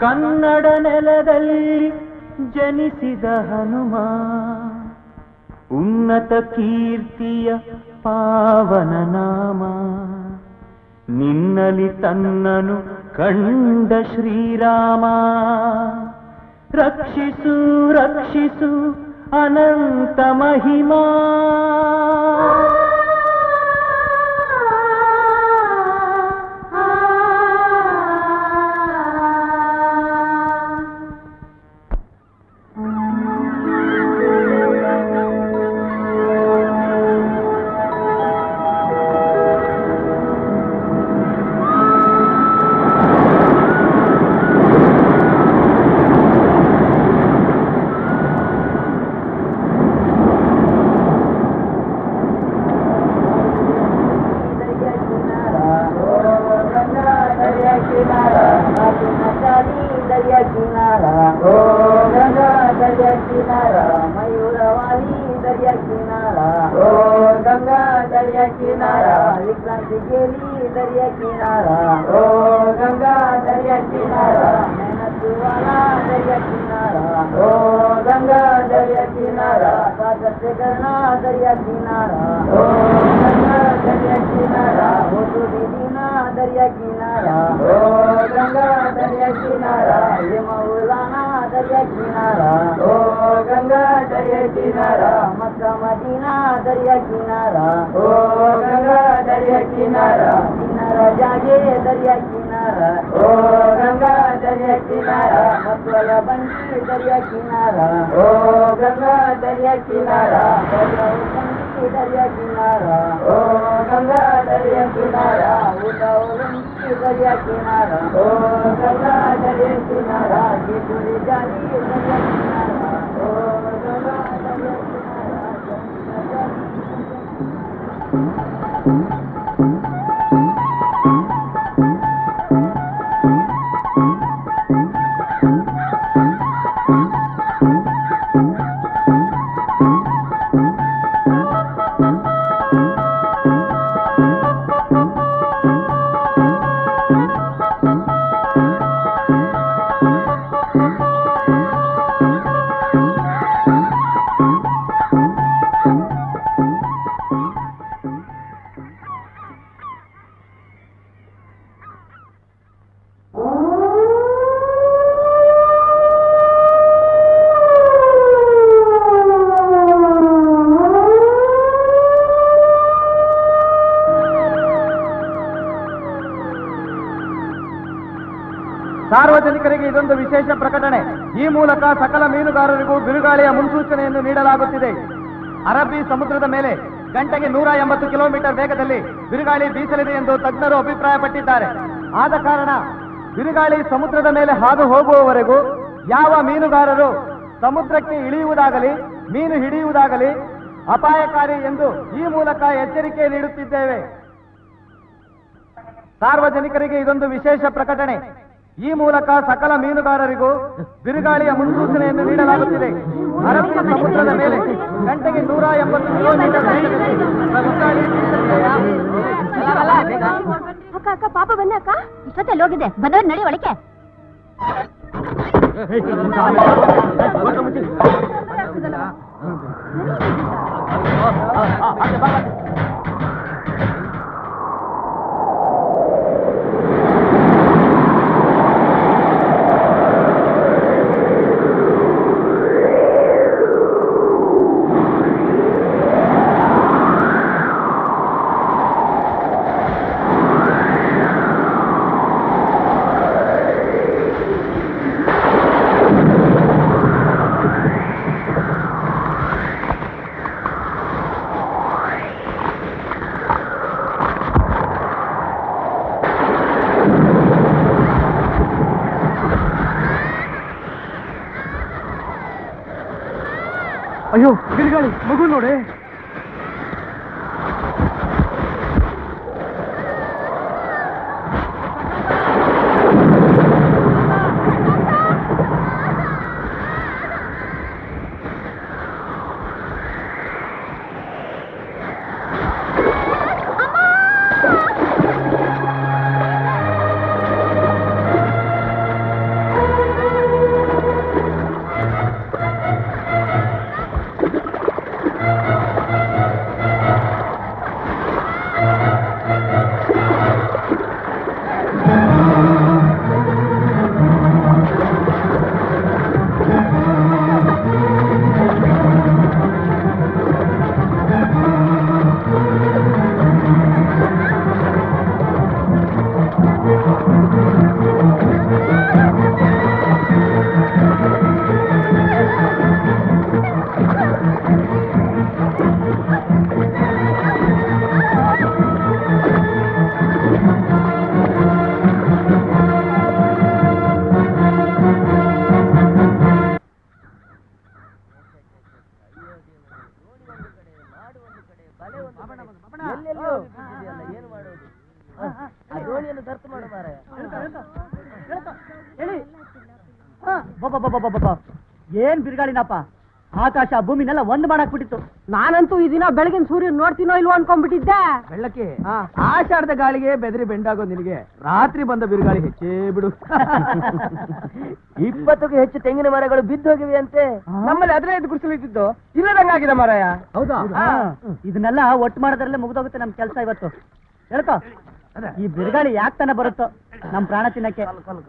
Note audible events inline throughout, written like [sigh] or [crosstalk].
ಕನ್ನಡ ನೆಲದಲ್ಲಿ ಜನಿಸಿದ ಹನುಮ. ಉನ್ನತ ಕೀರ್ತಿಯ ಪಾವನ ನಾಮ. ನಿನ್ನಲಿ ತನ್ನನು ಕಂಡ ಶ್ರೀರಾಮ. ರಕ್ಷಿಸು ರಕ್ಷಿಸು ಅನಂತ ಮಹಿಮಾ. ಮೂಲಕ ಸಕಲ ಮೀನುಗಾರರಿಗೂ ಬಿರುಗಾಳಿಯ ಮುನ್ಸೂಚನೆಯನ್ನು ನೀಡಲಾಗುತ್ತಿದೆ. ಅರಬ್ಬಿ ಸಮುದ್ರದ ಮೇಲೆ ಗಂಟೆಗೆ ನೂರ ಎಂಬತ್ತು ಕಿಲೋಮೀಟರ್ ವೇಗದಲ್ಲಿ ಬಿರುಗಾಳಿ ಬೀಸಲಿದೆ ಎಂದು ತಜ್ಞರು ಅಭಿಪ್ರಾಯಪಟ್ಟಿದ್ದಾರೆ. ಆದ ಕಾರಣ ಬಿರುಗಾಳಿ ಸಮುದ್ರದ ಮೇಲೆ ಹಾದು ಹೋಗುವವರೆಗೂ ಯಾವ ಮೀನುಗಾರರು ಸಮುದ್ರಕ್ಕೆ ಇಳಿಯುವುದಾಗಲಿ, ಮೀನು ಹಿಡಿಯುವುದಾಗಲಿ ಅಪಾಯಕಾರಿ ಎಂದು ಈ ಮೂಲಕ ಎಚ್ಚರಿಕೆ ನೀಡುತ್ತಿದ್ದೇವೆ. ಸಾರ್ವಜನಿಕರಿಗೆ ಇದೊಂದು ವಿಶೇಷ ಪ್ರಕಟಣೆ. ಈ ಮೂಲಕ ಸಕಲ ಮೀನುಗಾರರಿಗೂ ಬಿರುಗಾಳಿಯ ಮುನ್ಸೂಚನೆಯನ್ನು ನೀಡಲಾಗುತ್ತಿದೆ ಅರಬ್ಬಿ ಸಮುದ್ರದ ಮೇಲೆ ಗಂಟೆಗೆ ನೂರ ಎಂಬತ್ತು ಕಿಲೋಮೀಟರ್ ಅಕ್ಕ ಅಕ್ಕ ಪಾಪ ಬನ್ನಿ ಅಕ್ಕ ಇಷ್ಟೊತ್ತಲ್ಲಿ ಹೋಗಿದೆ ಬಂದವ್ರು ನಡಿ ಒಳಕ್ಕೆ ಏನ್ ಬಿರುಗಾಳಿನಪ್ಪ ಆಕಾಶ ಭೂಮಿನೆಲ್ಲ ಒಂದ್ ಮಾಡಾಕ್ಬಿಟ್ಟಿತ್ತು ನಾನಂತೂ ಈ ದಿನ ಬೆಳಗಿನ ಸೂರ್ಯ ನೋಡ್ತೀನೋ ಇಲ್ವೋ ಅನ್ಕೊಂಡ್ಬಿಟ್ಟಿದ್ದೆ. ಬೆಳ್ಳಕ್ಕೆ ಆಷಾಢದ ಗಾಳಿಗೆ ಬೆದರಿ ಬೆಂಡಾಗೋ ನಿನಗೆ ರಾತ್ರಿ ಬಂದ ಬಿರುಗಾಳಿ ಹೆಚ್ಚೇ ಬಿಡು. ಇಪ್ಪತ್ತಕ್ಕೂ ಹೆಚ್ಚು ತೆಂಗಿನ ಮರಗಳು ಬಿದ್ದು ಹೋಗಿವೆ ಅಂತೆ. ನಮ್ಮಲ್ಲಿ ಹದಿನೈದು ಗುಡಿಸಲಿದ್ದು ಇಲ್ಲದಂಗಾಗಿದೆ ಮರಯ. ಹೌದಾ. ಇದನ್ನೆಲ್ಲ ಒಟ್ಟು ಮಾಡೋದ್ರಲ್ಲೇ ಮುಗ್ದೋಗುತ್ತೆ ನಮ್ ಕೆಲಸ ಇವತ್ತು. ಹೇಳ್ಕೋ. ಈ ಬಿರುಗಾಳಿ ಯಾಕೆ ತಾನೆ ಬರುತ್ತೋ? ನಮ್ ಪ್ರಾಣ ತಿನ್ನಕ್ಕೆ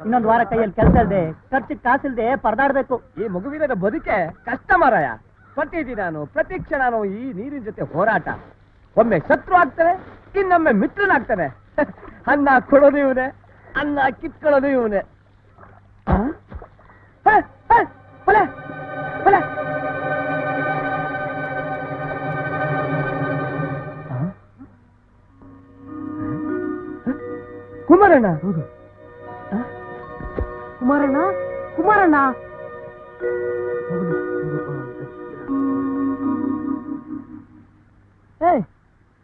ಇನ್ನೊಂದ್ ವಾರ ಕೈಯಲ್ಲಿ ಕೆಲಸ ಇಲ್ದೆ ಖರ್ಚಿಗೆ ಕಾಸಿಲ್ದೆ ಪರದಾಡ್ಬೇಕು. ಈ ಮಗುವಿನ ಬದುಕೆ ಕಷ್ಟ ಮಾರಾಯ ನಾನು ಪ್ರತಿ ಕ್ಷಣನೂ ಈ ನೀರಿನ ಜೊತೆ ಹೋರಾಟ. ಒಮ್ಮೆ ಶತ್ರು ಆಗ್ತಾನೆ ಇನ್ನೊಮ್ಮೆ ಮಿತ್ರನಾಗ್ತಾನೆ. [laughs] ಅನ್ನ ಕೊಡೋದು ಇವನೇ ಅನ್ನ ಕಿತ್ಕೊಳ್ಳೋದು ಇವನೇ. ಕುಮಾರಣ್ಣ. ಹೌದು. ಕುಮಾರಣ್ಣ? ಕುಮಾರಣ್ಣ?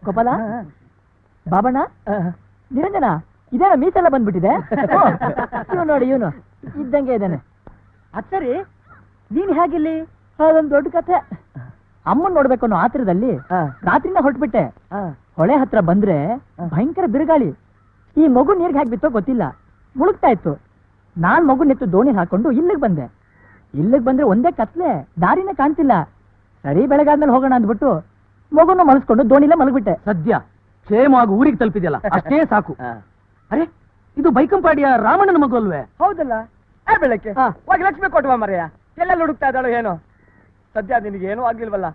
ಗೋಪಾಲ. ಬಾಬಣ್ಣ. ನಿರಂಜನ ಇದೇನ ಮೀಸೆಲ್ಲ ಬಂದ್ಬಿಟ್ಟಿದೆ? ಇವ್ ನೋಡಿ ಇವನು. ಇದ್ದಂಗೆ ಇದ್ದಾನೆ. ಅದ್ ಸರಿ. ನೀನ್ ಹೇಗಿಲ್ಲಿ? ಅದೊಂದು ದೊಡ್ಡ ಕಥೆ ಅಮ್ಮನ್ ನೋಡ್ಬೇಕು ಅನ್ನೋ ಆತರದಲ್ಲಿ ರಾತ್ರಿನ ಹೊರಟ್ಬಿಟ್ಟೆ. ಹೊಳೆ ಹತ್ರ ಬಂದ್ರೆ ಭಯಂಕರ ಬಿರುಗಾಳಿ. ಈ ಮಗು ನೀರ್ಗೆ ಹಾಕಿ ಬಿತ್ತೋ ಗೊತ್ತಿಲ್ಲ. ಮುಳುಗ್ತಾ ಇತ್ತು ನಾನ್ ಮಗು ನೆತ್ತು ದೋಣಿ ಹಾಕೊಂಡು ಇಲ್ಲಿಗೆ ಬಂದೆ. ಇಲ್ಲಿಗೆ ಬಂದ್ರೆ ಒಂದೇ ಕತ್ಲೆ ದಾರಿನೇ ಕಾಣ್ತಿಲ್ಲ. ಸರಿ ಬೆಳಗಾದ್ಮೇಲೆ ಹೋಗೋಣ ಅಂದ್ಬಿಟ್ಟು ಮಗುನ ಮಲಸ್ಕೊಂಡು ದೋಣಿಲೇ ಮಲಗ್ಬಿಟ್ಟೆ. ಸದ್ಯ ಕ್ಷೇಮವಾಗಿ ಊರಿಗೆ ತಲುಪಿದೆಯಲ್ಲ ಅಷ್ಟೇ ಸಾಕು. ಅರೆ ಇದು ಬೈಕಂಪಾಡಿಯ ರಾಮಣ್ಣನ ಮಗು ಅಲ್ವೇ? ಹೌದಲ್ಲ ಆ ಬೆಳಕ್ಕೆ ಹೋಗಿ ಲಕ್ಷ್ಮಿ ಕೊಟ್ಟವ ಮರೆಯ. ಎಲ್ಲೆಲ್ಲ ಹುಡುಕ್ತಾ ಇದ್ದಾಳು ಏನು. ಸದ್ಯ ನಿನಗೆ ಏನೂ ಆಗ್ಲಿಲ್ವಲ್ಲ.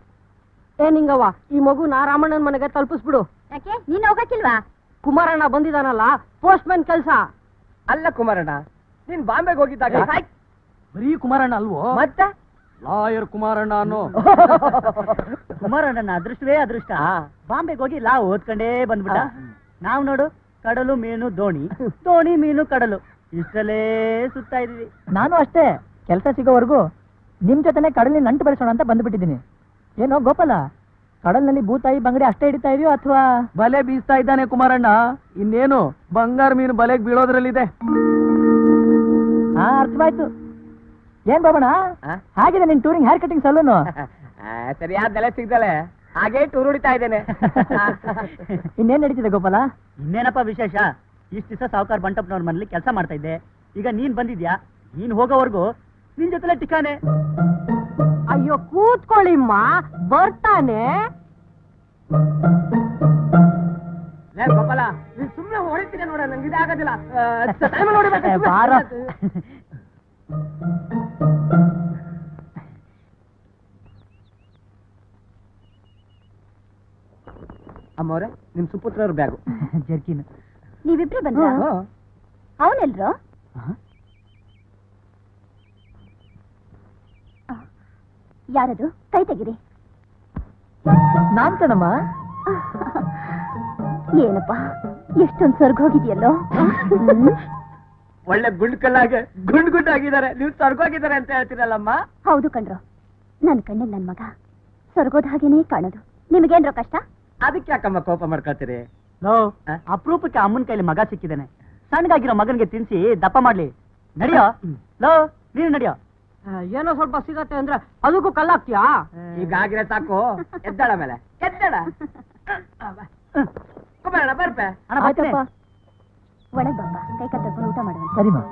ಏ ನಿಂಗವ್ವ ಈ ನಾ ರಾಮಣ್ಣನ ಮನೆಗೆ ತಲುಪಿಸ್ಬಿಡು. ಯಾಕೆ? ನೀನ್ ಹೋಗಕ್ಕಿಲ್ವಾ? ಕುಮಾರಣ್ಣ ಬಂದಿದಾನಲ್ಲ ಪೋಸ್ಟ್ ಮ್ಯಾನ್ ಕೆಲಸ. ಅಲ್ಲ ಕುಮಾರಣ್ಣ ನೀನ್ ಬಾಂಬೆಗೆ ಹೋಗಿದ್ದಾಗ ಬರೀ ಕುಮಾರಣ್ಣ ಅಲ್ವೋ? ಮತ್ತೆ? ಲಾಯರ್ ಕುಮಾರಣ್ಣ ಅನ್ನೋ. [laughs] ಕುಮಾರಣ್ಣನ ಅದೃಷ್ಟವೇ ಅದೃಷ್ಟ. ಬಾಂಬೆಗೆ ಹೋಗಿ ಲಾ ಓದ್ಕೊಂಡೇ ಬಂದ್ಬಿಟ್ಟ. ನಾವ್ ನೋಡು ಕಡಲು ಮೀನು ದೋಣಿ. ದೋಣಿ ಮೀನು ಕಡಲು. ಇಷ್ಟಲ್ಲೇ ಸುತ್ತಾ ಇದೀವಿ ನಾನು ಅಷ್ಟೇ ಕೆಲಸ ಸಿಗೋವರೆಗೂ ನಿಮ್ ಜೊತೆನೆ ಕಡಲಿನ ನಂಟು ಬೆಳೆಸೋಣ ಅಂತ ಬಂದ್ಬಿಟ್ಟಿದ್ದೀನಿ. ಏನೋ ಗೋಪಾಲ? ಕಡಲ್ನಲ್ಲಿ ಭೂತಾಯಿ ಬಂಗಡಿ ಅಷ್ಟೇ ಹಿಡಿತಾ ಇದೆಯೋ ಅಥವಾ? ಬಲೆ ಬೀಸ್ತಾ ಇದ್ದಾನೆ ಕುಮಾರಣ್ಣ. ಇನ್ನೇನು? ಬಂಗಾರ ಮೀನು ಬಲೆಗೆ ಬೀಳೋದ್ರಲ್ಲಿದೆ. ಹಾ ಅರ್ಥವಾಯ್ತು. ಏನ್ ಬಾಬಣ್ಣ ಆ? ಹಾಗಿದೆ ನಿನ್ ಟೂರಿಂಗ್ ಹೇರ್ ಕಟಿಂಗ್ ಸಲೂನು ಸರಿಯಾದ ಬೆಲೆ ಸಿಗ್ದಲೆ. ಹಾಗೆ ಟೂರ್ ಹೊಡಿತಾ ಇದ್ದೇನೆ. [laughs] ಇನ್ನೇನ್ ನಡೀತಿದೆ ಗೋಪಾಲ? ಇನ್ನೇನಪ್ಪ ವಿಶೇಷ? ಇಷ್ಟ ದಿವಸ ಸಾವುಕಾರ ಬಂಟಪ್ಪನವ್ರ ಮನೇಲಿ ಕೆಲಸ ಮಾಡ್ತಾ ಇದ್ದೆ. ಈಗ ನೀನ್ ಬಂದಿದ್ಯಾ? ನೀನ್ ಹೋಗೋವರೆಗೂ ನಿನ್ ಜೊತೆಲೆ ಟಿಕಾನೆ. ಅಯ್ಯೋ ಕೂತ್ಕೊಳ್ಳಿಮ್ಮ. ಬರ್ತಾನೆ. ಲೇ ಗೋಪಾಲ ನೀನ್ ಸುಮ್ನೆ ಹೊಡಿತೀನಿ ನೋಡ ನಂಗೆ ಇದಾಗೋದಿಲ್ಲ. ಟೈಮ್ ನೋಡಿಬೇಕು ಏ, ಬಾರ. ಅಮ್ಮವ್ರೆ ನಿಮ್ ಸುಪುತ್ರವ್ರ ಬ್ಯಾಗು. ಜರ್ಕಿನ್. ನೀವಿಬ್ರು ಬಂದ್ರ? ಅವನೆಲ್ರು? ಯಾರದು? ಕೈ ತೆಗಿರಿ. ನಾನ್ ಕಣಮ್ಮ. ಏನಪ್ಪ ಎಷ್ಟೊಂದ್ ಸ್ವರ್ಗ ಹೋಗಿದೆಯಲ್ಲೋ? ಒಳ್ಳೆ ಗುಂಡ್ ಕಲ್ಲಾಗ ಗುಂಡ್ ಗುಂಡ್ ಆಗಿದ್ದಾರೆ ನೀವು ಸರ್ಗೋಗಿದ್ದಾರೆ ಅಂತ ಹೇಳ್ತೀರಲ್ಲಮ್ಮ? ಹೌದು ಕಣ್ರು. ನನ್ ಕಣ್ಣಿಗೆ ನನ್ ಮಗ ಸ್ವರ್ಗೋದ ಹಾಗೇನೇ ಕಾಣೋದು. ನಿಮಗೇನ್ರೋ ಕಷ್ಟ? ಅದಕ್ಕೆ ಯಾಕಮ್ಮ ಕೋಪ ಮಾಡ್ಕೊಳ್ತೀರಿ? ಲೋ? ಅಪರೂಪಕ್ಕೆ ಅಮ್ಮನ ಕೈಲಿ ಮಗ ಸಿಕ್ಕಿದ್ದಾನೆ. ಸಣ್ಣಗಾಗಿರೋ ಮಗನಿಗೆ ತಿನ್ಸಿ ದಪ್ಪ ಮಾಡ್ಲಿ. ನಡಿಯೋ. ಲೋ ನೀನು ನಡಿಯೋ. ಏನೋ ಸ್ವಲ್ಪ ಸಿಗತ್ತೆ ಅಂದ್ರೆ ಅದಕ್ಕೂ ಕಲ್ಲಾಗ್ತೀಯಾ ಈಗ ಆಗಿರೋ ಸಾಕು. ಎದ್ದಾಳ ಮೇಲೆ. ಎದ್ದಾಳ. ಒಳಗ್ ಬಾಪ ಕೈ ಕಾಲ್ ತಗೊಂಡು ಊಟ ಮಾಡುವಂತ. ಸರಿಮಾ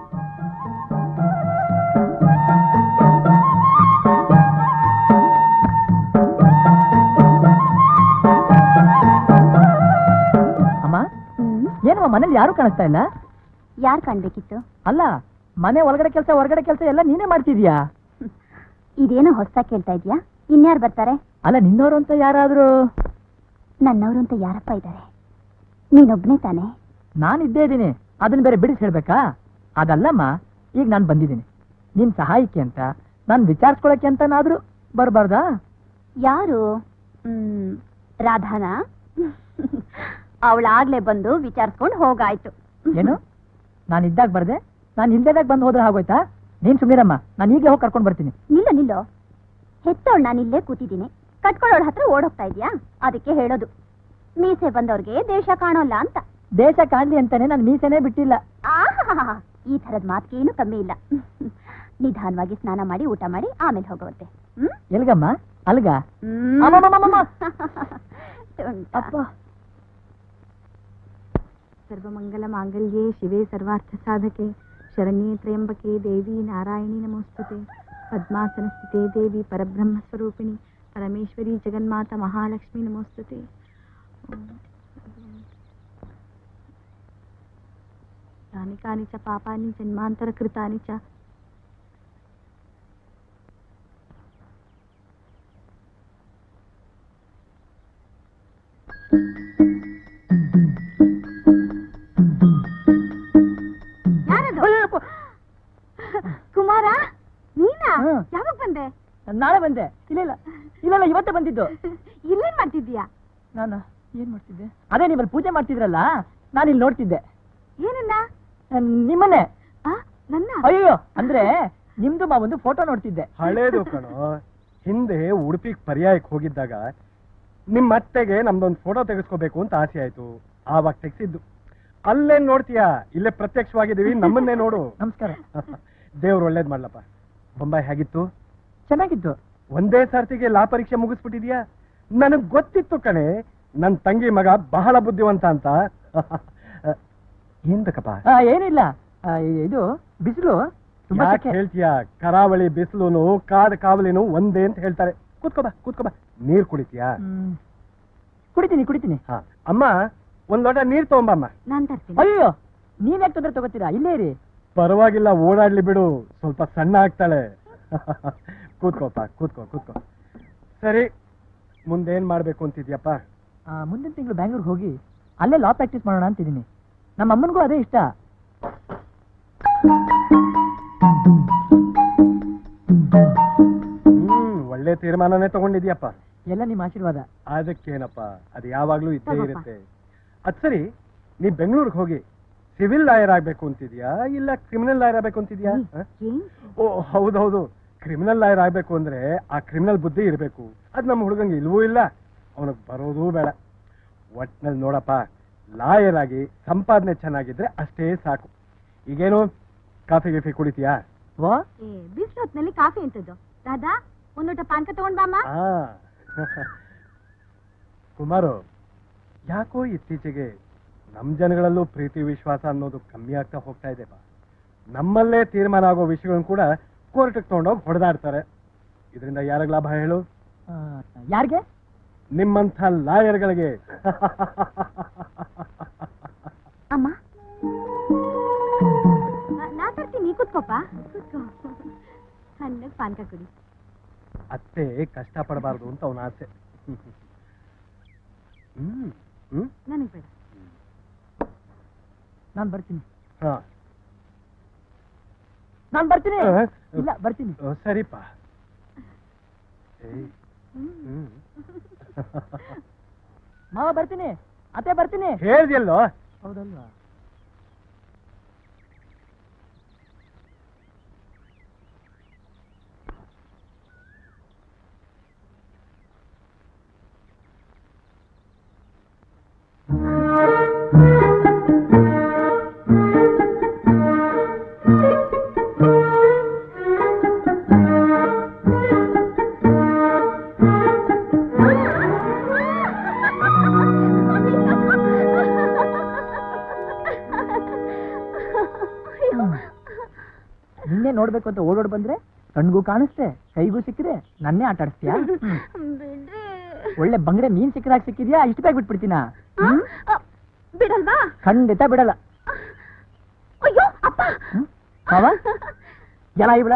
ಅಮ್ಮ ಹ್ಮ್. ಏನಮ್ಮ ಮನೇಲಿ ಯಾರು ಕಾಣಿಸ್ತಾ ಇಲ್ಲ? ಯಾರು ಕಾಣ್ಬೇಕಿತ್ತು? ಅಲ್ಲ ಮನೆ ಒಳಗಡೆ ಕೆಲಸ ಹೊರಗಡೆ ಕೆಲಸ ಎಲ್ಲ ನೀನೇ ಮಾಡ್ತಿದ್ಯಾ? ಇದೇನೋ ಹೊಸ ಕೇಳ್ತಾ ಇದ್ಯಾ? ಇನ್ಯಾರು ಬರ್ತಾರೆ? ಅಲ್ಲ ನಿನ್ನವರು ಅಂತ ಯಾರಾದ್ರು? ನನ್ನವರು ಅಂತ ಯಾರಪ್ಪ ಇದ್ದಾರೆ ನೀನೊಬ್ನೇ ತಾನೆ? ನಾನು ಇದ್ದೇ ಇದ್ದೀನಿ. ಅದನ್ನ ಬೇರೆ ಬಿಡಿಸಿ ಹೇಳ್ಬೇಕಾ? ಅದಲ್ಲಮ್ಮ ಈಗ ನಾನು ಬಂದಿದ್ದೀನಿ. ನಿನ್ ಸಹಾಯಕ್ಕೆ ಅಂತ ನಾನು ವಿಚಾರಿಸ್ಕೊಳಕ್ಕೆ ಅಂತನಾದ್ರೂ ಬರಬಾರ್ದಾ? ಯಾರು? ಹ್ಮ್ ರಾಧಾನ? ಅವಳಾಗ್ಲೇ ಬಂದು ವಿಚಾರಿಸ್ಕೊಂಡು ಹೋಗಾಯ್ತು. ಏನು? ನಾನು ಇದ್ದಾಗ ಬರ್ದೆ? ನಾನು ಇಲ್ದೇದಾಗ ಬಂದು ಹೋದ್ರೆ ಆಗೋಯ್ತಾ ನೀನ್ ಸುಮ್ಮನಿರಮ್ಮ ನಾನು ಈಗಲೇ ಹೋಗಿ ಕರ್ಕೊಂಡು ಬರ್ತೀನಿ. ನಿಲ್ಲ ನಿಲ್ಲೋ. ಹೆತ್ತವಳು ನಾನು ಇಲ್ಲೇ ಕೂತಿದ್ದೀನಿ. ಕಟ್ಕೊಳ್ಳೋಳ ಹತ್ರ ಓಡೋಗ್ತಾ ಇದೀಯಾ? ಅದಕ್ಕೆ ಹೇಳೋದು. ಮೀಸೆ ಬಂದವ್ರಿಗೆ ದೇಶ ಕಾಣೋಲ್ಲ ಅಂತ. ದೇಶ ಕಾಣ್ಲಿ ಅಂತಾನೆ ನಾನು ಮೀಸೆನೇ ಬಿಟ್ಟಿಲ್ಲ. ಈ ತರದ ಮಾತಿಗೇನು ಕಮ್ಮಿ ಇಲ್ಲ. ನಿಧಾನವಾಗಿ ಸ್ನಾನ ಮಾಡಿ ಊಟ ಮಾಡಿ ಆಮೇಲೆ ಹೋಗುವಂತೆ. ಹ್ಮ್? ಎಲ್ಗಮ್ಮ? ಅಲ್ಗ? [laughs] ಸರ್ವಮಂಗಲ ಮಾಂಗಲ್ಯೇ ಶಿವೇ ಸರ್ವಾರ್ಥ ಸಾಧಕೆ. శరణ్యే త్ర్యంబకే దేవి నారాయణి నమోస్తుతే పద్మాసన స్థితే దేవి పరబ్రహ్మస్వరూపిణి పరమేశ్వరి జగన్మాత మహాలక్ష్మి నమోస్తుతే కాని కాని చ పాపాన్ని జన్మాంతరకృతాన్ని చ ಕುಮಾರ ನೀನಾ? ಯಾವಾಗ ಬಂದೆ? ನಾಳೆ ಬಂದೆ. ಇಲ್ಲ ಇಲ್ಲ. ಇಲ್ಲ ಇಲ್ಲ ಇವತ್ತೇ ಬಂದಿದ್ದು. ಇಲ್ಲೇನ್ ಮಾಡ್ತಿದ್ದೀಯಾ? ನಾನು ಏನ್ ಮಾಡ್ತಿದ್ದೆ? ಅದೇ ನೀವಲ್ಲಿ ಪೂಜೆ ಮಾಡ್ತಿದ್ರಲ್ಲ ನಾನು ಇಲ್ಲಿ ನೋಡ್ತಿದ್ದೆ. ಏನನ್ನ? ನಿಮ್ಮನೆ ನಿಮ್ಮನ್ನೇ. ನನ್ನ? ಅಯ್ಯೋ ಅಂದ್ರೆ ನಿಮ್ದು ಮಾ ಒಂದು ಫೋಟೋ ನೋಡ್ತಿದ್ದೆ. ಹಳೇದು ಕಣೋ. ಹಿಂದೆ ಉಡುಪಿಗೆ ಪರ್ಯಾಯಕ್ಕೆ ಹೋಗಿದ್ದಾಗ ನಿಮ್ಮ ಅತ್ತೆಗೆ ನಮ್ದೊಂದು ಫೋಟೋ ತೆಗೆಸ್ಕೋಬೇಕು ಅಂತ ಆಸೆ ಆಯ್ತು. ಆವಾಗ ತೆಗ್ಸಿದ್ದು. ಅಲ್ಲೇನ್ ನೋಡ್ತೀಯಾ? ಇಲ್ಲೇ ಪ್ರತ್ಯಕ್ಷವಾಗಿದ್ದೀವಿ ನಮ್ಮನ್ನೇ ನೋಡು. ನಮಸ್ಕಾರ. [laughs] ದೇವ್ರು ಒಳ್ಳೇದ್ ಮಾಡ್ಲಪ್ಪ. ಬೊಂಬಾಯಿ ಹೇಗಿತ್ತು? ಚೆನ್ನಾಗಿತ್ತು. ಒಂದೇ ಸರ್ತಿಗೆ ಲಾ ಪರೀಕ್ಷೆ ಮುಗಿಸ್ಬಿಟ್ಟಿದ್ಯಾ? ನನಗ್ ಗೊತ್ತಿತ್ತು ಕಣೆ ನನ್ ತಂಗಿ ಮಗ ಬಹಳ ಬುದ್ಧಿವಂತ ಅಂತ. ಏನ್ ಬೇಕಪ್ಪ? ಆ, ಏನಿಲ್ಲ. ಆ, ಇದು ಬಿಸಿಲು ತುಂಬಾ ಯಾಕೆ ಸೆಕೆ. ಹೇಳ್ತೀಯ? ಕರಾವಳಿ ಬಿಸಿಲುನು ಕಾದ ಕಾವಲಿನು ಒಂದೇ ಅಂತ ಹೇಳ್ತಾರೆ. ಕೂತ್ಕೋಬಾ ಕೂತ್ಕೋಬಾ ನೀರ್ ಕುಡಿತೀಯಾ? ಹ್ಮ್. ಕುಡಿತೀನಿ ಕುಡಿತೀನಿ. ಹಾ. ಅಮ್ಮ ಒಂದ್ ಲೋಟ ನೀರ್ ತಗೊಂಬಮ್ಮ ನಾನ್ ತರ್ತೀನಿ. ಅಯ್ಯೋ ನೀನ್ ಯಾಕೆ ತೊಂದ್ರೆ ತಗೋತೀರಾ? ಇಲ್ಲೇ ಇರಿ. ಪರವಾಗಿಲ್ಲ ಓಡಾಡ್ಲಿ ಬಿಡು. ಸ್ವಲ್ಪ ಸಣ್ಣ ಆಗ್ತಾಳೆ. [laughs] ಕೂತ್ಕೋಪ್ಪ ಕೂತ್ಕೋ ಕೂತ್ಕೋ. ಸರಿ ಮುಂದೇನ್ ಮಾಡ್ಬೇಕು ಅಂತಿದ್ಯಪ್ಪ? ಮುಂದಿನ ತಿಂಗಳು ಬ್ಯಾಂಗ್ಳೂರ್ಗೆ ಹೋಗಿ ಅಲ್ಲೇ ಲಾ ಪ್ರಾಕ್ಟೀಸ್ ಮಾಡೋಣ ಅಂತಿದ್ದೀನಿ. ನಮ್ಮ ಅಮ್ಮನಿಗೂ ಅದೇ ಇಷ್ಟ. ಹ್ಮ್ ಒಳ್ಳೆ ತೀರ್ಮಾನನೇ ತಗೊಂಡಿದ್ಯಪ್ಪ. ಎಲ್ಲ ನಿಮ್ಮ ಆಶೀರ್ವಾದ. ಅದಕ್ಕೇನಪ್ಪ ಅದು ಯಾವಾಗ್ಲೂ ಇದ್ದೇ. ಇರುತ್ತೆ. ಅದ್ ಸರಿ ನೀ ಬೆಂಗಳೂರಿಗೆ ಹೋಗಿ ಸಿವಿಲ್ ಲಾಯರ್ ಆಗ್ಬೇಕು ಅಂತಿದ್ಯಾ? ಇಲ್ಲ ಕ್ರಿಮಿನಲ್ ಲಾಯರ್ ಆಗ್ಬೇಕು ಅಂತಿದ್ಯಾ? ಓ ಹೌದೌದು ಕ್ರಿಮಿನಲ್ ಲಾಯರ್ ಆಗ್ಬೇಕು ಅಂದ್ರೆ ಆ ಕ್ರಿಮಿನಲ್ ಬುದ್ಧಿ ಇರಬೇಕು. ಅದು ನಮ್ಮ ಹುಡುಗಂಗೆ ಇಲ್ವೂ ಇಲ್ಲ. ಅವನಿಗೆ ಬರೋದೂ ಬೇಡ. ಒಟ್ನಲ್ಲಿ ನೋಡಪ್ಪ ಲಾಯರ್ ಆಗಿ ಸಂಪಾದನೆ ಚೆನ್ನಾಗಿದ್ರೆ ಅಷ್ಟೇ ಸಾಕು. ಈಗೇನು ಕಾಫಿ ಗೀಫಿ ಕುಡಿತೀಯಾ? ಓ ಏ ಬಿಸಿಲು ಹೊತ್ನಲ್ಲಿ ಕಾಫಿ ಎಂತದ್ದು? ರಾಧಾ ಒಂದೋಟ ಪಾನ್ಕ ತಗೊಂಡ್ ಬಾಮ್ಮ. ಆ. [laughs] ಕುಮಾರು ಯಾಕೋ ಇತ್ತೀಚೆಗೆ ನಮ್ ಜನಗಳಲ್ಲೂ ಪ್ರೀತಿ ವಿಶ್ವಾಸ ಅನ್ನೋದು ಕಮ್ಮಿ ಆಗ್ತಾ ಹೋಗ್ತಾ ಇದೆ ಬಾ. ನಮ್ಮಲ್ಲೇ ತೀರ್ಮಾನ ಆಗೋ ವಿಷಯಗಳನ್ನು ಕೂಡ ಕೋರ್ಟ್ಗೆ ತಗೊಂಡೋಗಿ ಹೊಡೆದಾಡ್ತಾರೆ. ಇದರಿಂದ ಯಾರಿಗೆ ಲಾಭ ಹೇಳು? ಯಾರಿಗೆ? ನಿಮ್ಮಂಥ ಲಾಯರ್ಗಳಿಗೆ. ಅಮ್ಮ. ನಾ- ತರ್ತೀನಿ ಸಣ್ಣ ಪಾನಕ ಕುಡಿ. ಅತ್ತೆ ಕಷ್ಟ ಪಡಬಾರ್ದು ಅಂತ ಅವನ ಆಸೆ. ಹ್ಮ್ ಹ್ಮ್. ನನಗೆ ಬೇಡ. ನಾನು ಬರ್ತೀನಿ. ಹಾ. ನಾನು ಬರ್ತೀನಿ? ಇಲ್ಲ ಬರ್ತೀನಿ. ಆ, ಸರಿಪಾ. ಏಯ್. ಹ್ಮ್. ಮಾವ ಬರ್ತೀನಿ. ಅತ್ತೆ ಬರ್ತೀನಿ. ಹೇಳ್ದಿಯಲ್ಲೋ ಹೌದಲ್ವಾ? ಕೈಗೂ ಸಿಕ್ಕಿದೆ ನನ್ನೇ ಆಟ ಆಡಿಸ್ತೀಯಾ ಹ್ಮ್. ಒಳ್ಳೆ ಬಂಗ್ರೆ ಮೀನ್ ಸಿಕ್ಕದಾಗ ಸಿಕ್ಕಿದ್ಯಾ ಇಷ್ಟು ಬೇಗ ಬಿಟ್ಬಿಡ್ತೀನಾ ಹ್ಮ್? ಬಿಡಲ್ವಾ ಖಂಡಿತ ಬಿಡಲ್ಲ ಅಯ್ಯೋ ಅಪ್ಪ ಹ್ಮ್? ಮಾವ ಜನ ಇವ್ಳ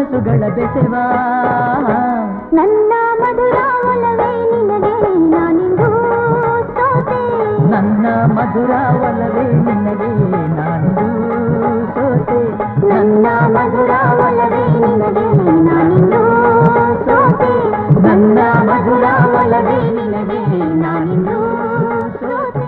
ಮನಸ್ಸುಗಳ ಬೆಸೆವ? ನನ್ನ ಮಧುರ ಒಲವೇ ನಿನಗೆ ನಾನಿಂದು ಸೋತೆ. ನನ್ನ ಮಧುರ ಒಲವೇ ನಿನಗೆ ನಾನಿದು ಸೋತೆ. ನನ್ನ ಮಧುರ ಒಲವೇ ನಿನಗೆ ನಾನಿಂದು ಸೋತೆ. ನನ್ನ ಮಧುರ ಒಲವೇ ನಿನಗೆ ನಾನಿದು ಸೋತೆ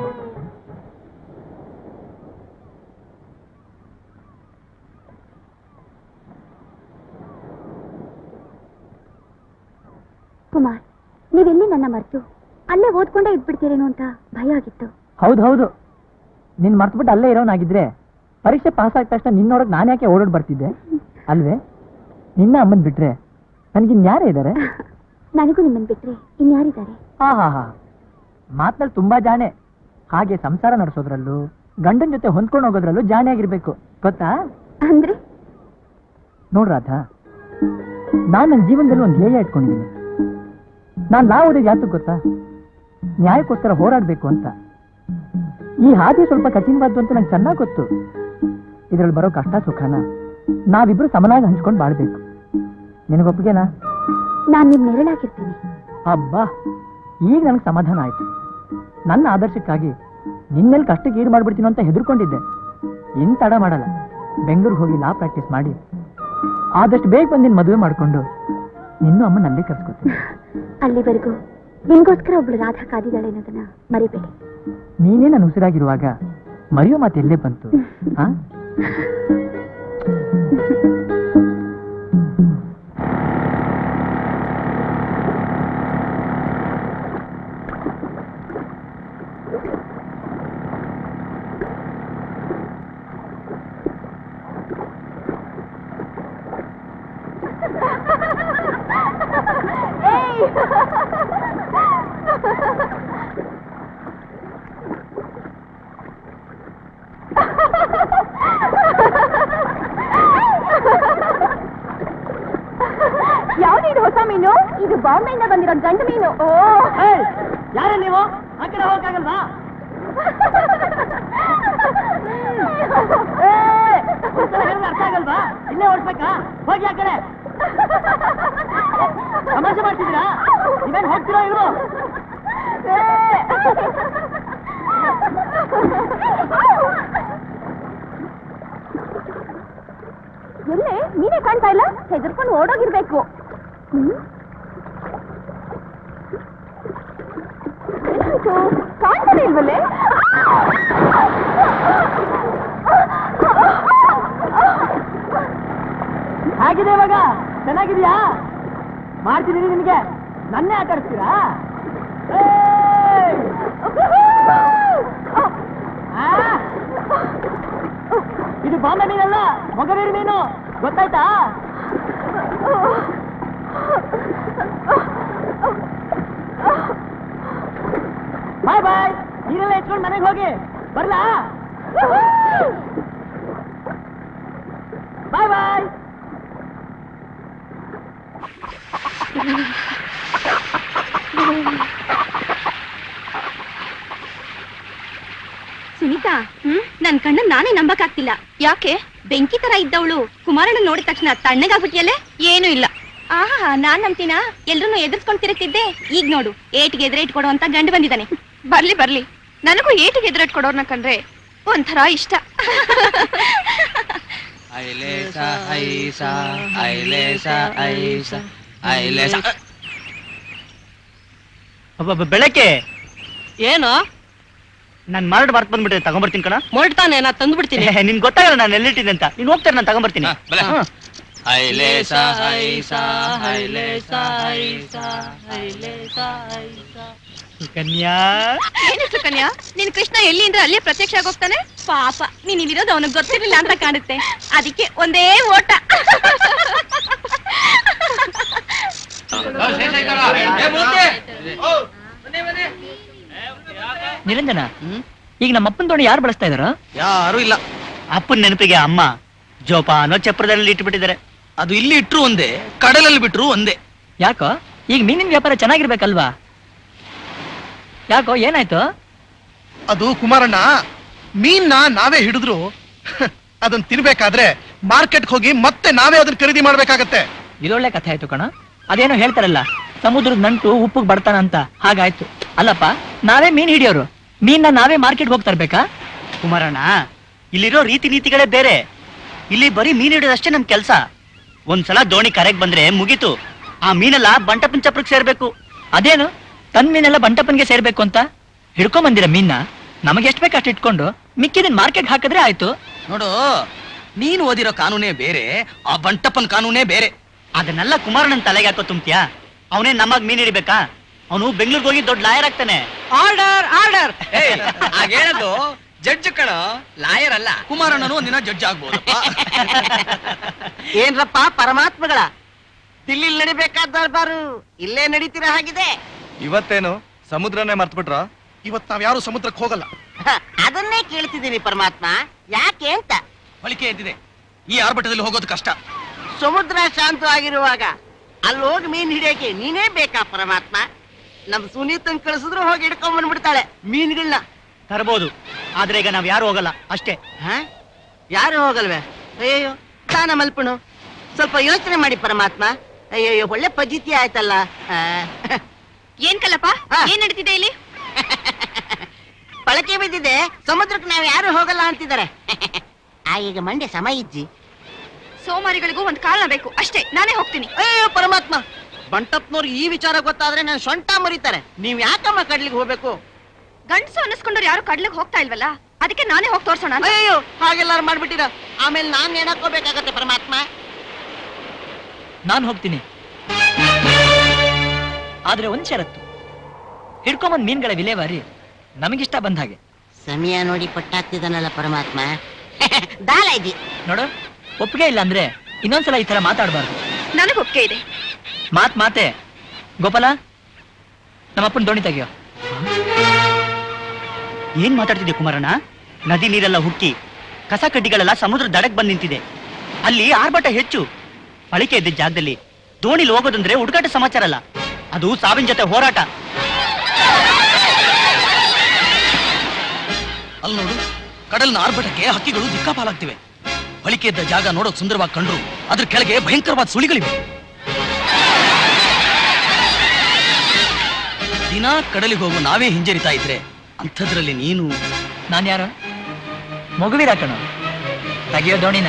ಕುಮಾರ್ ನೀವೆಲ್ಲಿ ನನ್ನ ಮರ್ತು? ಅಲ್ಲೇ ಓದ್ಕೊಂಡೇ ಇದ್ಬಿಡ್ತೀರೇನು ಅಂತ ಭಯ ಆಗಿತ್ತು. ಹೌದು ಹೌದು. ನಿನ್ ಮರ್ತ್ಬಿಟ್ಟು ಅಲ್ಲೇ ಇರೋನಾಗಿದ್ರೆ ಪರೀಕ್ಷೆ ಪಾಸ್ ಆದ ತಕ್ಷಣ ನಿನ್ನೋಡಕ್ ನಾನು ಯಾಕೆ ಓಡೋಡ್ ಬರ್ತಿದ್ದೆ? ಅಲ್ವೇ? ನಿನ್ನ ಅಮ್ಮನ್ ಬಿಟ್ರೆ ನನ್ಗಿನ್ಯಾರೇ ಇದ್ದಾರೆ [laughs] ನನಗೂ ನಿಮ್ಮನ್ ಬಿಟ್ರೆ ಇನ್ಯಾರಿದ್ದಾರೆ ಹಾ ಹಾ ಹಾ. ಮಾತಲ್ಲಿ ತುಂಬಾ ಜಾಣೆ. ಹಾಗೆ ಸಂಸಾರ ನಡೆಸೋದ್ರಲ್ಲೂ ಗಂಡನ ಜೊತೆ ಹೊಂದ್ಕೊಂಡು ಹೋಗೋದ್ರಲ್ಲೂ ಜಾಣೆ ಆಗಿರ್ಬೇಕು. ಗೊತ್ತಾ? ಅಂದ್ರೆ? ನೋಡ್ರಾಧ ನಾನು ನಾನ್ ನನ್ನ ಜೀವನದಲ್ಲಿ ಒಂದು ಧ್ಯೇಯ ಇಟ್ಕೊಂಡಿದ್ದೀನಿ. ನಾನ್ ಓದಿದ್ ಯಾತಕ್ ಗೊತ್ತಾ? ನ್ಯಾಯಕ್ಕೋಸ್ಕರ ಹೋರಾಡಬೇಕು ಅಂತ. ಈ ಹಾದಿ ಸ್ವಲ್ಪ ಕಠಿಣವಾದ್ದು ಅಂತ ನಂಗೆ ಚೆನ್ನಾಗಿ ಗೊತ್ತು. ಇದರಲ್ಲಿ ಬರೋ ಕಷ್ಟ ಸುಖನ ನಾವಿಬ್ರು ಸಮನಾಗಿ ಹಂಚ್ಕೊಂಡು ಬಾಳ್ಬೇಕು. ನಿನಗೊಪ್ಪಿಗೆನಾ? ನಾನು ನಿಮ್ ನೆರಳಾಗಿರ್ತೀನಿ. ಅಬ್ಬಾ ಈಗ ನನಗೆ ಸಮಾಧಾನ ಆಯ್ತು. ನನ್ನ ಆದರ್ಶಕ್ಕಾಗಿ ನಿನ್ನೆಲ್ಲಿ ಕಷ್ಟಕ್ಕೆ ಈಡು ಮಾಡ್ಬಿಡ್ತೀನಿ ಅಂತ ಹೆದರ್ಕೊಂಡಿದ್ದೆ. ಇನ್ ತಡ ಮಾಡಲ್ಲ. ಬೆಂಗಳೂರಿಗೆ ಹೋಗಿ ಲಾ ಪ್ರಾಕ್ಟೀಸ್ ಮಾಡಿ. ಆದಷ್ಟು ಬೇಗ ಬಂದು ಮದುವೆ ಮಾಡ್ಕೊಂಡು ನಿನ್ನೂ ಅಮ್ಮ ನನ್ನೇ ಕರ್ಸ್ಕೊತೀನಿ ಅಲ್ಲಿವರೆಗೂ ನಿಮ್ಗೋಸ್ಕರ ಒಬ್ಳು ರಾಧಾ ಕಾದಿದ್ದಾಳೆ ಅನ್ನೋದನ್ನ ಮರಿಬೇಡಿ. ನೀನೇ ನನ್ನ ಉಸಿರಾಗಿರುವಾಗ ಮರೆಯೋ ಮಾತು ಎಲ್ಲೇ ಬಂತು [laughs] ಯಾವ್ದಿದು ಹೊಸ ಮೀನು? ಇದು ಬಾಂಬೆಯಿಂದ ಬಂದಿರೋ ಗಂಡು ಮೀನು. ಓ. ಯಾರ ನೀವು? ಆ ಕಡೆ ಹೋಗಕ್ಕಾಗಲ್ವಾ ಅರ್ಥ ಆಗಲ್ವಾ? ಇಲ್ಲೇ ಹೋಗಿ ಆ ಕಡೆ. ತಮಾಷೆ ಮಾಡ್ತಿದ್ದೀರಾ? ನೀವೇನ್ ಹೋಗ್ತೀರಾ ಇವರು? ಎಲ್ಲೇ? ನೀನೇ ಕಾಣ್ತಾ ಇಲ್ಲ? ಹೆದರ್ಕೊಂಡು ಓಡೋಗಿರ್ಬೇಕು? ಕಾಣ್ತಾನೆ ಇಲ್ವಲ್ಲೇ? ಹೇಗಿದೆ ಇವಾಗ ಚೆನ್ನಾಗಿದೆಯಾ? ಮಾಡ್ತಿದ್ದೀನಿ ನಿಮಗೆ? ನನ್ನೇ ಆಟ ಆಡಿಸ್ತೀರಾ ಏಯ್! ಆ! ಇದು ಬಾಂಬೆ ಮೀನಲ್ಲ ಮೊಗವೀರ್ ಮೀನು. ಗೊತ್ತಾಯ್ತಾ? ಬಾಯ್ ಬಾಯ್, ನೀರೆಲ್ಲ ಎತ್ಕೊಂಡು ಮನೆಗೆ ಹೋಗಿ. ಬರ್ಲಾ? ಬಾಯ್ ಬಾಯ್. ಸುನೀತಾ ಹ್ಮ್ ನನ್ ಕಣ್ಣ ನಾನೇ ನಂಬಕ್ಕಾಗ್ತಿಲ್ಲ. ಯಾಕೆ? ಬೆಂಕಿ ತರ ಇದ್ದವಳು. ಕುಮಾರಣ್ಣ ನೋಡಿದ ತಕ್ಷಣ ತಣ್ಣಗಾಗ್ಬಿಟ್ಟಿಯಲ್ಲೇ ಏನು ಇಲ್ಲ. ಆಹಾ ನಾನ್ ನಂಬ್ತೀನ? ಎಲ್ರನ್ನೂ ಎದುರ್ಸ್ಕೊಂಡ್ ತಿರುಗ್ತಿದ್ದೆ ಈಗ ನೋಡು ಏಟಿಗೆ ಎದುರೇಟ್ ಅಂತ ಗಂಡು ಬಂದಿದ್ದಾನೆ. ಬರ್ಲಿ ಬರ್ಲಿ. ನನಗೂ ಏಟಿಗೆ ಎದುರೇಟ್ ಇಟ್ಕೊಡೋರ್ನ ಕಂಡ್ರೆ ಒಂಥರ ಇಷ್ಟ. [laughs] ಐಲೇಸ ಐಸ ಐಲೇಸ ಐಸ ಐಲೇಸ ಬೆಳಗ್ಗೆ ಏನು? ನಾನು ಮರಡ್ ಬರ್ತ್ ಬಂದ್ಬಿಟ್ಟೆ ತಗೊಂಡ್ಬರ್ತೀನಿ ಕಣ. ಮೊರಡ್ತಾನೆ ನಾ ತಂದ್ಬಿಡ್ತೀನಿ. ನಿನ್ ಗೊತ್ತಾಗಲ್ಲ ನಾನು ಎಲ್ಲಿಟ್ಟಿದ್ದೆ ಅಂತ. ನೀನ್ ಹೋಗ್ತಾರೆ ನಾನು ತಗೊಂಡ್ಬರ್ತೀನಿ ಹಾ, ಏನಿತ್ತು ಹ್ಮ್. ಐಲೇಸ ಐಸ ಐಲೇಸ ಐಸ ಐಲೇಸ ಐಸ ಸುಕನ್ಯಾ ಏನು ಕನ್ಯಾ? ನಿನ್ ಕೃಷ್ಣ ಎಲ್ಲಿ ಅಂದ್ರೆ ಅಲ್ಲೇ ಪ್ರತ್ಯಕ್ಷ ಆಗೋಗ್ತಾನೆ? ಪಾಪ ನೀನ್ ಇಲ್ಲಿರೋದು ಅವನಿಗೆ ಗೊತ್ತಿರಲಿಲ್ಲ ಅಂತ ಕಾಣುತ್ತೆ. ಅದಕ್ಕೆ ಒಂದೇ ಓಟ. ನಿರಂಜನ ಈಗ ನಮ್ಮ ಅಪ್ಪನ ದೋಣಿ ಯಾರು ಬಳಸ್ತಾ ಇದಾರ? ಯಾರು ಇಲ್ಲ. ಅಪ್ಪನ ನೆನಪಿಗೆ ಅಮ್ಮ ಜೋಪಾನೋ ಚಪ್ರದಲ್ಲಿ ಇಟ್ಬಿಟ್ಟಿದ್ದಾರೆ ಅದು ಇಲ್ಲಿ ಇಟ್ರು ಒಂದೇ ಕಡಲಲ್ಲಿ ಬಿಟ್ರು ಒಂದೇ. ಯಾಕೋ? ಈಗ ಮೀನಿನ ವ್ಯಾಪಾರ ಚೆನ್ನಾಗಿರ್ಬೇಕಲ್ವಾ? ಯಾಕೋ ಏನಾಯ್ತು? ಅದು ಕುಮಾರಣ್ಣ ಮೀನ್ನ ನಾವೇ ಹಿಡಿದ್ರು ಅದನ್ನ ತಿನ್ಬೇಕಾದ್ರೆ ಮಾರ್ಕೆಟ್ ಹೋಗಿ ಮತ್ತೆ ನಾವೇ ಅದನ್ನ ಖರೀದಿ ಮಾಡ್ಬೇಕಾಗತ್ತೆ. ಇದೊಳ್ಳೆ ಕಥೆ ಆಯ್ತು ಕಣ. ಅದೇನೋ ಹೇಳ್ತಾರಲ್ಲ ಸಮುದ್ರದ ನಂಟು ಉಪ್ಪಿಗೆ ಬಡ್ತಾನ ಅಂತ. ಹಾಗಾಯ್ತು. ಅಲ್ಲಪ್ಪ ನಾವೇ ಮೀನ್ ಹಿಡಿಯೋರು. ಮೀನ್ನ ನಾವೇ ಮಾರ್ಕೆಟ್ ಹೋಗಿ ತರ್ಬೇಕಾ? ಕುಮಾರಣ್ಣ ಇಲ್ಲಿರೋ ರೀತಿ ನೀತಿಗಳೇ ಬೇರೆ. ಇಲ್ಲಿ ಬರೀ ಮೀನ್ ಹಿಡಿಯೋದಷ್ಟೇ ನಮ್ ಕೆಲ್ಸ. ಒಂದ್ಸಲ ದೋಣಿ ಕರೆಗ್ ಬಂದ್ರೆ ಮುಗೀತು. ಆ ಮೀನೆಲ್ಲ ಬಂಟಪ್ಪನ್ ಚಪ್ರಕ್ ಸೇರ್ಬೇಕು. ಅದೇನು? ತನ್ ಮೀನೆಲ್ಲ ಬಂಟಪ್ಪನ್ಗೆ ಸೇರ್ಬೇಕು ಅಂತ? ಹಿಡ್ಕೊಂಡ್ ಬಂದಿರ ಮೀನ್ನ ನಮಗೆ ಎಷ್ಟು ಬೇಕು ಅಷ್ಟು ಇಟ್ಕೊಂಡು ಮಿಕ್ಕಿದನ್ ಮಾರ್ಕೆಟ್ ಹಾಕಿದ್ರೆ ಆಯ್ತು. ನೋಡು ನೀನು ಓದಿರೋ ಕಾನೂನೇ ಬೇರೆ ಆ ಬಂಟಪ್ಪನ್ ಕಾನೂನೇ ಬೇರೆ. ಅದನ್ನೆಲ್ಲ ಕುಮಾರಣ್ಣನ್ ತಲೆಗೆ ಹಾಕೋ ತುಂಬ್ತ್ಯಾ? ಅವನೇ ನಮಗ್ ಮೀನ್ ಹಿಡಿಬೇಕಾ? ಅವನು ಬೆಂಗಳೂರಿಗೆ ಹೋಗಿ ದೊಡ್ಡ ಲಾಯರ್ ಆಗ್ತಾನೆ. Order order. ಹಾಗೇನದು ಜಡ್ಜ್ ಕಣ ಲಾಯರ್ ಅಲ್ಲ ಕುಮಾರಣ್ಣನು ಒಂದಿನ ಜಡ್ಜ್ ಆಗ್ಬೋದು. ಏನ್ರಪ್ಪ ಪರಮಾತ್ಮಗಳ? ದಿಲ್ಲಿ ನಡಿಬೇಕಾದ ದರ್ಬಾರು ಇಲ್ಲೇ ನಡೀತಿರ ಹಾಗಿದೆ. ಇವತ್ತೇನು ಸಮುದ್ರನೇ ಮರ್ತ್ಬಿಟ್ರ? ಇವತ್ ನಾವ್ ಯಾರು ಸಮುದ್ರಕ್ಕೆ ಹೋಗಲ್ಲ. ಅದನ್ನೇ ಕೇಳ್ತಿದ್ದೀನಿ ಪರಮಾತ್ಮ. ಯಾಕೆ ಅಂತ? ಹೊಲಿಕೆ ಎದ್ದಿದೆ ಈ ಆರ್ಭಟದಲ್ಲಿ ಹೋಗೋದು ಕಷ್ಟ. ಸಮುದ್ರ ಶಾಂತವಾಗಿರುವಾಗ ಅಲ್ಲಿ ಹೋಗಿ ಮೀನ್ ಹಿಡಿಯಕ್ಕೆ ನೀನೇ ಬೇಕಾ ಪರಮಾತ್ಮ? ನಮ್ ಸುನೀತನ್ ಕಳಿಸಿದ್ರು ಹೋಗಿ ಹಿಡ್ಕೊಂಡ್ ಬಂದ್ಬಿಡ್ತಾಳೆ ಮೀನ್ಗಳನ್ನ ತರಬಹುದು ಆದ್ರೆ ಈಗ ನಾವ್ ಯಾರು ಹೋಗಲ್ಲ ಅಷ್ಟೇ. ಹ? ಯಾರು ಹೋಗಲ್ವೇ? ಅಯ್ಯಯ್ಯೋ ತಾನ ಮಲ್ಪಣು. ಸ್ವಲ್ಪ ಯೋಚನೆ ಮಾಡಿ ಪರಮಾತ್ಮ. ಅಯ್ಯಯ್ಯೋ ಒಳ್ಳೆ ಪದ್ಧತಿ ಆಯ್ತಲ್ಲ. ಆ, ಏನ್ ಕಲ್ಲಪ್ಪ? ಹಾ. ಏನ್ ನಡೀತಿದೆ ಇಲ್ಲಿ? [laughs] ಬಳಕೆ ಬಿದ್ದಿದೆ. ಸಮುದ್ರಕ್ಕೆ ನಾವ್ ಯಾರು ಹೋಗಲ್ಲ ಅಂತಿದ್ದಾರೆ. [laughs] ಆ ಈಗ ಮಂಡ್ಯ ಸಮ ಇಜ್ಜಿ. ಸೋಮಾರಿಗಳಿಗೂ ಒಂದ್ ಕಾರಣ ಬೇಕು. ಅಷ್ಟೇ ನಾನೇ ಹೋಗ್ತೀನಿ. ಅಯ್ಯೋ ಪರಮಾತ್ಮ! ಬಂಟಪ್ನವ್ರಿಗೆ ಈ ವಿಚಾರ ಗೊತ್ತಾದ್ರೆ ನಾನು ಸೊಂಟ ಮರಿತಾರೆ. ನೀವ್ ಯಾಕಮ್ಮ ಕಡ್ಲಿಗೆ ಹೋಗ್ಬೇಕು? ಗಂಡಸು ಅನ್ನಿಸ್ಕೊಂಡ್ರು ಯಾರು ಕಡ್ಲಿಗೆ ಹೋಗ್ತಾ ಇಲ್ವಲ್ಲ? ಅದಕ್ಕೆ ನಾನೇ ಹೋಗಿ ತೋರ್ಸೋಣ ಅಂತ. ಅಯ್ಯೋ ಹಾಗೆಲ್ಲಾರು ಮಾಡ್ಬಿಟ್ಟಿರ. ಆಮೇಲೆ ನಾನ್ ಏನಾಕೋಬೇಕಾಗತ್ತೆ ಪರಮಾತ್ಮ? ನಾನು ಹೋಗ್ತೀನಿ. ಆದ್ರೆ ಒಂದ್ ಷರತ್ತು. ಹಿಡ್ಕೊಂಬಂದ್ ಮೀನ್ಗಳ ವಿಲೇವಾರಿ ನಮಗಿಷ್ಟ ಬಂದ ಹಾಗೆ. ಸಮಯ ನೋಡಿ ಪಟ್ಟಾಗ್ತಿದ್ದಾನಲ್ಲ ಪರಮಾತ್ಮ. [laughs] ದಾಲ ನೋಡು ಒಪ್ಪಿಗೆ ಇಲ್ಲ ಅಂದ್ರೆ ಇನ್ನೊಂದ್ಸಲ ಈ ತರ ಮಾತಾಡಬಾರ್ದು. ನನಗೆ ಒಪ್ಪಿಗೆ ಇದೆ. ಮಾತ್ ಮಾತೆ. ಗೋಪಾಲ ನಮ್ಮಪ್ಪನ ದೋಣಿ ತೆಗಿಯೋ. ಏನ್ ಮಾತಾಡ್ತಿದ್ದೆ ಕುಮಾರಣ್ಣ? ನದಿ ನೀರೆಲ್ಲ ಹುಕ್ಕಿ ಕಸ ಕಡ್ಡಿಗಳೆಲ್ಲ ಸಮುದ್ರ ದಡಕ್ ಬಂದ್ ನಿಂತಿದೆ. ಅಲ್ಲಿ ಆರ್ಭಟ ಹೆಚ್ಚು. ಅಳಿಕೆ ಇದ್ದ ಜಾಗದಲ್ಲಿ ದೋಣಿಲಿ ಹೋಗೋದಂದ್ರೆ ಹುಡುಗಾಟ ಸಮಾಚಾರ ಅಲ್ಲ. ಅದು ಸಾವಿನ ಜೊತೆ ಹೋರಾಟ. ಅಲ್ಲಿ ನೋಡು, ಕಡಲಿನ ಆರ್ಭಟಕ್ಕೆ ಹಕ್ಕಿಗಳು ದಿಕ್ಕಾಪಾಲಾಗ್ತಿವೆ. ಬಳಿಕೆ ಇದ್ದ ಜಾಗ ನೋಡೋಕ್ ಸುಂದರವಾಗಿ ಕಂಡ್ರು, ಅದ್ರ ಕೆಳಗೆ ಭಯಂಕರವಾದ ಸುಳಿಗಳಿವೆ. ದಿನಾ ಕಡಲಿಗೆ ಹೋಗು ನಾವೇ ಹಿಂಜರಿತಾ ಇದ್ರೆ ಅಂಥದ್ರಲ್ಲಿ ನೀನು? ನಾನು ಯಾರು? ಮಗುವಿರ ಕಣ? ತೆಗಿಯೋ ದೋಣಿನ?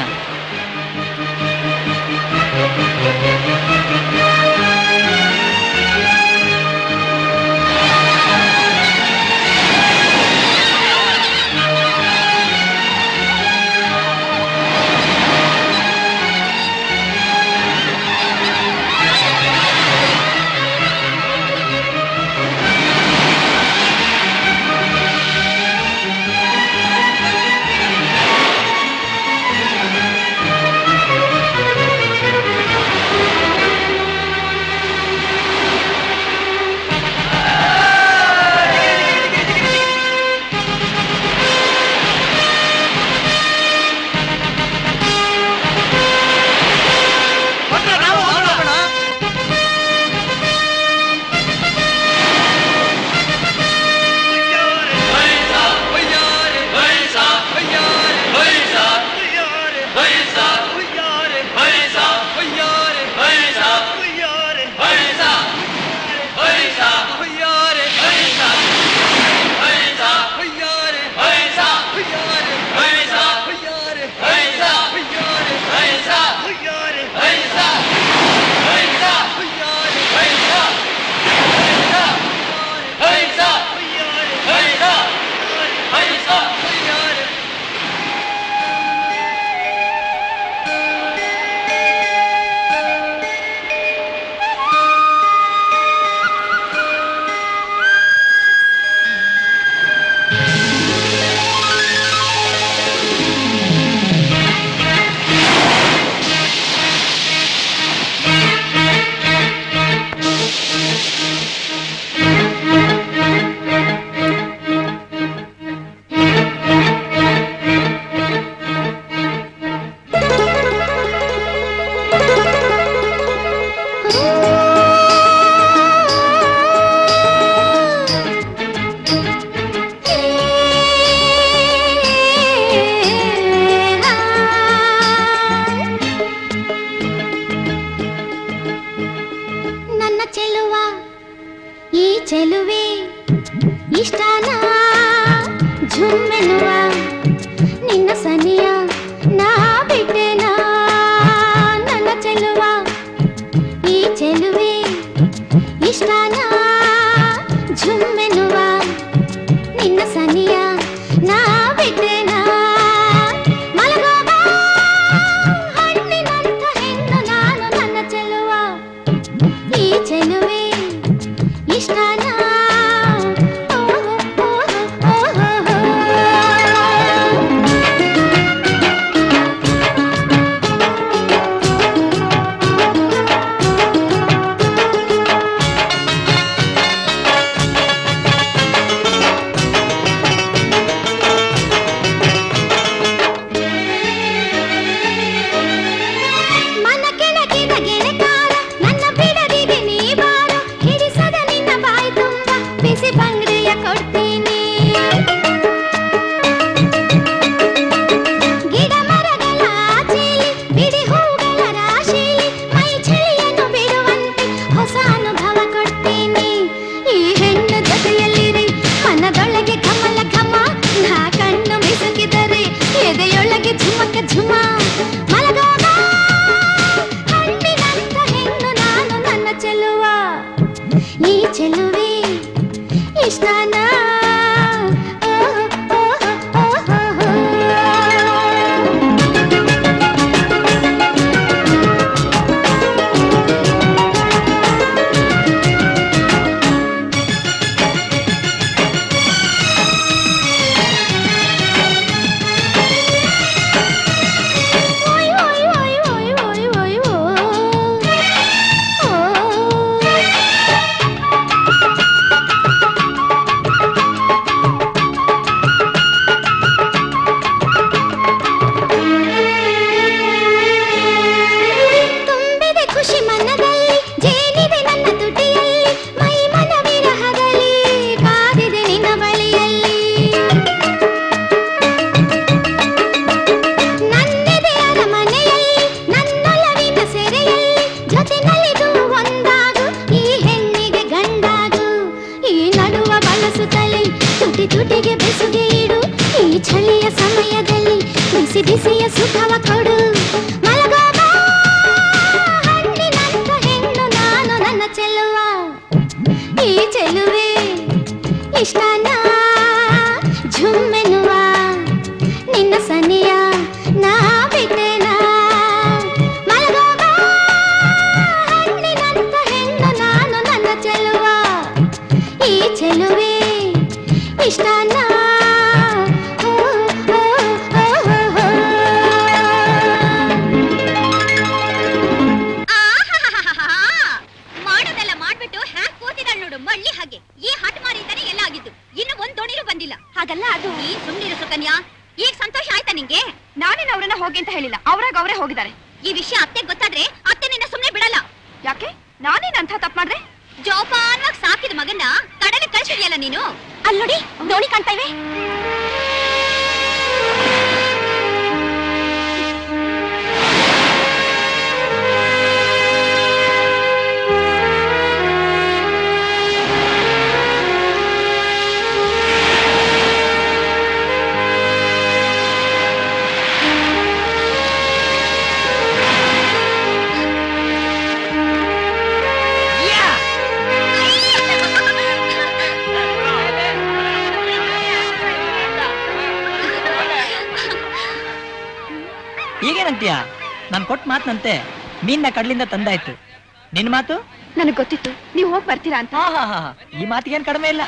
ಕಡ್ಲಿಂದ ತಂದಾಯ್ತು. ನಿನ್ ಮಾತು? ನನಗೆ ಗೊತ್ತಿತ್ತು. ನೀವು ಹೋಗಿ ಬರ್ತೀರಾ ಅಂತ. ಆಹಾಹಾ, ಈ ಮಾತಿಗೇನು ಕಡಿಮೆ ಇಲ್ಲ.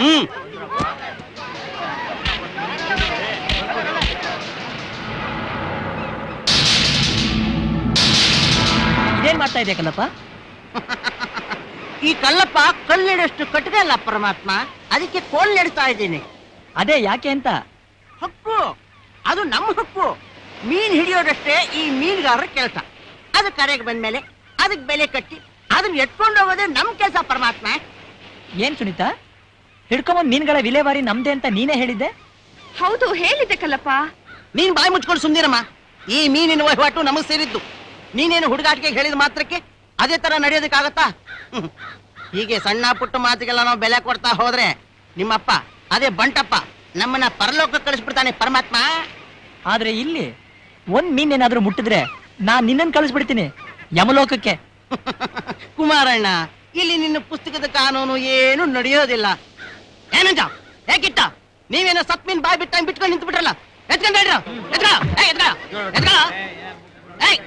ಹ್ಮ್. ಇದೇನ್ ಇದೆ ಕಲ್ಲಪ್ಪ ಈ ಕಲ್ಲಪ್ಪ ಕಲ್ಲಿಡಷ್ಟು ಕಟ್ಟಿಗೆ ಅಲ್ಲ ಪರಮಾತ್ಮ? ಅದಕ್ಕೆ ಕೋಲ್ ನೆಡ್ತಾ ಇದ್ದೀನಿ. ಅದೇ ಯಾಕೆ ಅಂತ? ಹಕ್ಕು. ಅದು ನಮ್ಮ ಹಕ್ಕು. ಮೀನ್ ಹಿಡಿಯೋದಷ್ಟೇ ಈ ಮೀನುಗಾರರ ಕೆಲಸ. ಅದು ಕರೆಗೆ ಬಂದ್ಮೇಲೆ ಅದಕ್ಕೆ ಬೆಲೆ ಕಟ್ಟಿ ಅದನ್ನ ಎತ್ಕೊಂಡು ಹೋಗೋದೇ ನಮ್ ಕೆಲಸ ಪರಮಾತ್ಮ. ಏನ್ ಸುನೀತಾ? ಹಿಡ್ಕೊಂಬಂದ್ ಮೀನ್ಗಳ ವಿಲೇವಾರಿ ನಮ್ದೇ ಅಂತ ನೀನೇ ಹೇಳಿದ್ದೆ? ಹೌದು ಹೇಳಿದ್ದೆ ಕಲ್ಲಪ್ಪ. ನೀನ್ ಬಾಯಿ ಮುಚ್ಕೊಂಡು ಸುಂದಿರಮ್ಮ ಈ ಮೀನಿನ ವಹಿವಾಟು ನಮಗ್ ಸೇರಿದ್ದು. ನೀನೇನು ಹುಡುಗಾಟಿಗೆ ಹೇಳಿದ ಮಾತ್ರಕ್ಕೆ ಅದೇ ತರ ನಡೆಯೋದಕ್ಕಾಗತ್ತಾ. ಹೀಗೆ ಸಣ್ಣ ಪುಟ್ಟ ಮಾತಿಗೆಲ್ಲ ನಾವು ಬೆಲೆ ಕೊಡ್ತಾ ಹೋದ್ರೆ ನಿಮ್ಮಪ್ಪ ಅದೇ ಬಂಟಪ್ಪ ನಮ್ಮನ್ನ ಪರಲೋಕ ಕಳಿಸ್ಬಿಡ್ತಾನೆ ಪರಮಾತ್ಮ. ಆದ್ರೆ ಇಲ್ಲಿ ಒಂದ್ ಮೀನ್ ಏನಾದ್ರೂ ಮುಟ್ಟಿದ್ರೆ ನಾನ್ ನಿನ್ನನ್ ಕಳಿಸ್ಬಿಡ್ತೀನಿ ಯಮಲೋಕಕ್ಕೆ. ಕುಮಾರಣ್ಣ ಇಲ್ಲಿ ನಿನ್ನ ಪುಸ್ತಕದ ಕಾನೂನು ಏನು ನಡೆಯೋದಿಲ್ಲ. ಏನಂತ ಹೇಗಿಟ್ಟ ನೀವೇನೋ ಸತ್ ಮೀನ್ ಬಾಯ್ ಬಿಟ್ಟ ಬಿಟ್ಕೊಂಡು ನಿಂತು ಬಿಟ್ರಲ್ಲ ಎತ್ಕೊಂಡ್ ಹೇಳ್ರ ಎತ್ಕ ಏಯ್, ಎತ್ಕ ಎತ್ಕ. ಏಯ್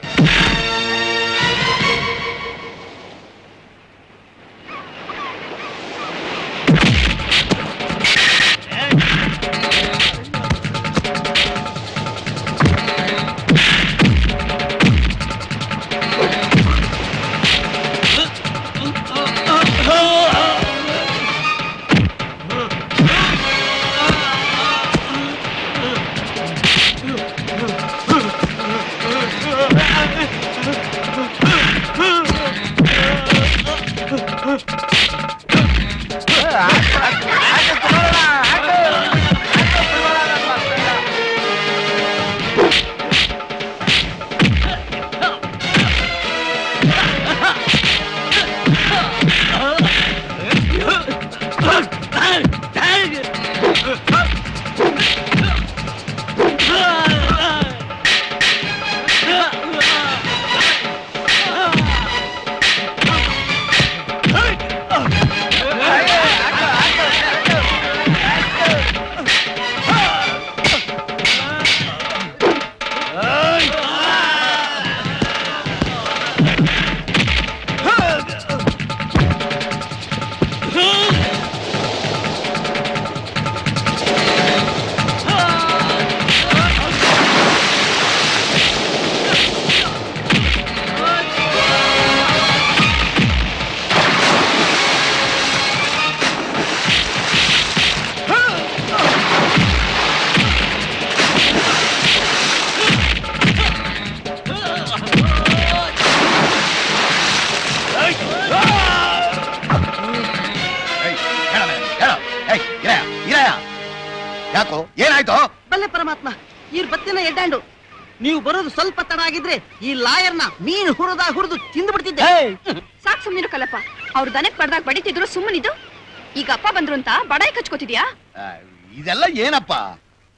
ಆ, ಇದೆಲ್ಲ ಏನಪ್ಪ?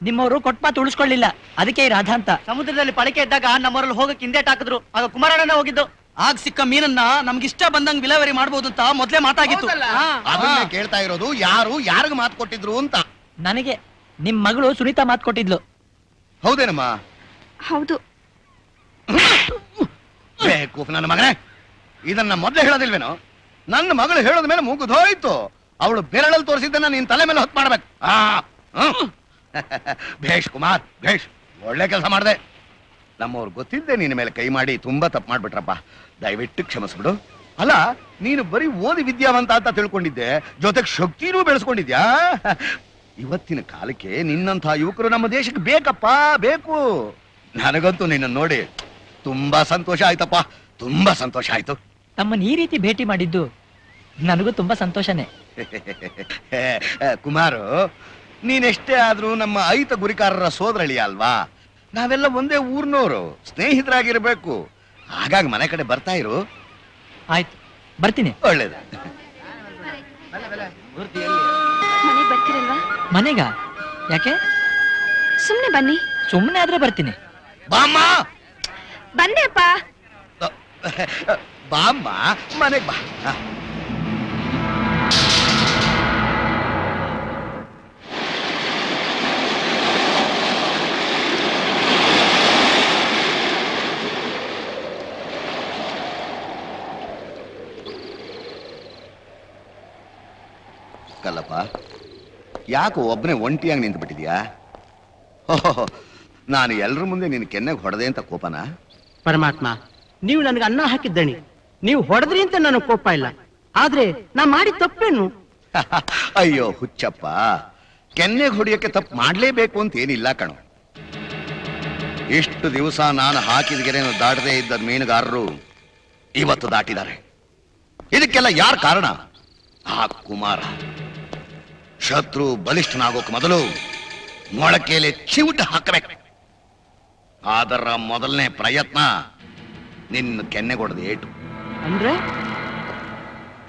ನಿಮ್ಮವರು ಕೊಟ್ಪಾತ್ ಮಾತು ಉಳಿಸ್ಕೊಳ್ಳಿಲ್ಲ. ಅದಕ್ಕೆ ಈ ರಾಧಾ ಅಂತ. ಸಮುದ್ರದಲ್ಲಿ ಪಳಕೆ ಇದ್ದಾಗ ನಮ್ಮರಲ್ಲಿ ಹೋಗಕ್ಕೆ ಹಿಂದೆ ಹಾಕಿದ್ರು ಆಗ ಕುಮಾರಣ್ಣನ ಹೋಗಿದ್ದು. ಆಗ ಸಿಕ್ಕ ಮೀನನ್ನ ನಮ್ಗಿಷ್ಟ ಬಂದಂಗ್ ವಿಲೇವರಿ ಮಾಡ್ಬೋದು ಅಂತ ಮೊದ್ಲೇ ಮಾತಾಗಿತ್ತು. ಅದನ್ನೇ ಕೇಳ್ತಾ ಇರೋದು ಯಾರು ಯಾರಿಗ ಮಾತು ಕೊಟ್ಟಿದ್ರು ಅಂತ. ನನಗೆ ನಿಮ್ ಮಗಳು ಸುನೀತಾ ಮಾತು ಕೊಟ್ಟಿದ್ಲು. ಹೌದೇನಮ್ಮ? ಹೌದು. ಬೇಕು ನನ್ನ ಮಗನೇ. ಇದನ್ನ ಮೊದ್ಲೇ ಹೇಳೋದಿಲ್ವೇನೋ? ನನ್ನ ಮಗಳು ಹೇಳೋದ ಮೇಲೆ ಮುಗಿದೋಯ್ತು ಅವಳು ಬೆರಳಲ್ಲಿ ತೋರಿಸಿದ್ದನ್ನ ನೀನ್ ತಲೆ ಮೇಲೆ ಹೊತ್ತು ಮಾಡ್ಬೇಕು. ಆ. ಭೇಷ್ ಕುಮಾರ್, ಭೇಷ್, ಒಳ್ಳೆ ಕೆಲಸ ಮಾಡಿದೆ. ನಮ್ಮವ್ರು ಗೊತ್ತಿದ್ದೆ ನಿನ್ನ ಮೇಲೆ ಕೈ ಮಾಡಿ ತುಂಬಾ ತಪ್ಪು ಮಾಡ್ಬಿಟ್ರಪ್ಪ. ದಯವಿಟ್ಟು ಕ್ಷಮಿಸ್ಬಿಡು. ಅಲ್ಲ, ನೀನು ಬರೀ ಓದಿ ವಿದ್ಯಾವಂತ ಅಂತ ತಿಳ್ಕೊಂಡಿದ್ದೆ, ಜೊತೆಗೆ ಶಕ್ತಿನೂ ಬೆಳೆಸ್ಕೊಂಡಿದ್ಯಾ? ಇವತ್ತಿನ ಕಾಲಕ್ಕೆ ನಿನ್ನಂಥ ಯುವಕರು ನಮ್ಮ ದೇಶಕ್ಕೆ ಬೇಕಪ್ಪ, ಬೇಕು. ನನಗಂತೂ ನಿನ್ನ ನೋಡಿ ತುಂಬಾ ಸಂತೋಷ ಆಯ್ತಪ್ಪ, ತುಂಬಾ ಸಂತೋಷ ಆಯ್ತು. ತಮ್ಮನ್ನ ಈ ರೀತಿ ಭೇಟಿ ಮಾಡಿದ್ದು ನನಗೂ ತುಂಬಾ ಸಂತೋಷನೇ. [laughs] ಕುಮಾರು ನೀನೆಷ್ಟೇ ಆದ್ರೂ ನಮ್ಮ ಐತ ಗುರಿಕಾರರ ಸೋದರಳಿ ಅಲ್ವಾ? ನಾವೆಲ್ಲ ಒಂದೇ ಊರ್ನೋರು ಸ್ನೇಹಿತರಾಗಿರ್ಬೇಕು. ಹಾಗಾಗಿ ಮನೆ ಕಡೆ ಬರ್ತಾ ಇರು. ಆಯ್ತು ಬರ್ತೀನಿ. ಒಳ್ಳೇದು. ಮನೆಗ್ ಬರ್ತೀರಲ್ವಾ? ಮನೆಗ? ಯಾಕೆ? ಸುಮ್ನೆ ಬನ್ನಿ. ಸುಮ್ಮನೆ ಆದ್ರೆ ಬರ್ತೀನಿ. ಬಾಮ್ಮ! ಬಂದೆ ಅಪ್ಪ. ಬಾಮ್ಮ ಮನೆಗೆ ಬಾ. ಕಲ್ಲಪ್ಪ ಯಾಕೋ ಒಬ್ಬನೇ ಒಂಟಿಯಾಗಿ ನಿಂತು ಬಿಟ್ಟಿದ್ಯಾ ನಾನು ಎಲ್ಲರ ಮುಂದೆ ನಿನ್ನ ಕೆನ್ನೆಗೆ ಹೊಡೆದೆ ಅಂತ ಕೋಪನ? ಪರಮಾತ್ಮ ನೀವು ನನಗೆ ಅನ್ನ ಹಾಕಿದ್ದಣಿ. ನೀವು ಹೊಡೆದ್ರಿ ಅಂತ ನನಗೆ ಕೋಪ ಇಲ್ಲ. ಆದ್ರೆ ನಾ ಮಾಡಿ ತಪ್ಪೇನು? ಅಯ್ಯೋ ಹುಚ್ಚಪ್ಪ. ಕೆನ್ನೆಗೆ ಹೊಡಿಯಕ್ಕೆ ತಪ್ಪು ಮಾಡ್ಲೇಬೇಕು ಅಂತ ಏನಿಲ್ಲ ಕಣೋ. ಇಷ್ಟು ದಿವಸ ನಾನು ಹಾಕಿದ ಗೆರೆಯನ್ನು ದಾಟದೇ ಇದ್ದ ಮೀನುಗಾರರು ಇವತ್ತು ದಾಟಿದ್ದಾರೆ. ಇದಕ್ಕೆಲ್ಲ ಯಾರ ಕಾರಣ? ಆ ಕುಮಾರ. ಶತ್ರು ಬಲಿಷ್ಠನಾಗೋಕ್ ಮೊದಲು ಮೊಳಕೆಯಲ್ಲಿ ಚಿವುಟ ಹಾಕಬೇಕು. ಅದರ ಮೊದಲನೇ ಪ್ರಯತ್ನ ನಿನ್ನ ಕೆನ್ನೆಗೊಡದ ಏಟು. ಅಂದ್ರೆ?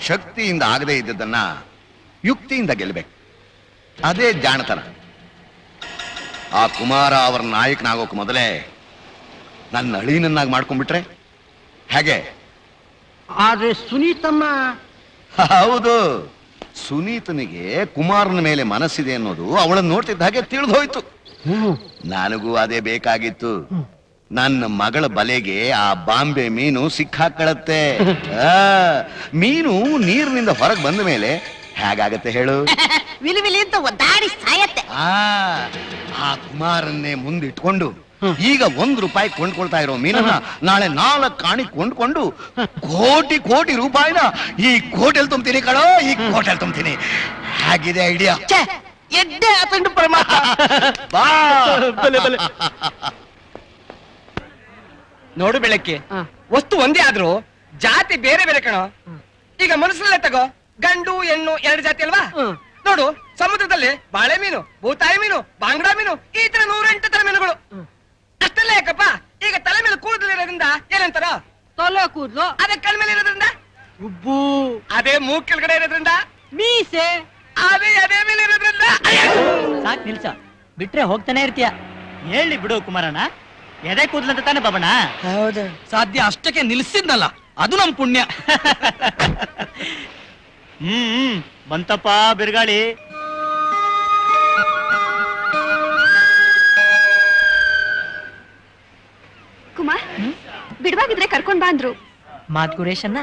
ಶಕ್ತಿಯಿಂದ ಆಗದೇ ಇದ್ದದನ್ನ ಯುಕ್ತಿಯಿಂದ ಗೆಲ್ಲಬೇಕು ಅದೇ ಜಾಣತನ. ಆ ಕುಮಾರ ಅವರ ನಾಯಕನಾಗೋಕ್ ಮೊದಲೇ ನನ್ನ ಅಳಿನನ್ನಾಗಿ ಮಾಡ್ಕೊಂಡ್ಬಿಟ್ರೆ ಹೇಗೆ? ಆದ್ರೆ ಸುನೀತಮ್ಮ [laughs] ಹೌದು. ಸುನೀತನಿಗೆ ಕುಮಾರನ ಮೇಲೆ ಮನಸ್ಸಿದೆ ಅನ್ನೋದು ಅವಳನ್ನು ನೋಡ್ತಿದ್ದ ಹಾಗೆ ತಿಳಿದು ಹೋಯ್ತು. ನನಗೂ ಅದೇ ಬೇಕಾಗಿತ್ತು. ನನ್ನ ಮಗಳ ಬಲೆಗೆ ಆ ಬಾಂಬೆ ಮೀನು ಸಿಕ್ಕಾಕಳತ್ತೆ ಆ, ಮೀನು ನೀರಿನಿಂದ ಹೊರಗೆ ಬಂದ ಮೇಲೆ ಹೇಗಾಗತ್ತೆ ಹೇಳು? [laughs] ವಿಲಿ ವಿಲಿ ಅಂತ ಒದ್ದಾಡಿ ಸಾಯತ್ತೆ. ಆ ಆ ಕುಮಾರನ್ನೇ ಮುಂದಿಟ್ಕೊಂಡು ಈಗ ಒಂದ್ ರೂಪಾಯಿ ಕೊಂಡ್ಕೊಳ್ತಾ ಇರೋ ಮೀನನ್ನ ನಾಳೆ ನಾಲ್ಕು ಕಾಣಿ ಕೊಂಡ್ಕೊಂಡು ಕೋಟಿ ಕೋಟಿ ರೂಪಾಯಿನ ಈ ಕೋಟೆಲ್ ತುಂಬ್ತೀನಿ ಕಣೋ ಈ ಕೋಟೆಲ್ ತುಂಬ್ತೀನಿ. ಹಾಗಿದೆ ಐಡಿಯಾ. ಛೆ, ಎಡ್ಡೆ ಆತಂಡು ಪರಮಾತ್ಮ. ಬಾ. ನೋಡು ಬೆಳಕ್ಕೆ ವಸ್ತು ಒಂದೇ ಆದ್ರೂ ಜಾತಿ ಬೇರೆ ಬೇರೆ ಕಣೋ. ಈಗ ಮನಸ್ಸಲ್ಲೇ ತಗೋ ಗಂಡು ಹೆಣ್ಣು ಎರಡು ಜಾತಿ ಅಲ್ವಾ? ನೋಡು ಸಮುದ್ರದಲ್ಲಿ ಬಾಳೆ ಮೀನು ಭೂತಾಯಿ ಮೀನು ಬಾಂಗ್ಡಾ ಮೀನು ಈ ತರ ನೂರೆಂಟು ತರ ಮೀನುಗಳು. ಅಷ್ಟೆಲ್ಲ ಯಾಕಪ್ಪ? ಈಗ ತಲೆ ಮೇಲೆ ಕೂದಲಿರೋದ್ರಿಂದ ಏನಂತಾರ? ತಲೆ ಕೂದಲು. ಅದೇ ಕಲ್ ಮೇಲೆ ಇರೋದ್ರಿಂದ? ಉಬ್ಬು. ಅದೇ ಮೂಗ್ ಕೆಳಗಡೆ ಇರೋದ್ರಿಂದ? ಮೀಸೆ. ಅದೇ ಅದೇ ಮೇಲೆ ಇರೋದ್ರಿಂದ? ಸಾಕ್ ನಿಲ್ಸ. ಬಿಟ್ರೆ ಹೋಗ್ತಾನೆ ಇರ್ತೀಯ. ಹೇಳಿ ಬಿಡು ಕುಮಾರಣ್ಣ. ಎದೆ ಕೂದಲಂತ ತಾನೆ ಬಾಬಣ್ಣ? ಹೌದು. ಸಾಧ್ಯ ಅಷ್ಟಕ್ಕೆ ನಿಲ್ಸಿದ್ನಲ್ಲ. ಅದು ನಮ್ ಪುಣ್ಯ. [laughs] ಹ್ಮ್ ಹ್ಮ್. ಬಂತಪ್ಪ ಬಿರುಗಾಳಿ. ಕುಮಾರ್ ಬಿಡವಾಗಿದ್ರೆ ಕರ್ಕೊಂಡ್ ಬಾಂದ್ರು ಮಾತ್ ಗುರೇಶನ್ನ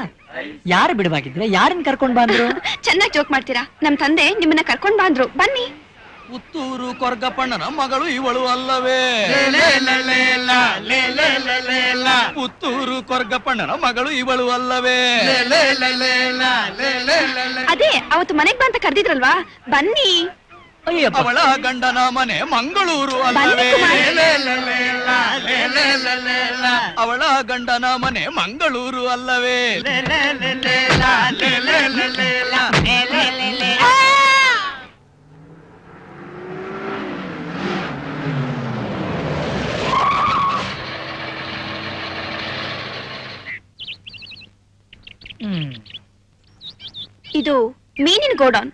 ಯಾರು ಬಿಡವಾಗಿದ್ರೆ ಯಾರನ್ನ ಕರ್ಕೊಂಡ್ ಬಂದ್ರು ಚೆನ್ನಾಗಿ ಜೋಕ್ ಮಾಡ್ತೀರಾ ನಮ್ ತಂದೆ ನಿಮ್ಮನ್ನ ಕರ್ಕೊಂಡ್ ಬಂದ್ರು ಬನ್ನಿ ಪುತ್ತೂರು ಕೊರ್ಗಪ್ಪಣ್ಣನ ಮಗಳು ಇವಳು ಅಲ್ಲವೇ ಪುತ್ತೂರು ಕೊರ್ಗಪ್ಪಣ್ಣನ ಮಗಳು ಇವಳು ಅಲ್ಲವೇ ಅದೇ ಅವತ್ತು ಮನೆಗ್ ಬಂತ ಕರೆದಿದ್ರಲ್ವಾ ಬನ್ನಿ ಅವಳ ಗಂಡನ ಮನೆ ಮಂಗಳೂರು ಅಲ್ಲವೇ ಅವಳ ಗಂಡನ ಮನೆ ಮಂಗಳೂರು ಅಲ್ಲವೇ ಇದು ಮೀನಿನ ಗೋಡೌನ್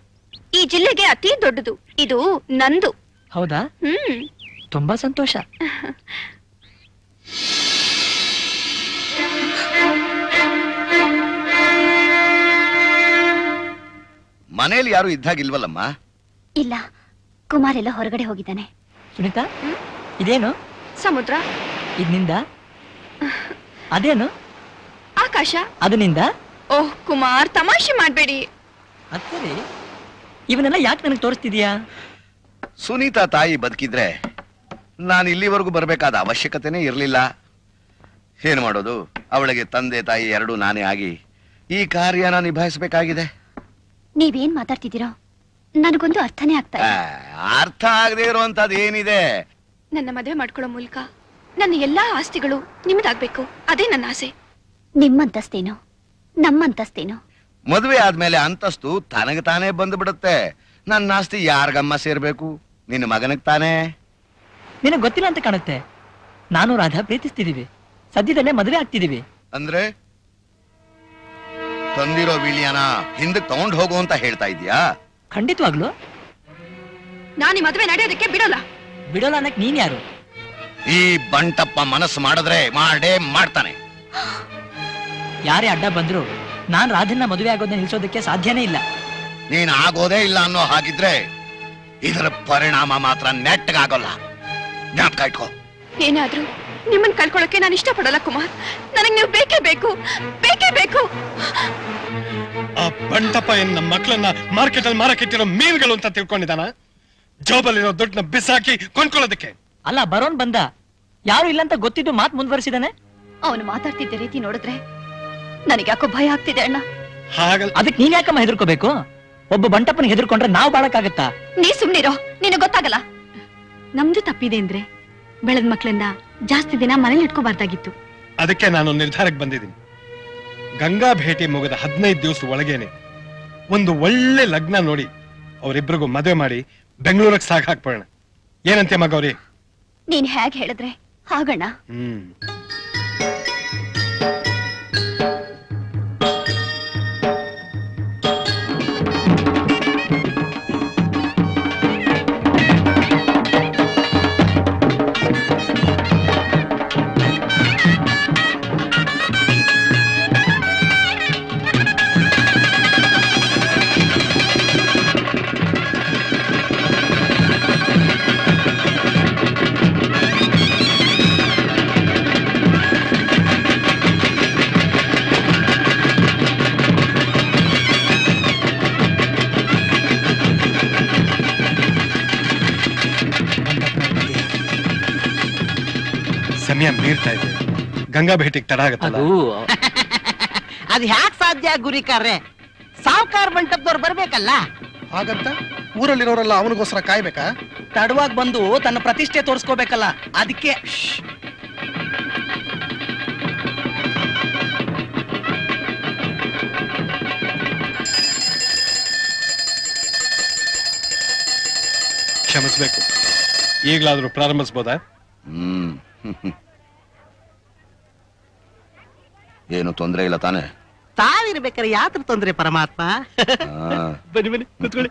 ಈ ಜಿಲ್ಲೆಗೆ ಅತಿ ದೊಡ್ಡದು. ಇದು ನಂದು. ಹೌದಾ? ಹ್ಮ್. ತುಂಬಾ ಸಂತೋಷ. ಮನೇಲಿ ಯಾರು ಇದ್ದಾಗಿಲ್ವಲ್ಲಮ್ಮ? ಇಲ್ಲ. ಕುಮಾರ್ ಎಲ್ಲ ಹೊರಗಡೆ ಹೋಗಿದ್ದಾನೆ. ಸುನೀತಾ ಇದೇನು? ಸಮುದ್ರ. ಇದ್ನಿಂದ? ಅದೇನು? ಆಕಾಶ. ಅದನಿಂದ ಓಹ್ ಕುಮಾರ್ ತಮಾಷೆ ಮಾಡ್ಬೇಡಿ. ಅದ್ ಸರಿ. ಇವನ್ನೆಲ್ಲ ಯಾಕೆ ನನಗೆ ತೋರಿಸ್ತಿದ್ಯಾ? ಸುನೀತಾ ತಾಯಿ ಬದುಕಿದ್ರೆ ನಾನು ಇಲ್ಲಿವರೆಗೂ ಬರಬೇಕಾದ ಅವಶ್ಯಕತೆನೇ ಇರಲಿಲ್ಲ. ಏನು ಮಾಡೋದು? ಅವಳಿಗೆ ತಂದೆ ತಾಯಿ ಎರಡೂ ನಾನೇ ಆಗಿ ಈ ಕಾರ್ಯನ ನಿಭಾಯಿಸಬೇಕಾಗಿದೆ. ನೀವೇನ್ ಮಾತಾಡ್ತಿದ್ದೀರೋ? ನನಗೊಂದು ಅರ್ಥನೇ ಆಗ್ತಾ ಆ, ಇಲ್ಲ ಅರ್ಥ ಆಗದೆ ಇರುವಂತದ್ದು ಏನಿದೆ? ನನ್ನ ಮದುವೆ ಮಾಡ್ಕೊಳ್ಳೋ ಮೂಲಕ ನನ್ನ ಎಲ್ಲಾ ಆಸ್ತಿಗಳು ನಿಮ್ದಾಗ್ಬೇಕು ಅದೇ ನನ್ನ ಆಸೆ. ನಿಮ್ಮಂತಸ್ತೇನೋ? ನಮ್ಮಂತಸ್ತೇನು? ಮದುವೆ ಆದ್ಮೇಲೆ ಅಂತಸ್ತು ತನಗ ತಾನೇ ಬಂದು ಬಿಡುತ್ತೆ ನನ್ನ ಆಸ್ತಿ ಯಾರಿಗಮ್ಮ ಸೇರ್ಬೇಕು? ನಿನ್ನ ಮಗನಿಗೆ ತಾನೇ? ನಿನಗ್ ಗೊತ್ತಿಲ್ಲ ಅಂತ ಕಾಣುತ್ತೆ. ನಾನು ರಾಧಾ ಪ್ರೀತಿಸ್ತಿದೀವಿ. ಸದ್ಯದಲ್ಲೇ ಮದುವೆ ಆಗ್ತಿದೀವಿ. ಅಂದ್ರೆ? ತಂದಿರೋ ವಿಳಿಯನ ಹಿಂದಕ್ಕೆ ತಗೊಂಡ್ ಹೋಗು ಅಂತ ಹೇಳ್ತಾ ಇದೀಯಾ ಖಂಡಿತವಾಗ್ಲು. ನಾನು ಈ ಮದುವೆ ನಡೆಯೋದಕ್ಕೆ ಬಿಡೋಲ್ಲ. ಬಿಡೋಲ್ಲ ಅನ್ನಕ್ ನೀನ್ ಯಾರು? ಈ ಬಂಟಪ್ಪ ಮನಸ್ಸು ಮಾಡಿದ್ರೆ ಮಾಡೇ ಮಾಡ್ತಾನೆ. ಯಾರೇ ಅಡ್ಡ ಬಂದ್ರು ನಾನ್ ರಾಧನ್ನ ಮದುವೆ ಆಗೋದನ್ನ ನಿಲ್ಸೋದಕ್ಕೆ ಸಾಧ್ಯನೇ ಇಲ್ಲ. ನೀನ್ ಆಗೋದೇ ಇಲ್ಲ ಅನ್ನೋ ಹಾಗಿದ್ರೆ ಇದರ ಪರಿಣಾಮ ಮಾತ್ರ ನೆಟ್ಟಗಾಗೋಲ್ಲ ಜ್ಞಾಪಕ ಇಟ್ಕೋ. ಏನಾದ್ರೂ ನಿಮ್ಮನ್ನ ಕಳ್ಕೊಳ್ಳೋಕೆ ನಾನು ಇಷ್ಟಪಡಲ್ಲ ಕುಮಾರ್. ನನಗೆ ನೀವು ಬೇಕೇ ಬೇಕು ಬೇಕೇ ಬೇಕು. ಆ ಬಂಟಪ್ಪ ಏನ್ ನಮ್ಮ ಮಕ್ಕಳನ್ನ ಮಾರ್ಕೆಟ್ ಅಲ್ಲಿ ಮಾರಕ್ಕಿಟ್ಟಿರೋ ಮೀನುಗಳು ಅಂತ ತಿಳ್ಕೊಂಡಿದಾನ ಜೋಬಲ್ಲಿರೋ ದುಡ್ಡನ್ನ ಬಿಸಾಕಿ ಕೊಂಡ್ಕೊಳ್ಳೋದಕ್ಕೆ. ಅಲ್ಲ ಬರೋನ್ ಬಂದ. ಯಾರು ಇಲ್ಲ ಅಂತ ಗೊತ್ತಿದ್ದು ಮಾತ್ ಮುಂದುವರಿಸಿದಾನೆ? ಅವನು ಮಾತಾಡ್ತಿದ್ದ ರೀತಿ ನೋಡಿದ್ರೆ ನನಗೆ ಯಾಕೋ ಭಯ ಆಗ್ತಿದೆ ಅಣ್ಣ. ಹಾಗಲ್ಲ. ಅದಕ್ಕೆ ನೀನ್ ಯಾಕಮ್ಮ ಹೆದರ್ಕೋಬೇಕು? ಒಬ್ಬ ಬಂಟಪ್ಪನ ಹೆದರ್ಕೊಂಡ್ರೆ ನಾವು ಬಾಳಕ್ಕಾಗತ್ತಾ ನೀ ಸುಮ್ನಿರೋ ನಿನಗೆ ಗೊತ್ತಾಗಲ್ಲ. ನಮ್ದು ತಪ್ಪಿದೆ ಅಂದ್ರೆ ಬೆಳೆದ ಮಕ್ಕಳನ್ನ ಜಾಸ್ತಿ ದಿನ ಮನೇಲಿ ಇಟ್ಕೋಬಾರ್ದಾಗಿತ್ತು. ಅದಕ್ಕೆ ನಾನು ನಿರ್ಧಾರಕ್ಕೆ ಬಂದಿದ್ದೀನಿ. ಗಂಗಾ ಭೇಟಿ ಮುಗಿದ ಹದಿನೈದು ದಿವಸ ಒಳಗೇನೆ ಒಂದು ಒಳ್ಳೆ ಲಗ್ನ ನೋಡಿ ಅವರಿಬ್ಬರಿಗೂ ಮದುವೆ ಮಾಡಿ ಬೆಂಗಳೂರಿಗೆ ಸಾಕ್ ಹಾಕ್ಬೋಣ ಏನಂತೆ ಮಗವ್ರಿ ನೀನ್ ಹೇಗ್ ಹೇಳಿದ್ರೆ? ಹಾಗಣ್ಣ. ಹ್ಮ್. ಸಮಯ ಮೀರ್ತಾ ಇದೆ. ಗಂಗಾ ಭೇಟಿಗೆ ತಡ ಆಗತ್ತಲ್ಲ? ಅದ್. ಹ್ಯಾಕ್ ಸಾಧ್ಯ ಗುರಿಕಾರ್ರೆ ಸಾವುಕಾರ ಮಂಟಪದವ್ರು ಬರ್ಬೇಕಲ್ಲ? ಹಾಗಂತ? ಊರಲ್ಲಿರೋರೆಲ್ಲ ಅವನಿಗೋಸ್ಕರ ಕಾಯ್ಬೇಕಾ? ತಡವಾಗಿ ಬಂದು ತನ್ನ ಪ್ರತಿಷ್ಠೆ ತೋರಿಸ್ಕೋಬೇಕಲ್ಲ ಅದಕ್ಕೆ. ಕ್ಷಮಿಸ್ಬೇಕು. ಈಗಲಾದ್ರೂ ಪ್ರಾರಂಭಿಸ್ಬೋದಾ? ಹ್ಮ್. ಏನು ತೊಂದ್ರೆ ಇಲ್ಲ ತಾನೆ? ತಾವಿರ್ಬೇಕಾದ್ರೆ ಯಾತ್ರ ತೊಂದ್ರೆ ಪರಮಾತ್ಮ. [laughs] ಬನ್ನಿ ಬನ್ನಿ ಕೂತ್ಕೊಳ್ಳಿ.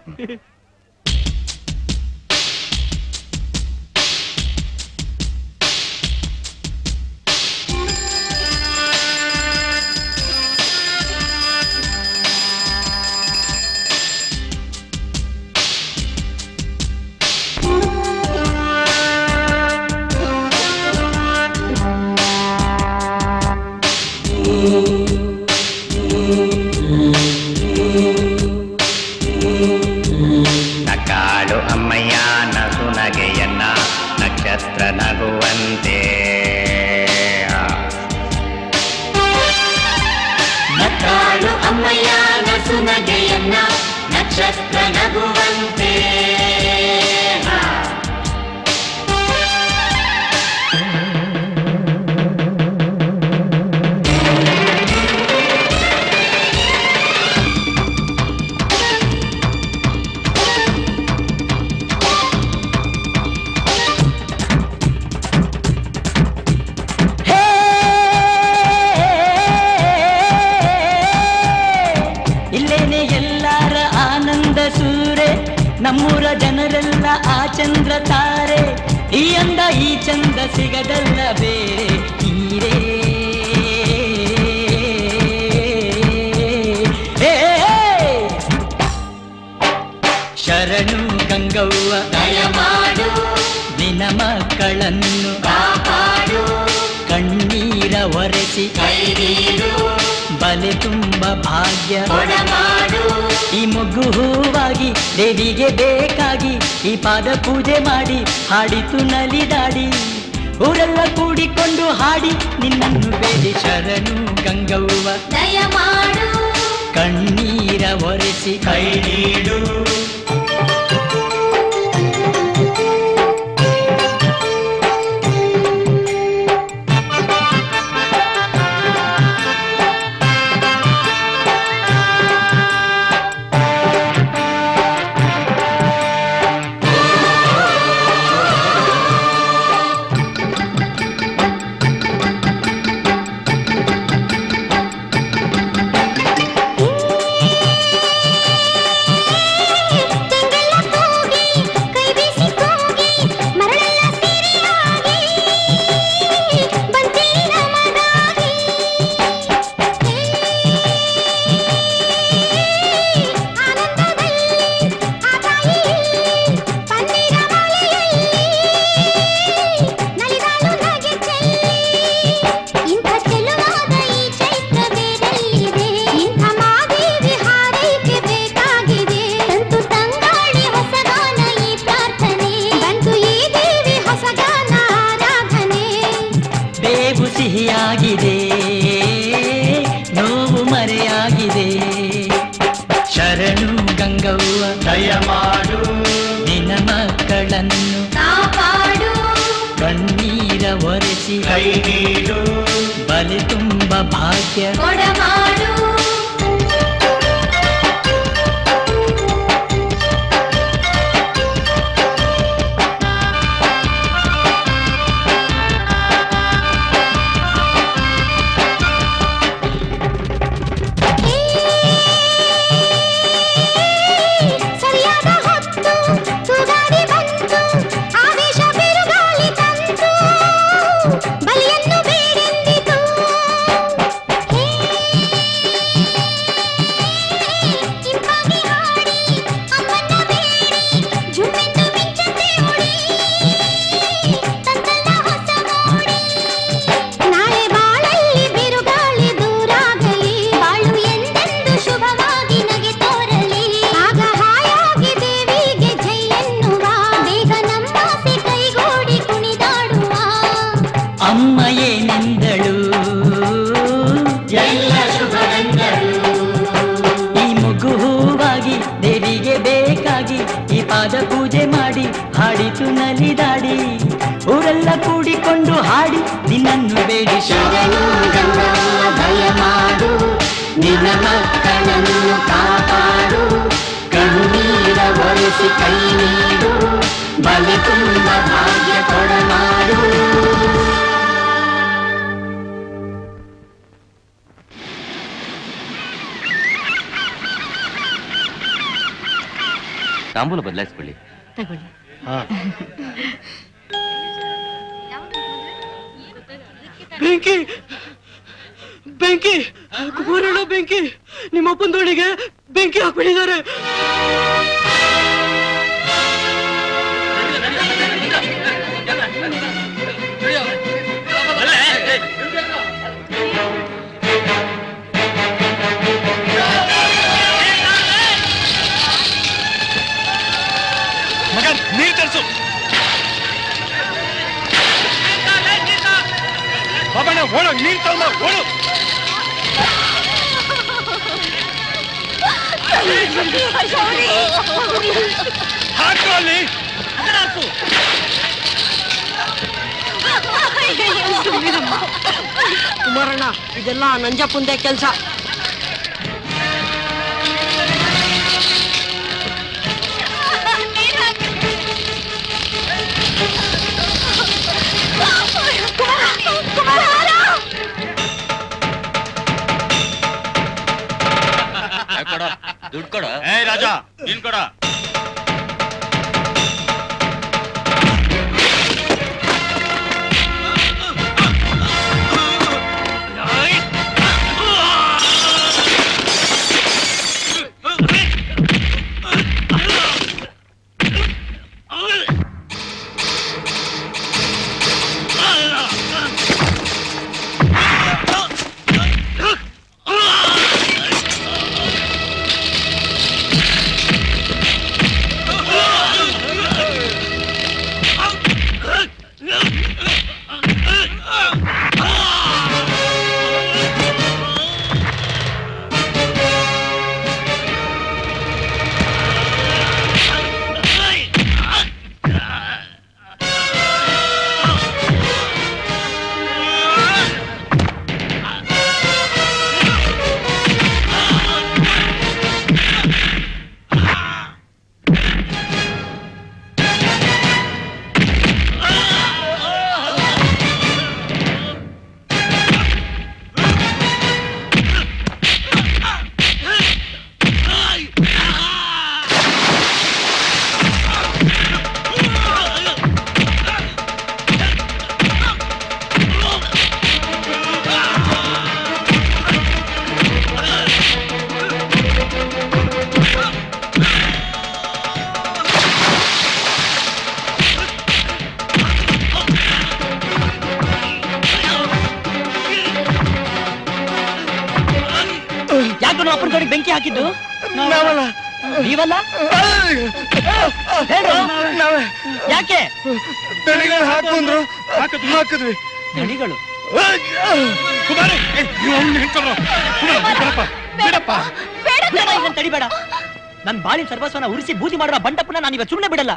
ಉರಿಸಿ ಬೂದಿ ಮಾಡುವ ಬಂಡಪ್ಪನ ನಾನು ಇವತ್ತು ಸುಮ್ಮನೆ ಬಿಡಲ್ಲ.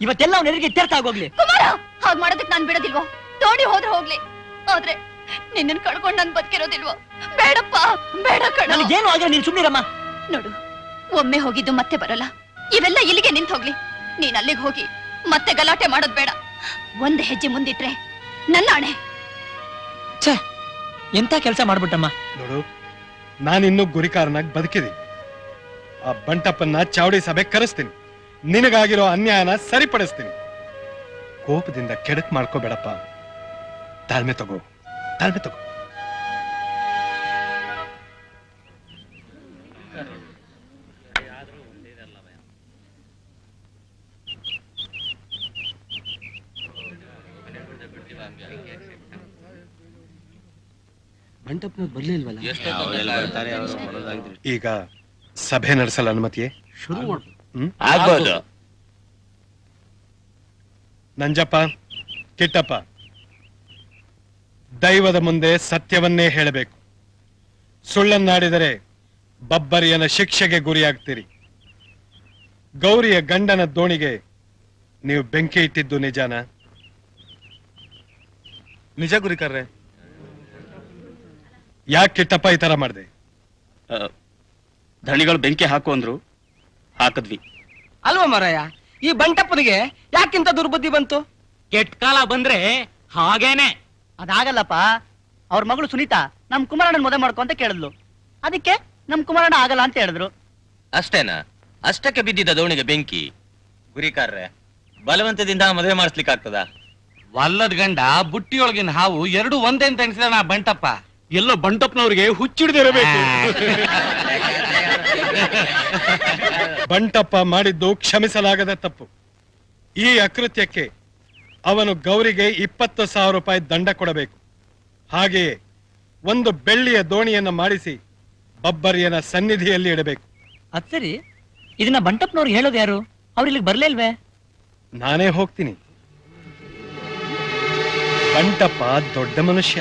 ಇವತ್ತೆಲ್ಲ ಅವನ ಎದುರಿಗೆ ಇತ್ಯರ್ಥ ಆಗೋಗ್ಲಿ. ಕುಮಾರ ಹಾಗ್ ಮಾಡೋದಕ್ಕೆ ನಾನ್ ಬಿಡೋದಿಲ್ವೋ? ತೋಡಿ ಹೋದ್ರೆ ಹೋಗ್ಲಿ. ಆದ್ರೆ ನಿನ್ನನ್ ಕಳ್ಕೊಂಡು ನಾನು ಬದುಕಿರೋದಿಲ್ವೋ? ಬೇಡಪ್ಪ ಬೇಡ ಕಣ. ನನಗೇನು ಆಗಿಲ್ಲ ನೀನ್ ಸುಮ್ಮನಿರಮ್ಮ ನೋಡು ಒಮ್ಮೆ ಹೋಗಿದ್ದು ಮತ್ತೆ ಬರಲ್ಲ. ಇವೆಲ್ಲ ಇಲ್ಲಿಗೆ ನಿಂತ್ ಹೋಗ್ಲಿ. ನೀನ್ ಅಲ್ಲಿಗೆ ಹೋಗಿ ಮತ್ತೆ ಗಲಾಟೆ ಮಾಡೋದ್ ಬೇಡ. ಒಂದ್ ಹೆಜ್ಜೆ ಮುಂದಿಟ್ರೆ ನನ್ನ ಅಣೆ ಛೇ ಎಂತ ಕೆಲಸ ಮಾಡ್ಬಿಟ್ಟಮ್ಮ? ನೋಡು ನಾನಿನ್ನೂ ಗುರಿಕಾರನಾಗಿ ಬದುಕಿದ್ದೀನಿ ಆ ಬಂಟಪ್ಪನ್ನ ಚಾವಡಿ ಸಭೆ ಕರೆಸ್ತೀನಿ. ನಿನಗಾಗಿರೋ ಅನ್ಯಾಯನ ಸರಿಪಡಿಸ್ತೀನಿ. ಕೋಪದಿಂದ ಕೆಡಕ್ ಮಾಡ್ಕೋಬೇಡಪ್ಪ. ತಾಳ್ಮೆ ತಗೋ ತಾಳ್ಮೆ ತಗೋ. ಮಂಟಪನವ್ರು ಬರ್ಲೇ ಇಲ್ವಲ್ಲ? ಈಗ ಸಭೆ ನಡೆಸಲು ಅನುಮತಿಯೇ? ಶುರು ಮಾಡ ಹ್ಮ್? ಆಗ್ಬೋದು. ನಂಜಪ್ಪ ಕಿಟ್ಟಪ್ಪ ದೈವದ ಮುಂದೆ ಸತ್ಯವನ್ನೇ ಹೇಳಬೇಕು. ಸುಳ್ಳನ್ನಾಡಿದರೆ ಬಬ್ಬರಿಯನ ಶಿಕ್ಷೆಗೆ ಗುರಿಯಾಗ್ತೀರಿ. ಗೌರಿಯ ಗಂಡನ ದೋಣಿಗೆ ನೀವು ಬೆಂಕಿ ಇಟ್ಟಿದ್ದು ನಿಜಾನ? ನಿಜ ಗುರಿಕರ್ರೆ. ಯಾಕೆ ಕಿಟ್ಟಪ್ಪ ಈ ತರ ಮಾಡಿದೆ? ಧಣಿಗಳು ಬೆಂಕಿ ಹಾಕು ಅಂದ್ರು ಹಾಕದ್ವಿ. ಅಲ್ವಾ ಮಾರಾಯ? ಈ ಬಂಟಪ್ಪನಿಗೆ ಯಾಕಿಂತ ದುರ್ಬುದ್ಧಿ ಬಂತು? ಕೆಟ್ಟ ಕಾಲ ಬಂದ್ರೆ ಹಾಗೇನೆ. ಅದಾಗಲ್ಲಪ್ಪ ಅವ್ರ ಮಗಳು ಸುನೀತಾ ನಮ್ ಕುಮಾರಣ್ಣನ ಮದುವೆ ಮಾಡ್ಕೊ ಅಂತ ಕೇಳಿದ್ಲು. ಅದಕ್ಕೆ ನಮ್ ಕುಮಾರಣ್ಣ ಆಗಲ್ಲ ಅಂತ ಹೇಳಿದ್ರು. ಅಷ್ಟೇನಾ? ಅಷ್ಟಕ್ಕೆ ಬಿದ್ದಿದ್ದ ದೋಣಿಗೆ ಬೆಂಕಿ. ಗುರಿಕಾರ್ರೆ ಬಲವಂತದಿಂದ ಮದುವೆ ಮಾಡಿಸ್ಲಿಕ್ಕೆ ಆಗ್ತದ? ವಲ್ಲದ ಗಂಡ ಬುಟ್ಟಿಯೊಳಗಿನ ಹಾವು ಎರಡು ಒಂದೇ ಅಂತ ಎಣಿಸಿದ ಬಂಟಪ್ಪ. ಎಲ್ಲೋ ಬಂಟಪ್ಪನವ್ರಿಗೆ ಹುಚ್ಚಿಡ್ದಿರಬೇಕು. [laughs] ಬಂಟಪ್ಪ ಮಾಡಿದ್ದು ಕ್ಷಮಿಸಲಾಗದ ತಪ್ಪು. ಈ ಅಕೃತ್ಯಕ್ಕೆ ಅವನು ಗೌರಿಗೆ ಇಪ್ಪತ್ತು ಸಾವಿರ ರೂಪಾಯಿ ದಂಡ ಕೊಡಬೇಕು. ಹಾಗೆಯೇ ಒಂದು ಬೆಳ್ಳಿಯ ದೋಣಿಯನ್ನು ಮಾಡಿಸಿ ಬಬ್ಬರಿಯನ ಸನ್ನಿಧಿಯಲ್ಲಿ ಇಡಬೇಕು. ಅದ್ ಸರಿ. ಇದನ್ನ ಬಂಟಪ್ಪನವ್ರು ಹೇಳೋದು ಯಾರು? ಅವ್ರು ಇಲ್ಲಿಗೆ ಬರ್ಲೇ ಇಲ್ವೇ? ನಾನೇ ಹೋಗ್ತೀನಿ. ಬಂಟಪ್ಪ ದೊಡ್ಡ ಮನುಷ್ಯ.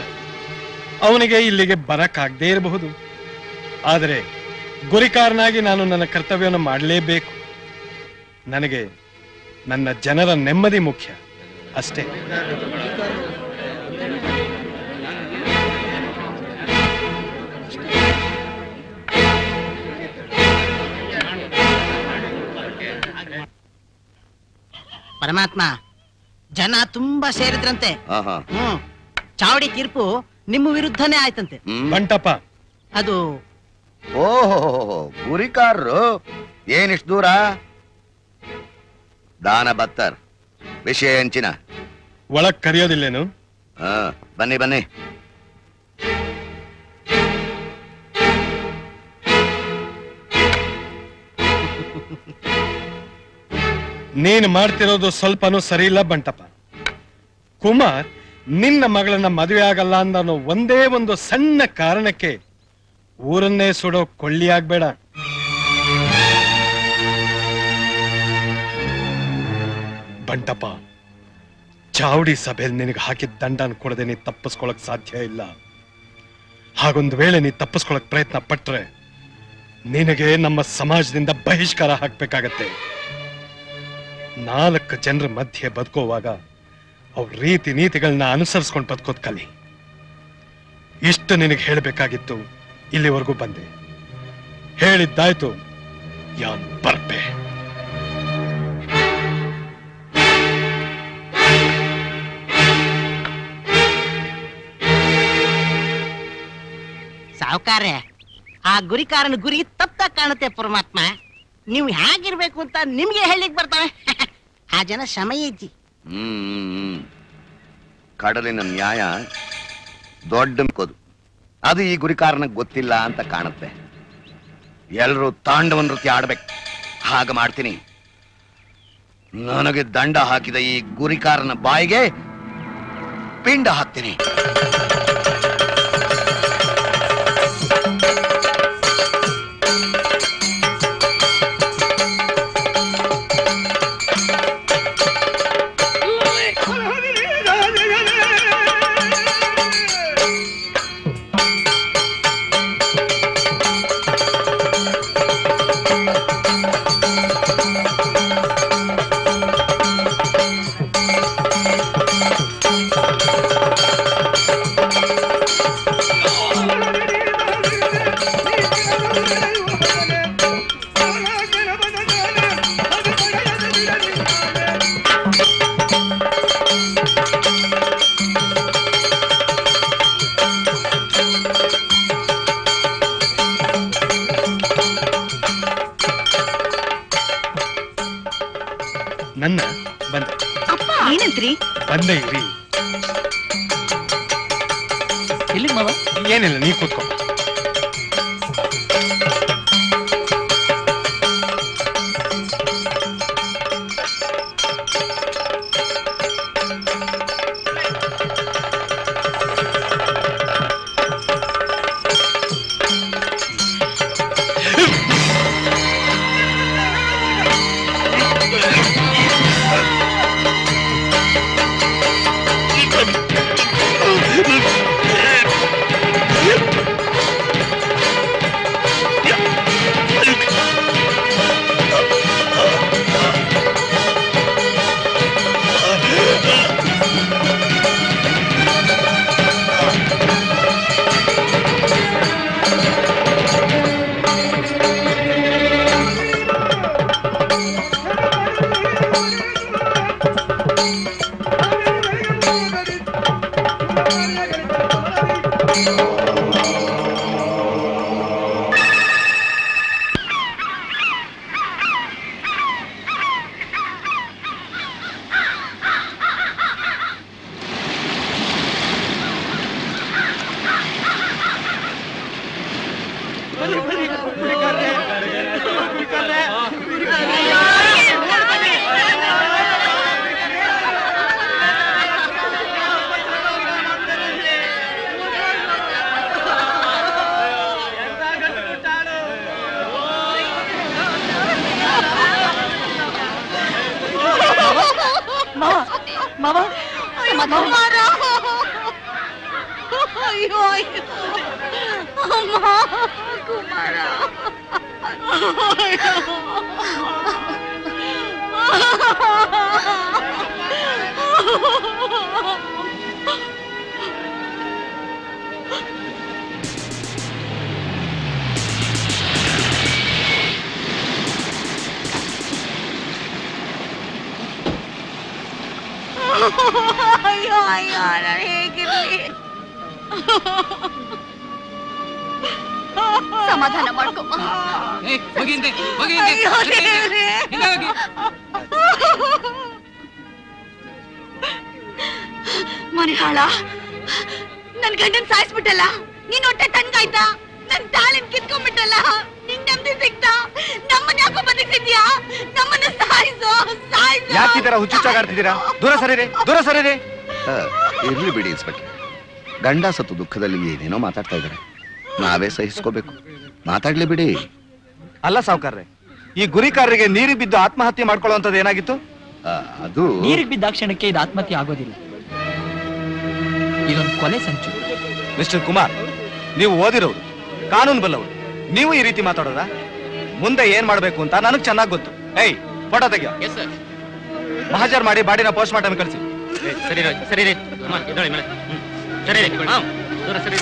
ಅವನಿಗೆ ಇಲ್ಲಿಗೆ ಬರಕ್ಕಾಗದೇ ಇರಬಹುದು. ಆದರೆ ಗುರಿಕಾರನಾಗಿ ನಾನು ನನ್ನ ಕರ್ತವ್ಯವನ್ನು ಮಾಡಲೇಬೇಕು. ನನಗೆ ನನ್ನ ಜನರ ನೆಮ್ಮದಿ ಮುಖ್ಯ. ಅಷ್ಟೇ. ಪರಮಾತ್ಮ ಜನ ತುಂಬಾ ಸೇರಿದ್ರಂತೆ. ಹ್ಮ್. ಚಾವಡಿ ತೀರ್ಪು ನಿಮ್ಮ ವಿರುದ್ಧನೇ ಆಯ್ತಂತೆ. ಬಂಟಪ್ಪ. ಅದು ಓಹೋ ಗುರಿಕಾರರು? ಏನಿಷ್ಟು ದೂರ? ದಾನ ಬತ್ತರ್ ವಿಷಯ ಹೆಂಚಿನ. ಒಳಗ್ ಕರೆಯೋದಿಲ್ಲೇನು? ಹಾ ಬನ್ನಿ ಬನ್ನಿ. ನೀನ್ ಮಾಡ್ತಿರೋದು ಸ್ವಲ್ಪನೂ ಸರಿ ಇಲ್ಲ ಬಂಟಪ್ಪ. ಕುಮಾರ್ ನಿನ್ನ ಮಗಳನ್ನ ಮದುವೆ ಆಗಲ್ಲ ಅನ್ನೋ ಒಂದೇ ಒಂದು ಸಣ್ಣ ಕಾರಣಕ್ಕೆ ಊರನ್ನೇ ಸುಡೋ ಕೊಳ್ಳಿ ಆಗ್ಬೇಡ. ಬಂಟಪ್ಪ, ಚಾವಡಿ ಸಭೆಯಲ್ಲಿ ನಿನಗೆ ಹಾಕಿದ ದಂಡನ ಕೊಡದೆ ನೀ ತಪ್ಪಿಸ್ಕೊಳಕ್ ಸಾಧ್ಯ ಇಲ್ಲ. ಹಾಗೊಂದು ವೇಳೆ ನೀ ತಪ್ಪಿಸ್ಕೊಳಕ್ ಪ್ರಯತ್ನ ಪಟ್ರೆ ನಿನಗೆ ನಮ್ಮ ಸಮಾಜದಿಂದ ಬಹಿಷ್ಕಾರ ಹಾಕ್ಬೇಕಾಗತ್ತೆ. ನಾಲ್ಕು ಜನರ ಮಧ್ಯೆ ಬದುಕೋವಾಗ ಅವ್ರ ರೀತಿ ನೀತಿಗಳನ್ನ ಅನುಸರಿಸ್ಕೊಂಡು ಬದುಕೋದ್ ಕಲಿ. ಇಷ್ಟು ನಿನಗೆ ಹೇಳಬೇಕಾಗಿತ್ತು. ಇಲ್ಲಿವರೆಗೂ ಬಂದೆ. ಹೇಳಿದ್ದಾಯ್ತು ಯಾನ್ ಬರ್ಪೆ. ಸಾವುಕಾರೆ ಆ ಗುರಿಕಾರನ ಗುರಿ ತಪ್ಪ ಕಾಣುತ್ತೆ ಪರಮಾತ್ಮ. ನೀವು ಹೇಗಿರ್ಬೇಕು ಅಂತ ನಿಮ್ಗೆ ಹೇಳಿಕ್ ಬರ್ತಾವೆ [laughs] ಆ ಜನ ಶ್ರಮ ಐತಿ. ಹ್ಮ್ ಕಡಲಿನ ನ್ಯಾಯ ದೊಡ್ಡ ಮಿಕ್ಕೋದು ಅದು ಈ ಗುರಿಕಾರನಿಗೆ ಗೊತ್ತಿಲ್ಲ ಅಂತ ಕಾಣುತ್ತೆ. ಎಲ್ಲರೂ ತಾಂಡವ ನೃತ್ಯ ಆಡ್ಬೇಕು. ಹಾಗ ಮಾಡ್ತೀನಿ. ನನಗೆ ದಂಡ ಹಾಕಿದ ಈ ಗುರಿಕಾರನ ಬಾಯಿಗೆ ಪಿಂಡ ಹಾಕ್ತೀನಿ. ಬಂದೆ ಇರಿ. ಇಲ್ಲಿ ಮಾವ. ಏನಿಲ್ಲ ನೀ ಕೂತ್ಕೊ. ಮಾವ ಗಂಡ ಸತ್ತು ದುಃಖದಲ್ಲಿ ಏನೇನೋ ಮಾತಾಡ್ತಾ ಇದ್ದಾರೆ. ನಾವೇ ಸಹಿಸ್ಕೋಬೇಕು. ಮಾತಾಡ್ಲಿ ಬಿಡಿ. ಅಲ್ಲ ಸಾವುಕಾರ್ರೆ ಈ ಗುರಿಕಾರರಿಗೆ ನೀರಿಗೆ ಬಿದ್ದು ಆತ್ಮಹತ್ಯೆ ಮಾಡ್ಕೊಳ್ಳುವಂಥದ್ದು ಏನಾಗಿತ್ತು? ಅದು ನೀರಿಗೆ ಬಿದ್ದ ಕ್ಷಣಕ್ಕೆ ಇದು ಆತ್ಮಹತ್ಯೆ ಆಗೋದಿಲ್ಲ. ಇದೊಂದು ಕೊಲೆ ಸಂಚು. ಮಿಸ್ಟರ್ ಕುಮಾರ್ ನೀವು ಓದಿರೋರು ಕಾನೂನು ಬಲ್ಲವರು ನೀವು ಈ ರೀತಿ ಮಾತಾಡೋದ? ಮುಂದೆ ಏನ್ ಮಾಡ್ಬೇಕು ಅಂತ ನನಗೆ ಚೆನ್ನಾಗಿ ಗೊತ್ತು. ಏಯ್ ಫೋಟೋ ತೆಗಿಯೋ. ಮಹಾಜರ್ ಮಾಡಿ ಬಾಡಿನ ಪೋಸ್ಟ್ ಮಾರ್ಟಮ್ ಕಳಿಸಿ. ಸರಿ ರೀ, ಸರಿ ರೀ. ಅಮ್ಮ, ಎದ್ದೇಳಿ ಮೇಲೆ. ಹ್ಮ್. ಸರಿ ರೀ. ಹಾ, ದೂರ ಸರಿ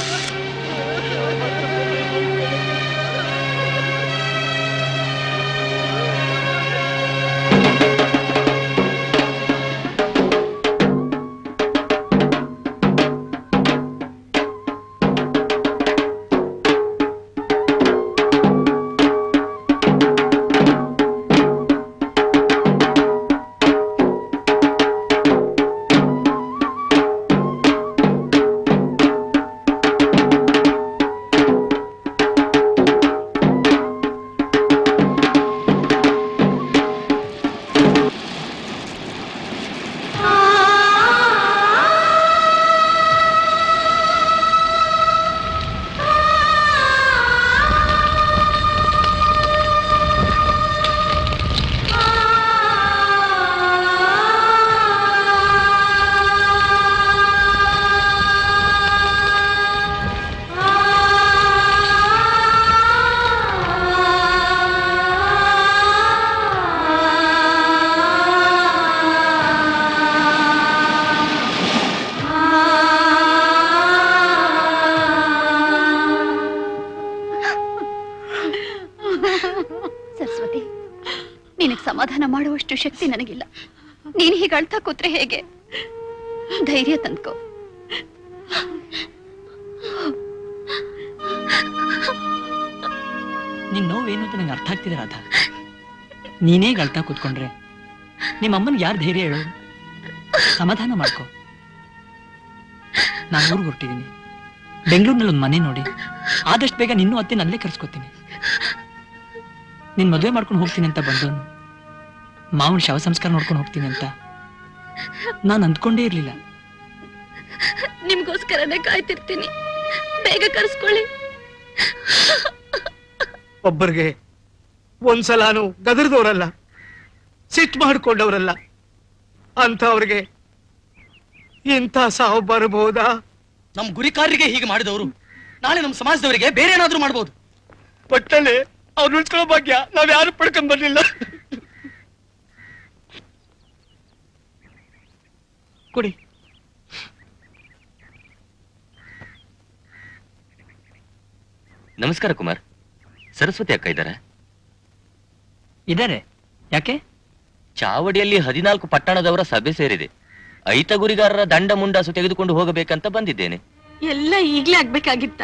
ಗಳ್ತಾ ಕೂತ್ಕೊಂಡ್ರೆ ನಿಮ್ಮ ಅಮ್ಮನ್ ಯಾರು ಧೈರ್ಯ ಹೇಳು? ಸಮಾಧಾನ ಮಾಡ್ಕೊ. ನಾನು ಊರಿಗೆ ಹೊರಟಿದ್ದೀನಿ ಬೆಂಗಳೂರಿನಲ್ಲಿ ಒಂದು ಮನೆ ನೋಡಿ. ಆದಷ್ಟು ಬೇಗ ನಿನ್ನೂ ಅತ್ತೆ ನಲ್ಲೇ ಕರ್ಸ್ಕೊತೀನಿ. ನಿನ್ ಮದುವೆ ಮಾಡ್ಕೊಂಡು ಹೋಗ್ತೀನಿ ಅಂತ ಬಂದವನು ಮಾವನ ಶವ ಸಂಸ್ಕಾರ ನೋಡ್ಕೊಂಡು ಹೋಗ್ತೀನಿ ಅಂತ ನಾನು ಅಂದ್ಕೊಂಡೇ ಇರ್ಲಿಲ್ಲ. ನಿಮ್ಗೋಸ್ಕರನೇ ಕಾಯ್ತಿರ್ತೀನಿ. ಬೇಗ ಕರ್ಸ್ಕೊಳ್ಳಿ. ಒಬ್ಬರಿಗೆ ಒಂದ್ಸಲಾನು ಗದರ್ದವರಲ್ಲ. ಸಿಟ್ ಮಾಡ್ಕೊಂಡವರಲ್ಲ. ಅಂತವ್ರಿಗೆ ಇಂಥ ಸಾವು ಬರಬಹುದಾ? ನಮ್ ಗುರಿಕಾರರಿಗೆ ಹೀಗೆ ಮಾಡಿದವರು ನಾಳೆ ನಮ್ಮ ಸಮಾಜದವರಿಗೆ ಬೇರೆ ಏನಾದ್ರೂ ಮಾಡಬಹುದು ಒಟ್ಟಲ್ಲಿ ಅವ್ರು ಉಳಿಸ್ಕೊಳ್ಳೋ ಭಾಗ್ಯ ನಾವ್ ಯಾರು ಪಡ್ಕೊಂಡ್ ಬರ್ಲಿಲ್ಲ. ಕೊಡಿ. ನಮಸ್ಕಾರ ಕುಮಾರ್. ಸರಸ್ವತಿ ಅಕ್ಕ ಇದ್ದಾರೆ ಇದ್ದಾರೆ ಯಾಕೆ? ಚಾವಡಿಯಲ್ಲಿ ಹದಿನಾಲ್ಕು ಪಟ್ಟಣದವರ ಸಭೆ ಸೇರಿದೆ. ಐತ ಗುರಿಗಾರರ ದಂಡ ಮುಂಡಾಸು ತೆಗೆದುಕೊಂಡು ಹೋಗಬೇಕಂತ ಬಂದಿದ್ದೇನೆ. ಎಲ್ಲ ಈಗ್ಲೇ ಆಗ್ಬೇಕಾಗಿತ್ತ?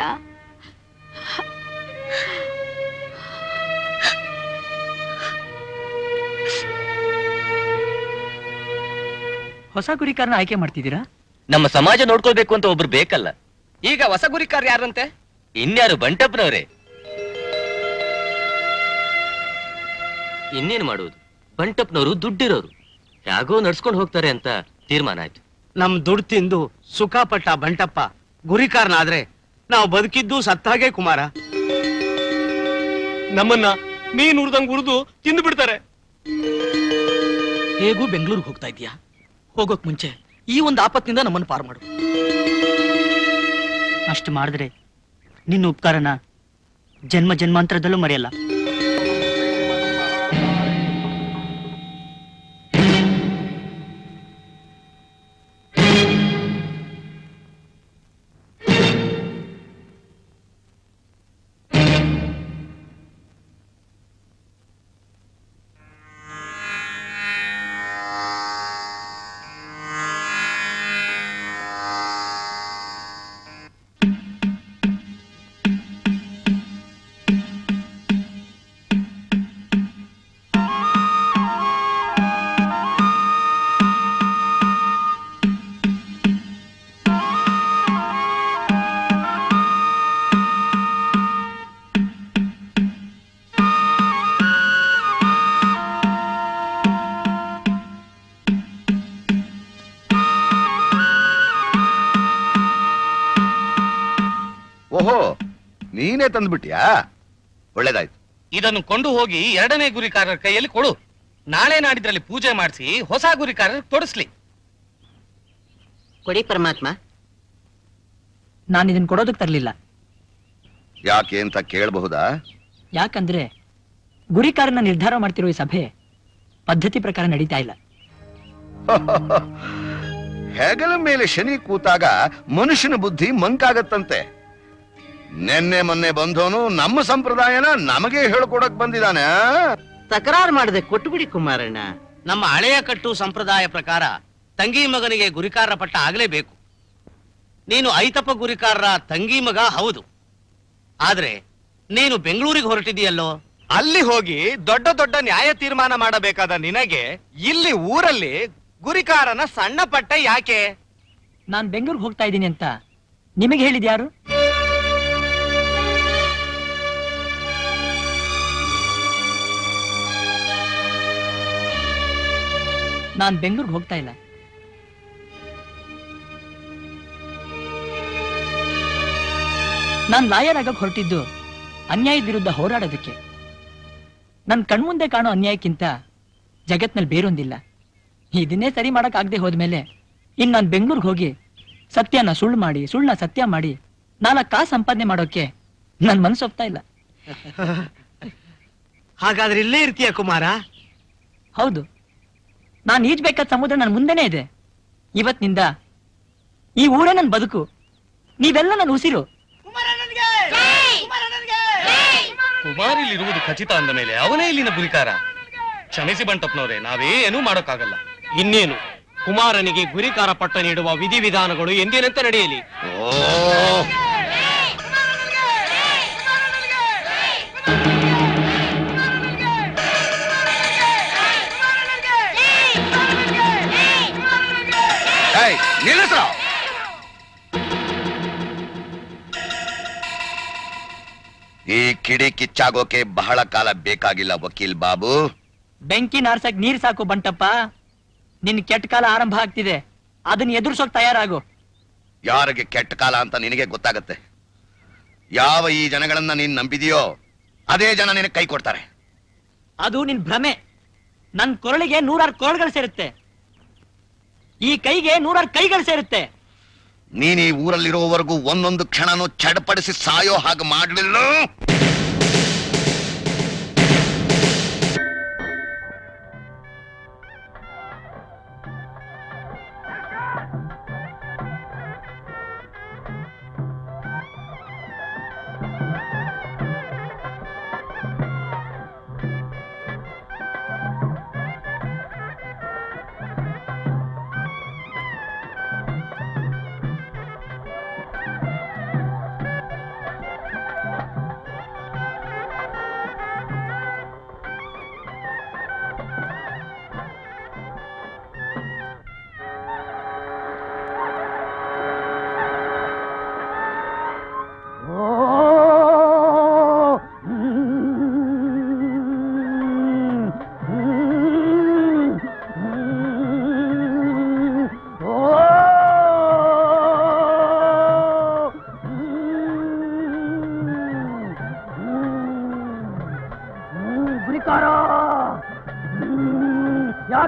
ಹೊಸ ಗುರಿಕಾರನ ಆಯ್ಕೆ ಮಾಡ್ತಿದ್ದೀರಾ? ನಮ್ಮ ಸಮಾಜ ನೋಡ್ಕೊಳ್ಬೇಕು ಅಂತ ಒಬ್ರು ಬೇಕಲ್ಲ. ಈಗ ಹೊಸ ಗುರಿಕಾರ ಯಾರಂತೆ? ಇನ್ಯಾರು ಬಂಟಪ್ಪನವರೇ? ಇನ್ನೇನು ಮಾಡುವುದು? ಬಂಟಪ್ಪನವರು ದುಡ್ಡಿರೋರು. ಹೇಗೋ ನಡ್ಸ್ಕೊಂಡು ಹೋಗ್ತಾರೆ ಅಂತ ತೀರ್ಮಾನ ಆಯ್ತು. ನಮ್ ದುಡ್ಡು ತಿಂದು ಸುಖಪಟ್ಟ ಬಂಟಪ್ಪ ಗುರಿಕಾರನಾದ್ರೆ ನಾವು ಬದುಕಿದ್ದು ಸತ್ತಾಗೆ ಕುಮಾರ. ನಮ್ಮನ್ನ ಮೀನ್ ಉರ್ದಂಗ್ ಉರಿದು ತಿಂದು ಬಿಡ್ತಾರೆ. ಹೇಗೂ ಬೆಂಗಳೂರಿಗೆ ಹೋಗ್ತಾ ಇದೀಯಾ ಹೋಗೋಕ್ ಮುಂಚೆ ಈ ಒಂದು ಆಪತ್ತಿನಿಂದ ನಮ್ಮನ್ನು ಪಾರು ಮಾಡು. ಅಷ್ಟು ಮಾಡಿದ್ರೆ ನಿನ್ನ ಉಪಕಾರನ ಜನ್ಮ ಜನ್ಮಾಂತರದಲ್ಲೂ ಮರೆಯಲ್ಲ. ನೀನೇ ತಂದ್ಬಿಟ್ಟಿಯಾ ಒಳ್ಳೇದಾಯ್ತು. ಇದನ್ನು ಕೊಂಡು ಹೋಗಿ ಎರಡನೇ ಗುರಿಕಾರರ ಕೈಯಲ್ಲಿ ಕೊಡು. ನಾಳೆ ನಾಡಿದ್ರಲ್ಲಿ ಪೂಜೆ ಮಾಡಿಸಿ ಹೊಸ ಗುರಿಕಾರರ ತೊಡಸ್ಲಿ. ಕೊಡಿ ಪರಮಾತ್ಮ. ನಾನು ಇದನ್ನ ಕೊಡೋದಕ್ಕೆ ತರಲಿಲ್ಲ. ಯಾಕೆ ಅಂತ ಕೇಳಬಹುದಾ? ಯಾಕಂದ್ರೆ ಗುರಿಕಾರನ ನಿರ್ಧಾರ ಮಾಡ್ತಿರೋ ಈ ಸಭೆ ಪದ್ಧತಿ ಪ್ರಕಾರ ನಡೀತಾ ಇಲ್ಲ. [laughs] ಹೆಗಲ ಮೇಲೆ ಶನಿ ಕೂತಾಗ ಮನುಷ್ಯನ ಬುದ್ಧಿ ಮಂಕಾಗತ್ತಂತೆ. ನೆನ್ನೆ ಮೊನ್ನೆ ಬಂದವನು ನಮ್ಮ ಸಂಪ್ರದಾಯನ ನಮಗೆ ಹೇಳ್ಕೊಡಕ್ ಬಂದಿದ್ದಾನೆ ಆ? ತಕರಾರು ಮಾಡದೆ ಕೊಟ್ಟುಬಿಡಿ ಕುಮಾರಣ್ಣ. ನಮ್ಮ ಹಳೆಯ ಕಟ್ಟು ಸಂಪ್ರದಾಯ ಪ್ರಕಾರ ತಂಗಿ ಮಗನಿಗೆ ಗುರಿಕಾರರ ಪಟ್ಟ ಆಗಲೇಬೇಕು. ನೀನು ಐತಪ್ಪ ಗುರಿಕಾರರ ತಂಗಿ ಮಗ ಹೌದು. ಆದ್ರೆ ನೀನು ಬೆಂಗಳೂರಿಗೆ ಹೊರಟಿದೆಯಲ್ಲೋ ಅಲ್ಲಿ ಹೋಗಿ ದೊಡ್ಡ ದೊಡ್ಡ ನ್ಯಾಯ ತೀರ್ಮಾನ ಮಾಡಬೇಕಾದ ನಿನಗೆ ಇಲ್ಲಿ ಊರಲ್ಲಿ ಗುರಿಕಾರನ ಸಣ್ಣ ಪಟ್ಟ ಯಾಕೆ? ನಾನ್ ಬೆಂಗಳೂರಿಗೆ ಹೋಗ್ತಾ ಇದ್ದೀನಿ ಅಂತ. ನಿಮಗೆ ಹೇಳಿದ್ಯಾರು? ನಾನ್ ಬೆಂಗಳೂರಿಗೆ ಹೋಗ್ತಾ ಇಲ್ಲ. ನಾನ್ ಲಾಯರ್ ಆಗಕ್ ಹೊರಟಿದ್ದು ಅನ್ಯಾಯದ ವಿರುದ್ಧ ಹೋರಾಡೋದಕ್ಕೆ. ನನ್ ಕಣ್ಮುಂದೆ ಕಾಣೋ ಅನ್ಯಾಯಕ್ಕಿಂತ ಜಗತ್ನಲ್ಲಿ ಬೇರೊಂದಿಲ್ಲ. ಇದನ್ನೇ ಸರಿ ಮಾಡಕ್ ಆಗದೆ ಹೋದ್ಮೇಲೆ ಇನ್ ನಾನ್ ಬೆಂಗಳೂರಿಗೆ ಹೋಗಿ ಸತ್ಯನ ಸುಳ್ಳು ಮಾಡಿ ಸುಳ್ಳನ್ನ ಸತ್ಯ ಮಾಡಿ ನಾಲ್ಕು ಕಾಸು ಸಂಪಾದನೆ ಮಾಡೋಕೆ ನನ್ ಮನಸ್ಸು ಒಪ್ತಾ ಇಲ್ಲ. ಹಾಗಾದ್ರೆ ಇಲ್ಲೇ ಇರ್ತೀಯ ಕುಮಾರ? ಹೌದು. ನಾನು ಈಜ್ಬೇಕಾದ ಸಮುದ್ರ ನನ್ನ ಮುಂದೆನೇ ಇದೆ. ಇವತ್ತಿನಿಂದ ಈ ಊರೇ ನನ್ನ ಬದುಕು. ನೀವೆಲ್ಲ ನನ್ನ ಉಸಿರು. ಕುಮಾರಿಲಿರುವುದು ಖಚಿತ ಅಂದ ಮೇಲೆ ಅವನೇ ಇಲ್ಲಿನ ಗುರಿಕಾರ. ಕ್ಷಮಿಸಿ ಬಂಟಪ್ಪನವರೇ ನಾವೇನೂ ಮಾಡೋಕ್ಕಾಗಲ್ಲ. ಇನ್ನೇನು? ಕುಮಾರನಿಗೆ ಗುರಿಕಾರ ಪಟ್ಟ ನೀಡುವ ವಿಧಿವಿಧಾನಗಳು ಎಂದಿನಂತೆ ನಡೆಯಲಿ. ಏಯ್, ನಿಲ್ಲಿಸ್ರೋ. ಈ ಕಿಡಿ ಕಿಚ್ಚಾಗೋಕೆ ಬಹಳ ಕಾಲ ಬೇಕಾಗಿಲ್ಲ ವಕೀಲ್ ಬಾಬು. ಬೆಂಕಿ ನಾರ್ಸಕ್ ನೀರ್ ಸಾಕು ಬಂಟಪ್ಪ. ನಿನ್ ಕೆಟ್ಟ ಕಾಲ ಆರಂಭ ಆಗ್ತಿದೆ. ಅದನ್ನ ಎದುರಿಸೋಕ್ ತಯಾರಾಗು. ಯಾರಿಗೆ ಕೆಟ್ಟ ಕಾಲ ಅಂತ ನಿನಗೆ ಗೊತ್ತಾಗತ್ತೆ? ಯಾವ ಈ ಜನಗಳನ್ನ ನೀನ್ ನಂಬಿದೆಯೋ ಅದೇ ಜನ ನಿನಗೆ ಕೈ ಕೊಡ್ತಾರೆ. ಅದು ನಿನ್ ಭ್ರಮೆ. ನನ್ ಕೊರಳಿಗೆ ನೂರಾರು ಕೊರಳುಗಳು ಸೇರುತ್ತೆ. ಈ ಕೈಗೆ ನೂರಾರು ಕೈಗಳು ಸೇರುತ್ತೆ. ನೀನ್ ಈ ಊರಲ್ಲಿರೋವರೆಗೂ ಒಂದೊಂದು ಕ್ಷಣನೂ ಚಡಪಡಿಸಿ ಸಾಯೋ ಹಾಗೆ ಮಾಡಲಿಲ್ಲ?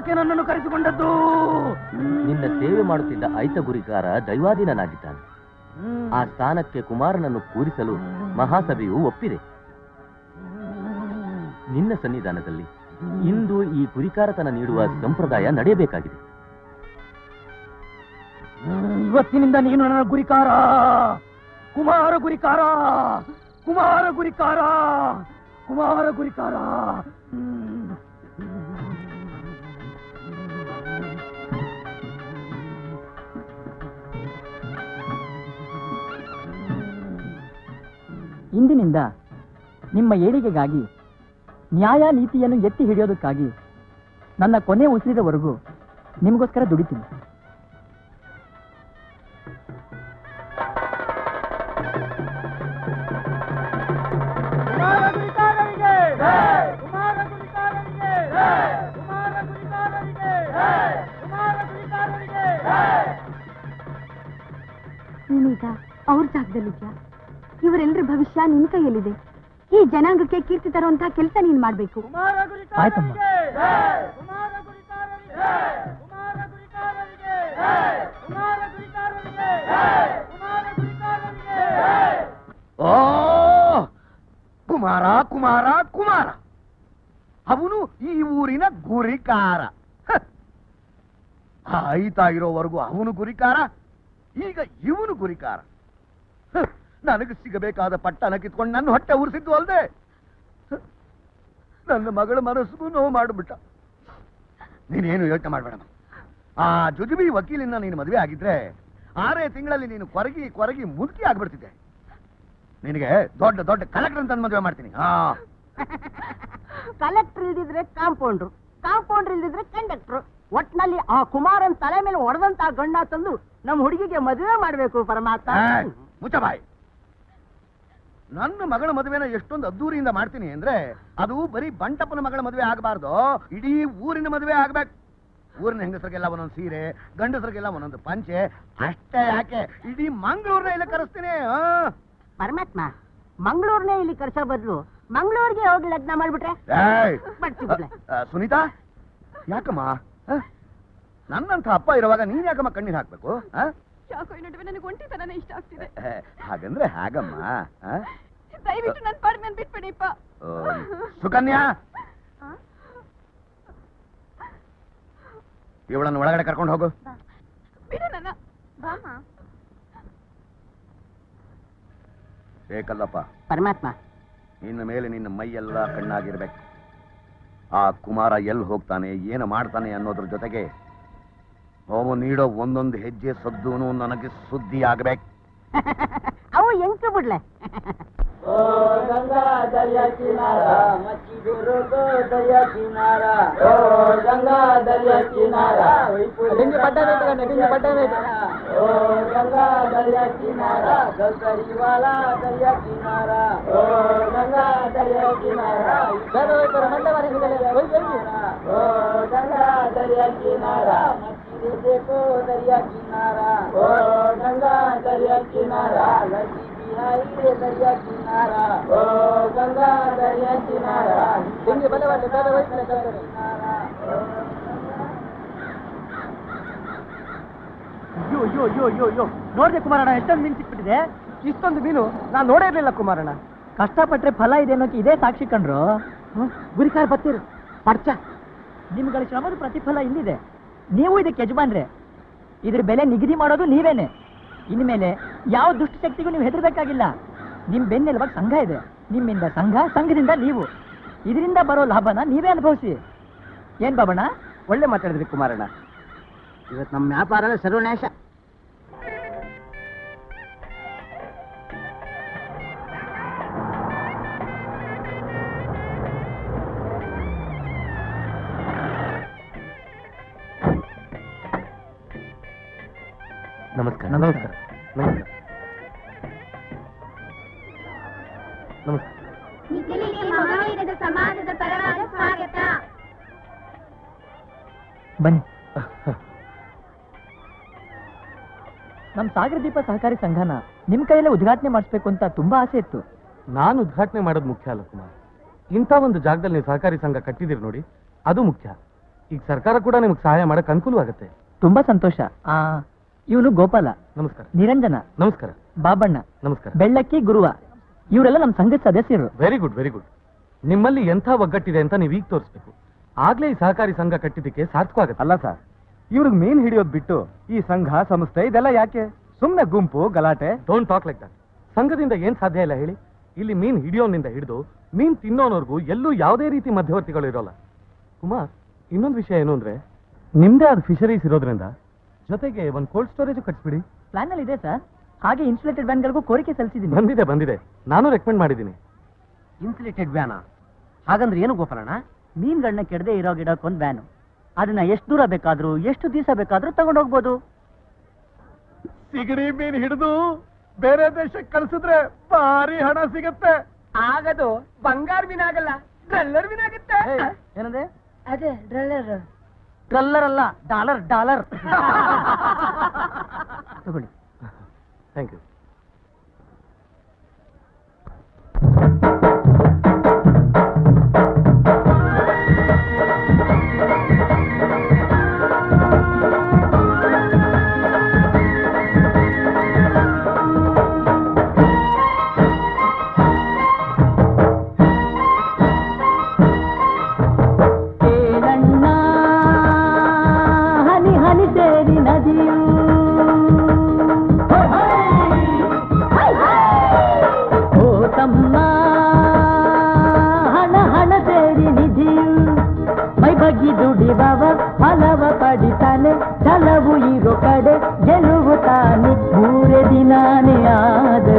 ಯಾಕೆ ನನ್ನನ್ನು ಕರೆಸಿಕೊಂಡದ್ದು. ನಿನ್ನ ಸೇವೆ ಮಾಡುತ್ತಿದ್ದ ಐತ ಗುರಿಕಾರ ದೈವಾಧೀನನಾಗಿದ್ದಾನೆ. ಆ ಸ್ಥಾನಕ್ಕೆ ಕುಮಾರನನ್ನು ಕೂರಿಸಲು ಮಹಾಸಭೆಯು ಒಪ್ಪಿದೆ. ನಿನ್ನ ಸನ್ನಿಧಾನದಲ್ಲಿ ಇಂದು ಈ ಗುರಿಕಾರತನ ನೀಡುವ ಸಂಪ್ರದಾಯ ನಡೆಯಬೇಕಾಗಿದೆ. ಇವತ್ತಿನಿಂದ ನೀನು ನನ್ನ ಗುರಿಕಾರ. ಕುಮಾರ ಗುರಿಕಾರ. ಕುಮಾರ ಗುರಿಕಾರ. ಕುಮಾರ ಗುರಿಕಾರ. ಇಂದಿನಿಂದ ನಿಮ್ಮ ಏಳಿಗೆಗಾಗಿ ನ್ಯಾಯ ನೀತಿಯನ್ನು ಎತ್ತಿ ಹಿಡಿಯೋದಕ್ಕಾಗಿ ನನ್ನ ಕೊನೆ ಉಸಿರಿದವರೆಗೂ ನಿಮಗೋಸ್ಕರ ದುಡಿತೀನಿ. ನೀನೀಗ ಅವ್ರ ಜಾಗದಲ್ಲಿದ್ಯಾ? ಇವರೆಲ್ಲರ ಭವಿಷ್ಯ ನಿನ್ ಕೈಯಲ್ಲಿದೆ. ಈ ಜನಾಂಗಕ್ಕೆ ಕೀರ್ತಿ ತರುವಂತಹ ಕೆಲಸ ನೀನ್ ಮಾಡ್ಬೇಕು. ಆಯ್ತಮ್ಮ. ಓ ಕುಮಾರ ಕುಮಾರ ಕುಮಾರ. ಅವನು ಈ ಊರಿನ ಗುರಿಕಾರ. ಆಯ್ತಾಗಿರೋವರೆಗೂ ಆಯ್ತಾ ಇರೋವರೆಗೂ ಅವನು ಗುರಿಕಾರ ಈಗ ಇವನು ಗುರಿಕಾರ. ನನಗೆ ಸಿಗಬೇಕಾದ ಪಟ್ಟಣ ಕಿತ್ಕೊಂಡು ನನ್ನ ಹೊಟ್ಟೆ ಉರಿಸಿದ್ದು ಅಲ್ಲದೆ. ನನ್ನ ಮಗಳ ಮನಸ್ಸಿಗೂ ನೋವು ಮಾಡಿಬಿಟ್ಟ. ನೀನೇನು ಯೋಚನೆ ಮಾಡಬೇಡ ಆ ಜುಜುಬಿ ವಕೀಲಿನ ನೀನು ಮದುವೆ ಆಗಿದ್ರೆ ಆರೇ ತಿಂಗಳಲ್ಲಿ ನೀನು ಕೊರಗಿ ಕೊರಗಿ ಮುದುಕಿ ಆಗ್ಬಿಡ್ತಿದ್ದೆ. ನಿನಗೆ ದೊಡ್ಡ ದೊಡ್ಡ ಕಲೆಕ್ಟರ್ ಅಂತ ಮದುವೆ ಮಾಡ್ತೀನಿ. ಹಾ ಕಲೆಕ್ಟರ್ ಇಲ್ದಿದ್ರೆ ಕಾಂಪೌಂಡ್ರು. ಕಾಂಪೌಂಡರ್ ಇಲ್ದಿದ್ರೆ ಕಂಡಕ್ಟರ್. ಒಟ್ನಲ್ಲಿ ಆ ಕುಮಾರನ್ ತಲೆ ಮೇಲೆ ಹೊಡೆದಂತ ಗಂಡ ತಂದು ನಮ್ಮ ಹುಡುಗಿಗೆ ಮದುವೆ ಮಾಡಬೇಕು ಪರಮಾತ್ಮ. ಏಯ್, ಮುಚ್ಚ ಬಾಯ್. ನನ್ನ ಮಗಳ ಮದುವೆನ ಎಷ್ಟೊಂದು ಅದ್ದೂರಿಯಿಂದ ಮಾಡ್ತೀನಿ ಅಂದ್ರೆ ಅದು ಬರೀ ಬಂಟಪ್ಪನ ಮಗಳ ಮದುವೆ ಆಗಬಾರ್ದು. ಇಡೀ ಊರಿನ ಮದುವೆ ಆಗ್ಬೇಕು. ಊರಿನ ಹೆಂಗಸರಿಗೆಲ್ಲ ಒಂದೊಂದು ಸೀರೆ ಗಂಡಸರಿಗೆಲ್ಲ ಒಂದೊಂದು ಪಂಚೆ. ಅಷ್ಟೇ ಯಾಕೆ? ಇಡೀ ಮಂಗಳೂರನ್ನ ಇಲ್ಲಿ ಕರೆಸ್ತೀನಿ. ಪರಮಾತ್ಮ ಮಂಗಳೂರ್ನೇ ಇಲ್ಲಿ ಕರೆಸೋ ಬದಲು ಮಂಗಳೂರಿಗೆ ಹೋಗಿ ಲಗ್ನ ಮಾಡ್ಬಿಟ್ರೆ? ಏಯ್, ಬರ್ತೀವಿ ಆ, ಸುನೀತಾ ಯಾಕಮ್ಮ? ಆ? ನನ್ನಂಥ ಅಪ್ಪ ಇರುವಾಗ ನೀನ್ ಯಾಕಮ್ಮ ಕಣ್ಣೀರ್ ಹಾಕ್ಬೇಕು? ಆ? ಈ ನಡುವೆ ನನಗೆ ಒಂಟಿತನನೇ ಇಷ್ಟ ಆಗ್ತಿದೆ. ಹಾಗಂದ್ರೆ ಹಾಗಮ್ಮ? ದಯವಿಟ್ಟು ನನ್ನ ಪಾಡ್ ನಾನು ಬಿಟ್ಬಿಡಿಪ್ಪ. ಸುಕನ್ಯಾ! ಇವಳನ್ನು ಒಳಗಡೆ ಕರ್ಕೊಂಡು ಹೋಗು. ಬಿಡು ನನ್ನ. ಬಾಮ ಬೇಕಲ್ಲಪ್ಪ ಪರಮಾತ್ಮ. ನಿನ್ನ ಮೇಲೆ ನಿನ್ನ ಮೈಯೆಲ್ಲ ಕಣ್ಣಾಗಿರ್ಬೇಕು. ಆ ಕುಮಾರ ಎಲ್ಲಿ ಹೋಗ್ತಾನೆ ಏನು ಮಾಡ್ತಾನೆ ಅನ್ನೋದ್ರ ಜೊತೆಗೆ ಅವನು ನೀಡೋ ಒಂದೊಂದು ಹೆಜ್ಜೆ ಸದ್ದೂನು ನನಗೆ ಸುದ್ದಿ ಆಗ್ಬೇಕು [laughs] ಅವು ಎಂಕ ಬಿಡ್ಲೆ. ओ गंगा दरिया किनारा मच्छी गुरु को दरिया किनारा ओ गंगा दरिया किनारा ಡಿಂಗಿ ಪಟ್ಟಣ ಡಿಂಗಿ ಪಟ್ಟಣ ओ गंगा दरिया किनारा गलकरी वाला दरिया किनारा ओ गंगा दरिया किनारा इधर इधर मंडे वाले निकले कोई जल्दी ओ गंगा दरिया किनारा मच्छी देखो दरिया किनारा ओ गंगा दरिया किनारा लड़की बिहारी रे दरिया किनारा ओ गंगा दरिया किनारा ಡಿಂಗಿ ಬಲೆ वाले ಬೇರೆ ವೈಟ್ಲೆ किनारा ಅಯ್ಯೋ ಅಯ್ಯೋ ಅಯ್ಯೋ ಅಯ್ಯೋ ಅಯ್ಯೋ ನೋಡ್ದೆ ಕುಮಾರಣ್ಣ ಎಷ್ಟೊಂದು ಮೀನು ಸಿಕ್ಬಿಟ್ಟಿದೆ ಇಷ್ಟೊಂದು ಮೀನು ನಾನು ನೋಡೇ ಇರ್ಲಿಲ್ಲ ಕುಮಾರಣ್ಣ ಕಷ್ಟಪಟ್ರೆ ಫಲ ಇದೆ ಅನ್ನೋಕೆ ಇದೇ ಸಾಕ್ಷಿ ಕಂಡ್ರು ಗುರಿಕಾರ ಬತ್ತೀರು ಪರ್ಚ ನಿಮ್ಗಳ ಶ್ರಮದ ಪ್ರತಿಫಲ ಇಲ್ಲಿದೆ ನೀವು ಇದಕ್ಕೆ ಯಜಮಾನ್ರೆ, ಇದ್ರ ಬೆಲೆ ನಿಗದಿ ಮಾಡೋದು ನೀವೇನೆ. ಇನ್ಮೇಲೆ ಯಾವ ದುಷ್ಟಶಕ್ತಿಗೂ ನೀವು ಹೆದರಬೇಕಾಗಿಲ್ಲ. ನಿಮ್ ಬೆನ್ನೆಲುವಾಗ ಸಂಘ ಇದೆ. ನಿಮ್ಮಿಂದ ಸಂಘ, ಸಂಘದಿಂದ ನೀವು. ಇದರಿಂದ ಬರೋ ಲಾಭನ ನೀವೇ ಅನುಭವಿಸಿ. ಏನ್ ಬಾಬಣ್ಣ? ಒಳ್ಳೆ ಮಾತಾಡಿದ್ರಿ ಕುಮಾರಣ್ಣ. ಇವತ್ತು ನಮ್ಮ ವ್ಯಾಪಾರ ಸರ್ವನಾಶ. ನಮಸ್ಕಾರ. ನಮಸ್ಕಾರ. ನಮಸ್ಕಾರ. ನಮಸ್ಕಾರ. ನಿಖಿಲಿಗೆ ಮಹಾವೀರದ ಸಮಾಜದ ಪರವಾದ ಸ್ವಾಗತ. ಬನ್ನಿ. ನಮ್ ಸಾಗರ ದೀಪ ಸಹಕಾರಿ ಸಂಘನ ನಿಮ್ ಕೈಯಲ್ಲೇ ಉದ್ಘಾಟನೆ ಮಾಡಿಸ್ಬೇಕು ಅಂತ ತುಂಬಾ ಆಸೆ ಇತ್ತು. ನಾನು ಉದ್ಘಾಟನೆ ಮಾಡೋದು ಮುಖ್ಯ ಅಲ್ಲ ಕುಮಾರ್. ಇಂಥ ಒಂದು ಜಾಗದಲ್ಲಿ ನೀವು ಸಹಕಾರಿ ಸಂಘ ಕಟ್ಟಿದಿರಿ ನೋಡಿ ಅದು ಮುಖ್ಯ. ಈಗ ಸರ್ಕಾರ ಕೂಡ ನಿಮ್ಗೆ ಸಹಾಯ ಮಾಡಕ್ ಅನುಕೂಲವಾಗುತ್ತೆ. ತುಂಬಾ ಸಂತೋಷ. ಆ ಇವನು ಗೋಪಾಲ. ನಮಸ್ಕಾರ. ನಿರಂಜನ. ನಮಸ್ಕಾರ. ಬಾಬಣ್ಣ. ನಮಸ್ಕಾರ. ಬೆಳ್ಳಕ್ಕಿ ಗುರುವ. ಇವರೆಲ್ಲ ನಮ್ಮ ಸಂಘದ ಸದಸ್ಯರು. ವೆರಿ ಗುಡ್ ವೆರಿ ಗುಡ್ ನಿಮ್ಮಲ್ಲಿ ಎಂಥ ಒಗ್ಗಟ್ಟಿದೆ ಅಂತ ನೀವು ಈಗ ತೋರಿಸ್ಬೇಕು. ಆಗ್ಲೇ ಈ ಸಹಕಾರಿ ಸಂಘ ಕಟ್ಟಿದ್ದಕ್ಕೆ ಸಾರ್ಥಕವಾಗುತ್ತೆ. ಅಲ್ಲ ಸರ್ ಇವ್ರಿಗೆ ಮೀನ್ ಹಿಡಿಯೋದ್ ಬಿಟ್ಟು ಈ ಸಂಘ ಸಂಸ್ಥೆ ಇದೆಲ್ಲ ಯಾಕೆ? ಸುಮ್ನೆ ಗುಂಪು ಗಲಾಟೆ. ಡೋಂಟ್ ಟಾಕ್ ಲೈಕ್ ದಟ್ ಸಂಘದಿಂದ ಏನ್ ಸಾಧ್ಯ ಇಲ್ಲ ಹೇಳಿ. ಇಲ್ಲಿ ಮೀನ್ ಹಿಡಿಯೋನಿಂದ ಹಿಡಿದು ಮೀನ್ ತಿನ್ನೋನವ್ರಿಗೂ ಎಲ್ಲೂ ಯಾವುದೇ ರೀತಿ ಮಧ್ಯವರ್ತಿಗಳು ಇರೋಲ್ಲ. ಕುಮಾರ್ ಇನ್ನೊಂದು ವಿಷಯ ಏನು ಅಂದ್ರೆ ನಿಮ್ದೇ ಆದ ಫಿಶರೀಸ್ ಇರೋದ್ರಿಂದ ಜೊತೆಗೆ ಒಂದು ಕೋಲ್ಡ್ ಸ್ಟೋರೇಜ್ ಕಟ್ಸ್ಬಿಡಿ. ಪ್ಲಾನ್ ಅಲ್ಲಿ ಇದೆ ಸರ್. ಹಾಗೆ ಇನ್ಸುಲೇಟೆಡ್ ವ್ಯಾನ್ಗಳಿಗೂ ಕೋರಿಕೆ ಸಲ್ಲಿಸಿದ್ದೀನಿ. ಬಂದಿದೆ ಬಂದಿದೆ. ನಾನು ರೆಕಮೆಂಡ್ ಮಾಡಿದ್ದೀನಿ. ಇನ್ಸುಲೇಟೆಡ್ ವ್ಯಾನ ಹಾಗಂದ್ರೆ ಏನು ಗೋಪಾಲಣ್ಣ? ಮೀನ್ಗಳನ್ನ ಕೆಡದೆ ಇರೋ ಗಿಡಕ್ಕೊಂದು ವ್ಯಾನು ಅದನ್ನ ಎಷ್ಟು ದೂರ ಬೇಕಾದ್ರೂ ಎಷ್ಟು ದಿವಸ ಬೇಕಾದ್ರೂ ತಗೊಂಡೋಗ್ಬೋದು. ಸಿಗಡಿ ಮೀನ್ ಹಿಡಿದು ಬೇರೆ ದೇಶಕ್ಕೆ ಕಳ್ಸಿದ್ರೆ ಭಾರಿ ಹಣ ಸಿಗುತ್ತೆ. ಆಗದು. ಬಂಗಾರ ಮೀನಾಗಲ್ಲ ಡ್ರಲ್ಲರ್ ಮೀನಾಗುತ್ತೆ. ಏನಂದ್ರೆ ಅದೇ ಡ್ರಲ್ಲರ್ ಟ್ರಲ್ಲರ್ ಅಲ್ಲ ಡಾಲರ್ ಡಾಲರ್ ತಗೊಳ್ಳಿ ಥ್ಯಾಂಕ್ ಯು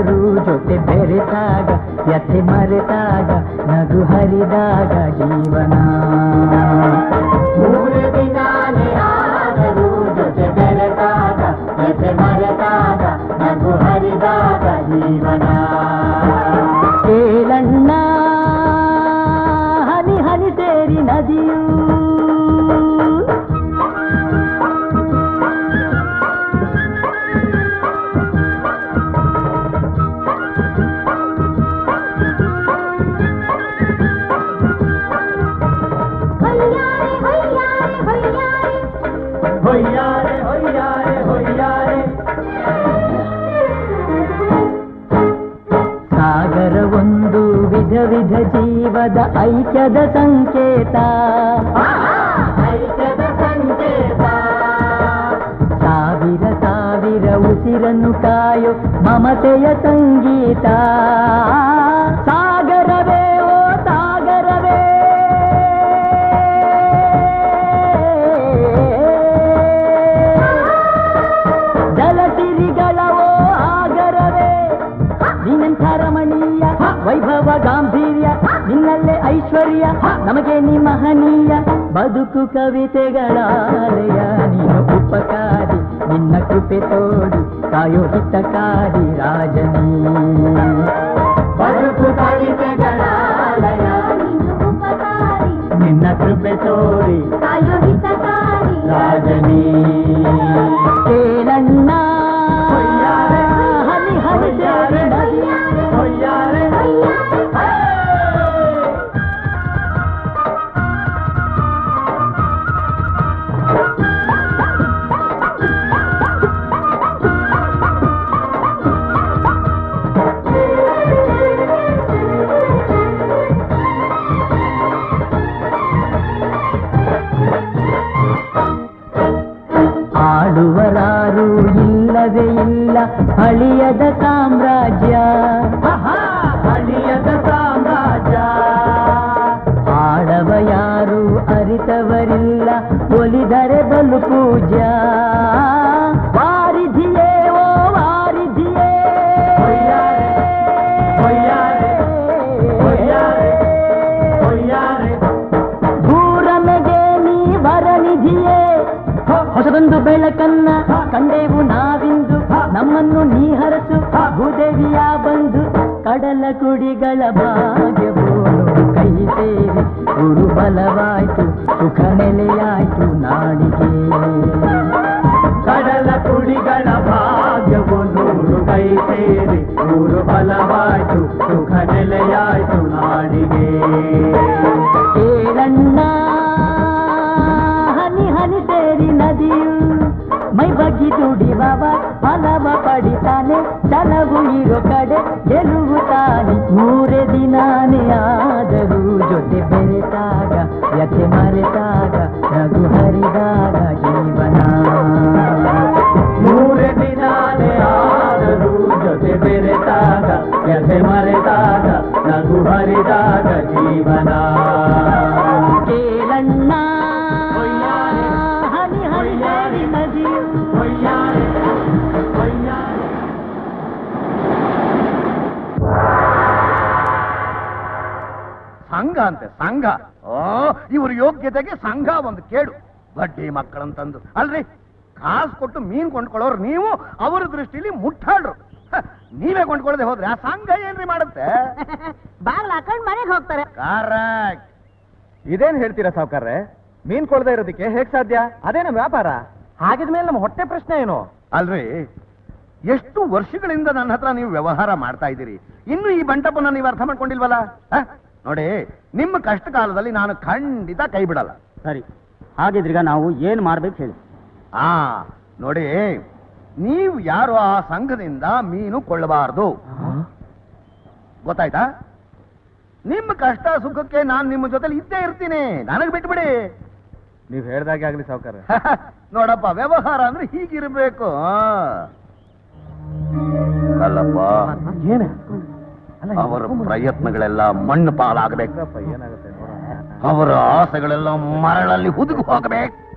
ಯಾರು ಜೊತೆ ಬೆರೆತಾಗ ವ್ಯಥೆ ಮರೆತಾಗ ನಗು ಹರಿದಾಗ ಜೀವನ ಮೂರು ದಿನಾನೇ ಆದರೂ ಜೊತೆ ಬೆರೆತಾಗ ವ್ಯಥೆ ಮರೆತಾಗ ನಗು ಹರಿದಾಗ ಜೀವನ ಕೇಳಣ್ಣ ಹನಿ ಹನಿ ಸೇರಿ ನದಿಯು ವಿಧ ಜೀವದ ಐಕ್ಯದ ಸಂಕೇತ. ಐಕ್ಯದ ಸಂಕೇತ. ಸಾವಿರ ಸಾವಿರ ಉಸಿರನ್ನು ಕಾಯೋ ಮಮತೆಯ ಸಂಗೀತ. ಐಶ್ವರ್ಯ ನಮಗೆ ನೀ ಮಹನೀಯ ಬದುಕು ಕವಿತೆಗಳಾಲಯ ನೀನು ಉಪಕಾರಿ ನಿನ್ನ ಕೃಪೆ ತೋಡಿ ಕಾಯೋ ಹಿತಕಾರಿ ರಾಜನೀ ಬದುಕು ಕವಿತೆಗಳಾಲಯ ನಿನ್ನ ಕೃಪೆ ತೋಡಿ ರಾಜನೀ ಕೇಳಣ್ಣ ಹನಿ ಹನಿ ಅಳಿಯದ ಸಾಮ್ರಾಜ್ಯ ನೆಲೆಯಾಯ್ತು ನಾಡಿಗೆ ಕೇಳಣ್ಣ ಹನಿ ಹನಿ ಸೇರಿ ನದಿಯು ಮೈ ಬಗ್ಗಿ ದುಡಿವವ ಫಲವ ಪಡಿತಾನೆ, ಛಲವು ಇರೋ ಕಡೆ ಗೆಲುವು ತಾನೆ. ಮೂರೇ ದಿನಾನೇ ಆದರೂ ಜೊತೆ ಬೆರೆತಾಗ ಯತೆ ಮರೆತಾಗ ನಗು ಹರಿದಾಗ ಜೀವನ. ಮೂರೇ ದಿನಾನೇ ಆದರೂ ಜೊತೆ ಬೆರೆತಾಗ ಯತೆ ಮರೆತಾಗ ನಗು ಹರಿದಾದ ಜೀವನ. ಕೇಳಣ್ಣ. ಹನಿ ಹರಿದಾರಿ ನದಿಯು ಸಂಘ ಅಂತೆ ಸಂಘ. ಓ ಇವ್ರ ಯೋಗ್ಯತೆಗೆ ಸಂಘ ಒಂದು ಕೇಡು. ಬಡ್ಡಿ ಮಕ್ಕಳಂತಂದು ಅಲ್ರಿ? ಕಾಸು ಕೊಟ್ಟು ಮೀನ್ ಕೊಂಡ್ಕೊಳ್ಳೋರು ನೀವು ಅವರ ದೃಷ್ಟಿಲಿ ಮುಟ್ಟಾಡ್ರು. ನೀವೇ ಕೊಂಡ್ಕೊಳ್ಳದೆ ಹೋದ್ರೆ ಆ ಸಂಘ ಏನ್ರಿ ಮಾಡುತ್ತೆ? [laughs] ಬಾಗ್ಲ ಹಾಕೊಂಡ್ ಮನೆಗೆ ಹೋಗ್ತಾರೆ. ಕರೆಕ್ಟ್ ಇದೇನ್ ಹೇಳ್ತೀರಾ ಸಾವುಕಾರ್ರೆ? ಮೀನ್ ಕೊಡದೆ ಇರೋದಕ್ಕೆ ಹೇಗ್ ಸಾಧ್ಯ? ಅದೇ ನಮ್ಮ ವ್ಯಾಪಾರ. ಹಾಗಿದ್ಮೇಲೆ ನಮ್ಮ ಹೊಟ್ಟೆ ಪ್ರಶ್ನೆ ಏನು? ಅಲ್ರಿ ಎಷ್ಟು ವರ್ಷಗಳಿಂದ ನನ್ನ ಹತ್ರ ನೀವು ವ್ಯವಹಾರ ಮಾಡ್ತಾ ಇದ್ದೀರಿ? ಇನ್ನು ಈ ಬಂಟಪ್ಪನ ನೀವು ಅರ್ಥ ಮಾಡ್ಕೊಂಡಿಲ್ವಲ್ಲ? ಹ? ನೋಡಿ ನಿಮ್ಮ ಕಷ್ಟ ಕಾಲದಲ್ಲಿ ನಾನು ಖಂಡಿತ ಕೈ ಬಿಡಲ್ಲ. ಸರಿ ಹಾಗಿದ್ರೀಗ ನಾವು ಏನ್ ಮಾಡ್ಬೇಕು ಹೇಳಿ. ಆ ನೋಡಿ ನೀವು ಯಾರು ಆ ಸಂಘದಿಂದ ಮೀನು ಕೊಳ್ಳಬಾರದು? ಗೊತ್ತಾಯ್ತಾ? ನಿಮ್ಮ ಕಷ್ಟ ಸುಖಕ್ಕೆ ನಾನು ನಿಮ್ಮ ಜೊತೆಲಿ ಇದ್ದೇ ಇರ್ತೀನಿ. ನನಗೆ ಬಿಟ್ಬಿಡಿ. ನೀವು ಹೇಳ್ದಾಗೆ ಆಗ್ಲಿ ಸಾವುಕಾರ. [laughs] ನೋಡಪ್ಪ ವ್ಯವಹಾರ ಅಂದ್ರೆ ಹೀಗಿರ್ಬೇಕು. ಅಲ್ಲಪ್ಪ ಏನ? ಅವರ ಪ್ರಯತ್ನಗಳೆಲ್ಲ ಮಣ್ಣು ಪಾಲಾಗಬೇಕು. ಏನಾಗುತ್ತೆ ಅವರ ಆಸೆಗಳೆಲ್ಲ ಮರಳಲ್ಲಿ ಹುದುಗು ಹೋಗಬೇಕು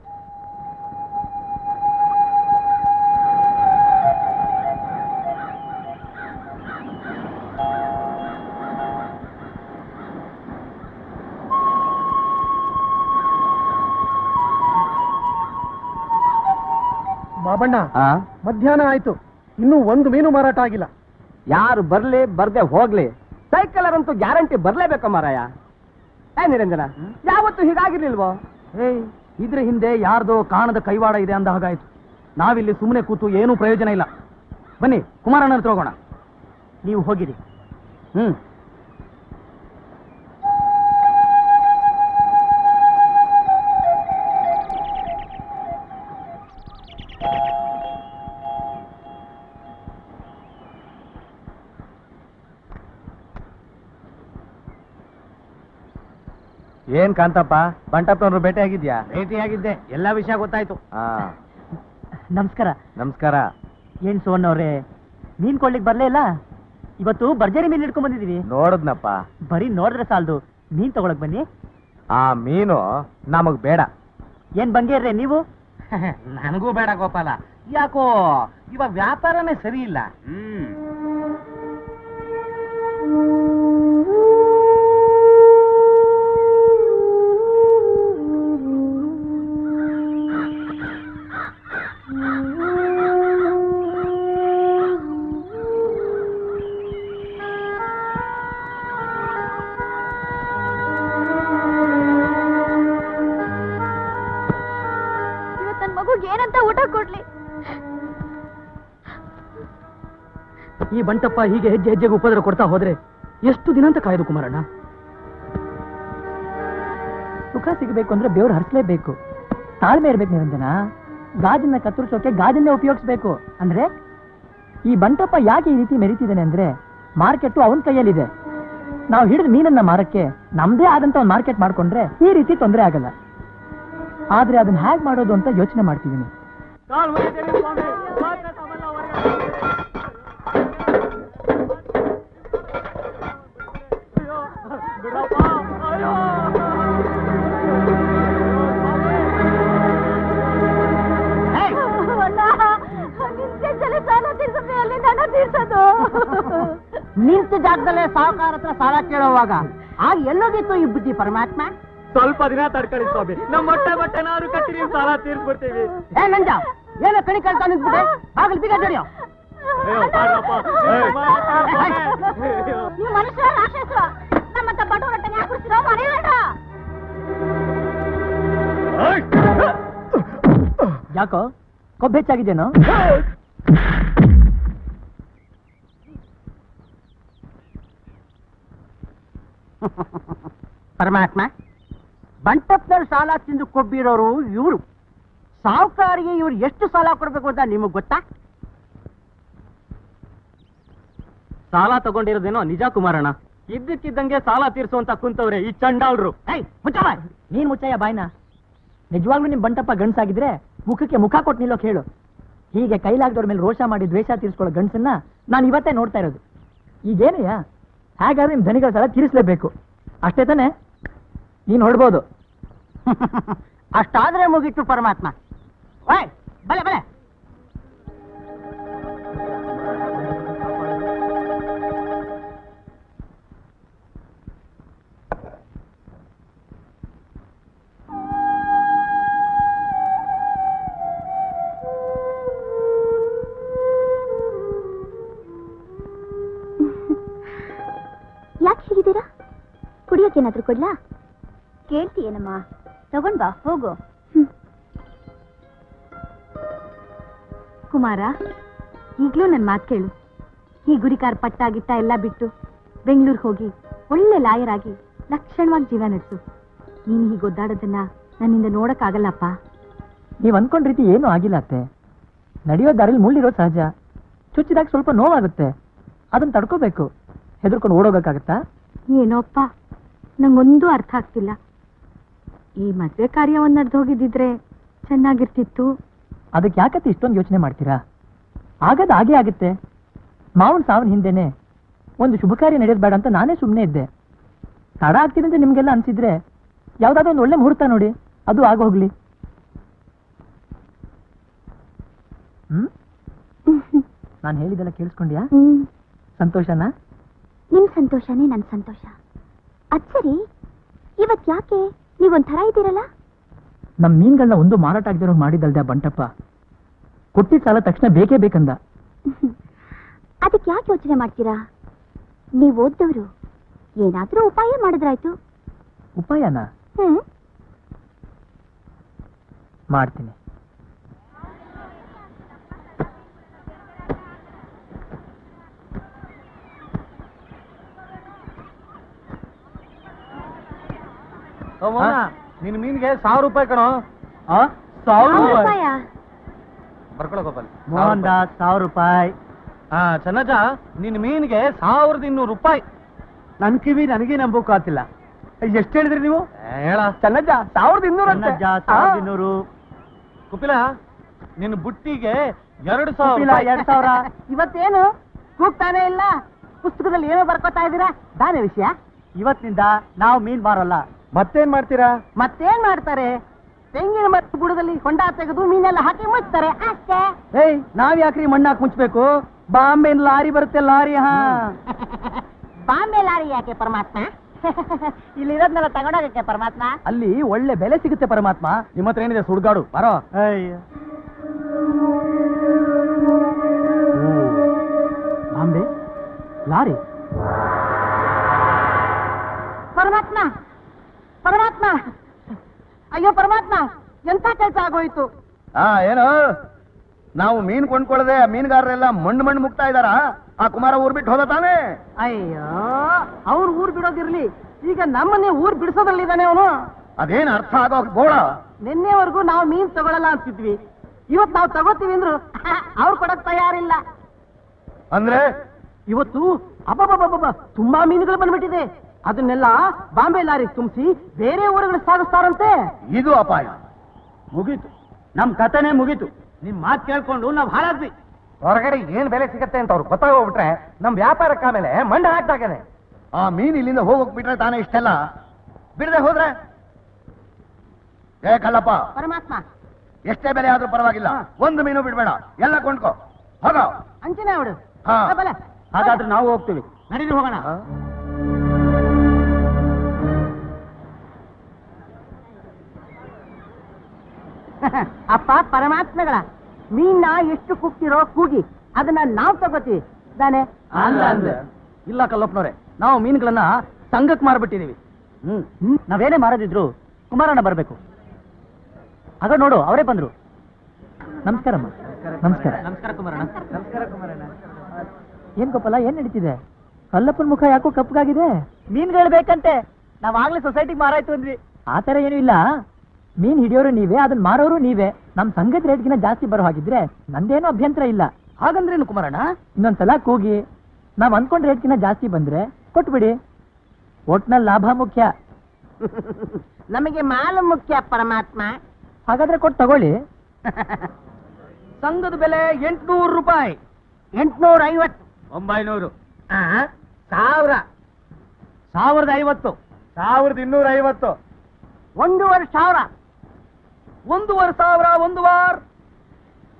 ಬಾಬಣ್ಣ ಮಧ್ಯಾಹ್ನ ಆಯ್ತು. ಇನ್ನೂ ಒಂದು ಮೀನು ಮಾರಾಟ ಆಗಿಲ್ಲ. ಯಾರು ಬರ್ಲಿ ಬರ್ದೆ ಹೋಗ್ಲಿ. ಸೈಕಲರ್ ಅಂತೂ ಗ್ಯಾರಂಟಿ ಬರ್ಲೇಬೇಕು ಮಾರಾಯ. ಏ ನಿರಂಜನ ಯಾವತ್ತು ಹೀಗಾಗಿರ್ಲಿಲ್ವೋ? ಏಯ್ ಇದ್ರ ಹಿಂದೆ ಯಾರ್ದೋ ಕಾಣದ ಕೈವಾಡ ಇದೆ ಅಂದ ಹಾಗಾಯ್ತು. ನಾವಿಲ್ಲಿ ಸುಮ್ಮನೆ ಕೂತು ಏನೂ ಪ್ರಯೋಜನ ಇಲ್ಲ. ಬನ್ನಿ ಕುಮಾರಣ್ಣ ಹತ್ರ ಹೋಗೋಣ. ನೀವು ಹೋಗಿರಿ. ಹ್ಮ್. ಏನ್ ಕಾಂತಪ್ಪ? ಬಂಟಪ್ಪನವ್ರು ಭೇಟಿ ಆಗಿದ್ಯಾ? ಭೇಟಿಯಾಗಿದ್ದೆ ಎಲ್ಲ ವಿಷಯ ಗೊತ್ತಾಯ್ತು. ಹಾ. ನಮಸ್ಕಾರ. ನಮಸ್ಕಾರ. ಏನ್ ಸೋನ್ ಅವ್ರೆ ಮೀನ್ ಕೊಡ್ಲಿಕ್ ಬರ್ಲೇ ಇಲ್ಲ? ಇವತ್ತು ಭರ್ಜರಿ ಮೀನ್ ಹಿಡ್ಕೊಂಡ್ ಬಂದಿದೀವಿ. ನೋಡದ್ನಪ್ಪ. ಬರೀ ನೋಡಿದ್ರೆ ಸಾಲದು. ಮೀನ್ ತಗೊಳಕ್ ಬನ್ನಿ. ಆ ಮೀನು ನಮಗ್ ಬೇಡ. ಏನ್ ಬಂಗೇರ್ರೆ ನೀವು? [laughs] ನನಗೂ ಬೇಡ ಗೋಪಾಲ. ಯಾಕೋ ಇವಾಗ ವ್ಯಾಪಾರನೇ ಸರಿ ಇಲ್ಲ. ಇವತ್ತು ಬಂಟಪ್ಪ ಹೀಗೆ ಹೆಜ್ಜೆ ಹೆಜ್ಜೆಗೆ ಉಪದ್ರ ಕೊಡ್ತಾ ಹೋದ್ರೆ ಎಷ್ಟು ದಿನ ಅಂತ ಕಾಯ್ದು ಕುಮಾರಣ್ಣ? ಸುಖ ಸಿಗಬೇಕು ಅಂದ್ರೆ ಬೆವ್ರು ಹರಿಸಲೇಬೇಕು. ತಾಳ್ಮೆ ಇರ್ಬೇಕು ನಿರಂಜನ. ಗಾಜನ್ನ ಕತ್ತರಿಸೋಕೆ ಗಾಜನ್ನೇ ಉಪಯೋಗಿಸ್ಬೇಕು. ಅಂದ್ರೆ ಈ ಬಂಟಪ್ಪ ಯಾಕೆ ಈ ರೀತಿ ಮೆರಿತಿದ್ದಾನೆ ಅಂದ್ರೆ ಮಾರ್ಕೆಟ್ ಅವನ ಕೈಯಲ್ಲಿದೆ. ನಾವು ಹಿಡಿದ ಮೀನನ್ನ ಮಾರಕ್ಕೆ ನಮ್ದೇ ಆದಂತ ಒಂದು ಮಾರ್ಕೆಟ್ ಮಾಡ್ಕೊಂಡ್ರೆ ಈ ರೀತಿ ತೊಂದರೆ ಆಗಲ್ಲ. ಆದ್ರೆ ಅದನ್ನ ಹೇಗ್ ಮಾಡೋದು ಅಂತ ಯೋಚನೆ ಮಾಡ್ತಿದ್ದೀನಿ. ಕೇಳುವಾಗ ಆಗ ಎಲ್ಲೋದಿತ್ತು ಈ ಬುದ್ಧಿ ಪರಮಾತ್ಮ? ಸ್ವಲ್ಪ ದಿನ ತಡ್ಕೊಳ್ಳಿ ಸ್ವಾಮಿ. ನಮ್ಮ ಮೊಟ್ಟೆ ಕಟ್ಟಿ ಕಟ್ಟಿರಿ ಸಾಲ ತೀರ್ಸ್ಬಿಡ್ತೀವಿ. ಏ ನಂಜ ಏನೋ ಕಣಿ ಕೇಳ್ತಾ ನಿಂತ್ಬಿಟ್ಟೆ? ಆಗಲ್ ಬೀಗ ಜಡಿಯೋ. ನೀವು ಮನುಷ್ಯ ನಮ್ಮಂತ ಯಾಕೋ? ಕೊಬ್ಬು ಪರಮಾತ್ಮ? ಬಂಟಪ್ಪನಲ್ಲಿ ಸಾಲ ತಿಂದು ಕೊಬ್ಬಿರೋರು ಇವರು. ಸಾಹುಕಾರಿಗೆ ಇವ್ರು ಎಷ್ಟು ಸಾಲ ಕೊಡ್ಬೇಕು ಅಂತ ನಿಮಗೆ ಗೊತ್ತಾ? ಸಾಲ ತಗೊಂಡಿರೋದೇನೋ ನಿಜ ಕುಮಾರಣ್ಣ. ಇದ್ದಕ್ಕಿದ್ದಂಗೆ ಸಾಲ ತೀರ್ಸುವಂತ ಕುಂತವ್ರೆ ಈ ಚಂಡಾಳ್ರು. ನೀನ್ ಮುಚ್ಚಯ್ಯ ಬಾಯ್ನ. ನಿಜವಾಗ್ಲೂ ನಿಮ್ ಬಂಟಪ್ಪ ಗಂಡ್ಸಾಗಿದ್ರೆ ಮುಖಕ್ಕೆ ಮುಖ ಕೊಟ್ಟು ನಿಲ್ಲೋಕ್ ಹೇಳು. ಹೀಗೆ ಕೈಲಾಗದವ್ರ ಮೇಲೆ ರೋಷ ಮಾಡಿ ದ್ವೇಷ ತೀರ್ಸ್ಕೊಳ್ಳೋ ಗಂಡಸನ್ನ ನಾನು ಇವತ್ತೇ ನೋಡ್ತಾ ಇರೋದು. ಈಗೇನಯ್ಯ ಹಾಗಾದ್ರೆ ನಿಮ್ ಧನಿಗಳ ಸಾಲ ತೀರಿಸ್ಲೇಬೇಕು. ಅಷ್ಟೇ ತಾನೆ? ನೀನ್ ಹೊಡ್ಬೋದು. [laughs] ಅಷ್ಟಾದ್ರೆ ಮುಗಿತು ಪರಮಾತ್ಮ. ಓಯ್ ಬಲೆ ಬಲೆ. ಯಾಕೆ ಹೀಗಿದ್ದೀರಾ? ಕುಡಿಯೋಕೇನಾದ್ರೂ ಕೊಡ್ಲಾ? ಕೇಳ್ತೀಯೇನಮ್ಮ ತಗೊಂಡ್ ಬಾ ಹೋಗು. ಕುಮಾರ ಈಗ್ಲೂ ನನ್ ಮಾತು ಕೇಳು. ಈ ಗುರಿಕಾರ್ ಪಟ್ಟ ಗಿಟ್ಟ ಎಲ್ಲ ಬಿಟ್ಟು ಬೆಂಗಳೂರಿಗೆ ಹೋಗಿ ಒಳ್ಳೆ ಲಾಯರ್ ಆಗಿ ಲಕ್ಷಣವಾಗಿ ಜೀವ ನಡೆಸು. ನೀನು ಹೀಗೆ ಒದ್ದಾಡೋದನ್ನ ನನ್ನಿಂದ ನೋಡಕ್ಕಾಗಲ್ಲಪ್ಪ. ನೀವ್ ಅನ್ಕೊಂಡ್ ರೀತಿ ಏನೂ ಆಗಿಲ್ಲ ಅತ್ತೆ. ನಡೆಯೋ ದಾರಿಲಿ ಮುಳ್ಳಿರೋ ಸಹಜ. ಚುಚ್ಚಿದಾಗ ಸ್ವಲ್ಪ ನೋವಾಗುತ್ತೆ. ಅದನ್ನ ತಡ್ಕೋಬೇಕು. ಹೆದರ್ಕೊಂಡು ಓಡೋಗಕ್ಕಾಗತ್ತಾ? ಏನೋಪ್ಪ? ನಂಗೊಂದೂ ಅರ್ಥ ಆಗ್ತಿಲ್ಲ. ಈ ಮದ್ವೆ ಕಾರ್ಯ ಒಂದ್ ನಡೆದು ಹೋಗಿದ್ದಿದ್ರೆ ಚೆನ್ನಾಗಿರ್ತಿತ್ತು. ಅದಕ್ಕೆ ಯಾಕತ್ತೆ ಇಷ್ಟೊಂದು ಯೋಚನೆ ಮಾಡ್ತೀರಾ? ಆಗದ ಹಾಗೆ ಆಗುತ್ತೆ. ಮಾವನ್ ಸಾವನ್ ಹಿಂದೆನೆ ಒಂದು ಶುಭ ಕಾರ್ಯ ನಡೆಯೋದು ಬೇಡ ಅಂತ ನಾನೇ ಸುಮ್ಮನೆ ಇದ್ದೆ. ತಡ ಆಗ್ತೀನಿ ಅಂತ ನಿಮ್ಗೆಲ್ಲ ಅನ್ಸಿದ್ರೆ ಯಾವ್ದಾದ್ರು ಒಂದು ಒಳ್ಳೆ ಮುಹೂರ್ತ ನೋಡಿ ಅದು ಆಗೋಗ್ಲಿ ಹ್ಮ್? ನಾನು ಹೇಳಿದೆಲ್ಲ ಕೇಳಿಸ್ಕೊಂಡ್ಯಾ? ಸಂತೋಷನ? ನಿಮ್ ಸಂತೋಷನೇ ನನ್ ಸಂತೋಷ. ಅಚ್ಚರಿ ಸರಿ ಇವತ್ ಯಾಕೆ ನೀವೊಂಥರ ಇದ್ದೀರಲ್ಲ? ನಮ್ ಮೀನ್ಗಳನ್ನ ಒಂದು ಮಾರಾಟ ಆಗದಿರೋ ಮಾಡಿದಲ್ದೆ ಆ ಬಂಟಪ್ಪ. ಕೊಟ್ಟಿದ್ದ ಸಾಲ ತಕ್ಷಣ ಬೇಕೇ ಬೇಕಂದ. [laughs] ಅದಕ್ಕೆ ಯಾಕೆ ಯೋಚನೆ ಮಾಡ್ತೀರಾ? ನೀವು ಓದ್ದವರು. ಏನಾದ್ರೂ ಉಪಾಯ ಮಾಡಿದ್ರಾಯ್ತು. ಉಪಾಯನಾ? ಹ್ಮ್. ಮಾಡ್ತೀನಿ. ನಿನ್ ಮೀನ್ಗೆ ಸಾವಿರ ರೂಪಾಯಿ ಕಣೋ. ಸಾವಿರ ಉಪಾಯ ಬರ್ಕೊಳ ಗೋಪಾಲ್. ಮೋಹನ್ ದಾಸ್ ಸಾವಿರ ರೂಪಾಯಿ. ಹಾ ಚೆನ್ನಜ ನಿನ್ ಮೀನ್ಗೆ ಸಾವಿರದ ಇನ್ನೂರು ರೂಪಾಯಿ. ನನ್ ಕಿವಿ ನನಗೆ ನಂಬೋಕ್ ಆಗ್ತಿಲ್ಲ ಎಷ್ಟು ಹೇಳಿದ್ರಿ ನೀವು? ಹೇಳ. ಚೆನ್ನಜ್ಜ ಸಾವಿರದ ಇನ್ನೂರು ಅಂತೆ. ಚೆನ್ನಜ್ಜ, ಸಾವಿರದ ಇನ್ನೂರು. ಕುಪಿಲ ನಿನ್ ಬುಟ್ಟಿಗೆ ಎರಡು ಸಾವಿರ ಎರಡ್ ಸಾವಿರ. [laughs] ಇವತ್ತೇನು? ಕೂಗ್ತಾನೆ ಇಲ್ಲ. ಪುಸ್ತಕದಲ್ಲಿ ಏನೋ ಬರ್ಕೋತಾ ಇದ್ದೀರಾ? ದಾನೆ ವಿಷಯ. ಇವತ್ತಿನಿಂದ ನಾವು ಮೀನ್ ಮಾರಲ್ಲ. ಮತ್ತೇನ್ ಮಾಡ್ತೀರಾ? ಮತ್ತೇನ್ ಮಾಡ್ತಾರೆ? ತೆಂಗಿನ ಮತ್ತು ಬುಡದಲ್ಲಿ ಹೊಂಡ ತೆಗೆದು ಮೀನೆಲ್ಲ ಹಾಕಿ ಮುಚ್ತಾರೆ. ಅಷ್ಟೇ. ಏಯ್ ನಾವ್ ಯಾಕ್ರಿ ಮಣ್ಣಾಕ್ ಮುಚ್ಬೇಕು? ಬಾಂಬೆ ಲಾರಿ ಬರುತ್ತೆ ಲಾರಿ ಹಾ. [laughs] ಬಾಂಬೆ ಲಾರಿ ಯಾಕೆ ಪರಮಾತ್ಮ? [laughs] ಇಲ್ಲಿರೋದ್ನೆಲ್ಲ ತಗೊಂಡೋಗಕ್ಕೆ ಪರಮಾತ್ಮ? ಅಲ್ಲಿ ಒಳ್ಳೆ ಬೆಲೆ ಸಿಗುತ್ತೆ ಪರಮಾತ್ಮ. ನಿಮ್ಮ ಹತ್ರ ಏನಿದೆ ಸುಡ್ಗಾಡು ಬರೋ. ಬಾಂಬೆ? ಲಾರಿ? ಪರಮಾತ್ಮ ಪರಮಾತ್ಮ. ಅಯ್ಯೋ ಪರಮಾತ್ಮ ಎಂತ ಕೆಲಸ ಆಗೋಯ್ತು? ಹಾ ಏನು? ನಾವು ಮೀನ್ ಕೊಂಡ್ಕೊಳ್ಳದೆ ಮೀನುಗಾರರೆಲ್ಲ ಮಣ್ಣು ಮಣ್ಣು ಮುಗ್ತಾ ಇದಾರ ಆ ಕುಮಾರ ಊರ್ ಬಿಟ್ಟು ಹೋದ ತಾನೇ? ಅಯ್ಯೋ ಅವ್ರು ಊರ್ ಬಿಡೋದಿರ್ಲಿ. ಈಗ ನಮ್ಮನ್ನೇ ಊರ್ ಬಿಡಿಸೋದ್ರಲ್ಲಿದ್ದಾನೆ ಅವನು. ಅದೇನ್ ಅರ್ಥ ಆಗೋ ಬೋಳ? ನಿನ್ನೆವರೆಗೂ ನಾವು ಮೀನ್ ತಗೊಳಲ್ಲ ಅಂತಿದ್ವಿ. ಇವತ್ ನಾವು ತಗೋತೀವಿ ಅಂದ್ರು [laughs] ಅವ್ರು ಕೊಡಕ್ ತಯಾರಿಲ್ಲ. ಅಂದ್ರೆ? ಇವತ್ತು ಅಬ್ಬಬ್ಬಬ್ಬಬ್ಬ ತುಂಬಾ ಮೀನುಗಳು ಬಂದ್ಬಿಟ್ಟಿದೆ. ಅದನ್ನೆಲ್ಲ ಬಾಂಬೆ ಲಾರಿ ತುಂಬಿಸಿ ಬೇರೆ ಊರುಗಳು ಸಾಗಿಸ್ತಾರಂತೆ. ಇದು ಅಪಾಯ. ಮುಗೀತು. ನಮ್ ಕಥೆನೇ ಮುಗೀತು. ನಿಮ್ ಮಾತ್ ಕೇಳ್ಕೊಂಡು ನಾವ್ ಹಾಳಾದ್ವಿ. ಹೊರಗಡೆ ಏನ್ ಬೆಲೆ ಸಿಗತ್ತೆ ಅಂತ ಅವ್ರು ಗೊತ್ತಾಗೋಗ್ಬಿಟ್ರೆ ನಮ್ ವ್ಯಾಪಾರಕ್ಕೆ ಆಮೇಲೆ ಮಂಡ ಹಾಕ್ದಾಗನೆ. ಆ ಮೀನ್ ಇಲ್ಲಿಂದ ಹೋಗೋಕ್ ಬಿಟ್ರೆ ತಾನೇ ಇಷ್ಟೆಲ್ಲ? ಬಿಡದೆ ಹೋದ್ರೆ? ಏ ಕಲ್ಲಪ್ಪ. ಪರಮಾತ್ಮ. ಎಷ್ಟೇ ಬೆಲೆ ಆದ್ರೂ ಪರವಾಗಿಲ್ಲ. ಒಂದು ಮೀನು ಬಿಡ್ಬೇಡ. ಎಲ್ಲ ಕೊಂಡ್ಕೋ. ಹೋಗ. ಅಂಚನೆ ಅವಡು ಹಾ. ಬಲೆ ಹಾಗಾದ್ರೆ ನಾವು ಹೋಗ್ತೀವಿ. ನಡೀರಿ ಹೋಗೋಣ. [laughs] ಅಪ್ಪ ಪರಮಾತ್ಮಗಳ. ಮೀನ ಎಷ್ಟು ಕೂಗ್ತಿರೋ ಕೂಗಿ ಅದನ್ನ ನಾವ್ ತಗೋತೀವಿ. ತಾನೆ? ಇಲ್ಲ ಕಲ್ಲಪ್ಪನವ್ರೆ ನಾವು ಮೀನುಗಳನ್ನ ಸಂಘಕ್ಕೆ ಮಾರ್ಬಿಟ್ಟಿದೀವಿ. ಹ್ಮ್. ನಾವೇನೇ ಮಾರದಿದ್ರು ಕುಮಾರಣ್ಣ ಬರ್ಬೇಕು. ಆಗ ನೋಡು ಅವರೇ ಬಂದ್ರು. ನಮಸ್ಕಾರಮ್ಮ ನಮಸ್ಕಾರ. ನಮಸ್ಕಾರ ಕುಮಾರಣ್ಣ. ನಮಸ್ಕಾರ ಕುಮಾರಣ್ಣ. ಏನ್ ಗೋಪಾಲ ಏನ್ ನಡೀತಿದೆ? ಕಲ್ಲಪ್ಪನ ಮುಖ ಯಾಕೋ ಕಪ್ಪಗಾಗಿದೆ? ಮೀನ್ಗಳು ಬೇಕಂತೆ. ನಾವ್ ಆಗ್ಲೇ ಸೊಸೈಟಿಗೆ ಮಾರಾಯ್ತು ಅಂದ್ವಿ. ಆತರ ತರ ಏನೂ ಇಲ್ಲ. ಮೀನ್ ಹಿಡಿಯೋರು ನೀವೇ ಅದನ್ನ ಮಾರೋರು ನೀವೇ. ನಮ್ ಸಂಘದ ರೇಟ್ಗಿನ ಜಾಸ್ತಿ ಬರೋ ಹಾಗಿದ್ರೆ ನಂದೇನೂ ಅಭ್ಯಂತರ ಇಲ್ಲ. ಹಾಗಂದ್ರೇನು ಕುಮಾರಣ್ಣ? ಇನ್ನೊಂದ್ಸಲ ಕೂಗಿ ನಾವ್ ಅನ್ಕೊಂಡ್ ರೇಟ್ಗಿನ ಜಾಸ್ತಿ ಬಂದ್ರೆ ಕೊಟ್ಬಿಡಿ. ಒಟ್ನಲ್ಲಿ ಲಾಭ ಮುಖ್ಯ. ನಮಗೆ ಮಾಲು ಮುಖ್ಯ ಪರಮಾತ್ಮ. ಹಾಗಾದ್ರೆ ಕೊಟ್ಟು ತಗೊಳ್ಳಿ. ಸಂಘದ ಬೆಲೆ ಎಂಟ್ನೂರು ರೂಪಾಯಿ. ಎಂಟ್ನೂರ ಐವತ್ತು. ಒಂಬೈನೂರು. ಸಾವಿರ. ಸಾವಿರದ ಐವತ್ತು. ಸಾವಿರದ ಇನ್ನೂರ ಐವತ್ತು ಒಂದೂವರೆ ಸಾವಿರ. ಒಂದೂವರೆ ಸಾವಿರ ಒಂದು ವಾರ್.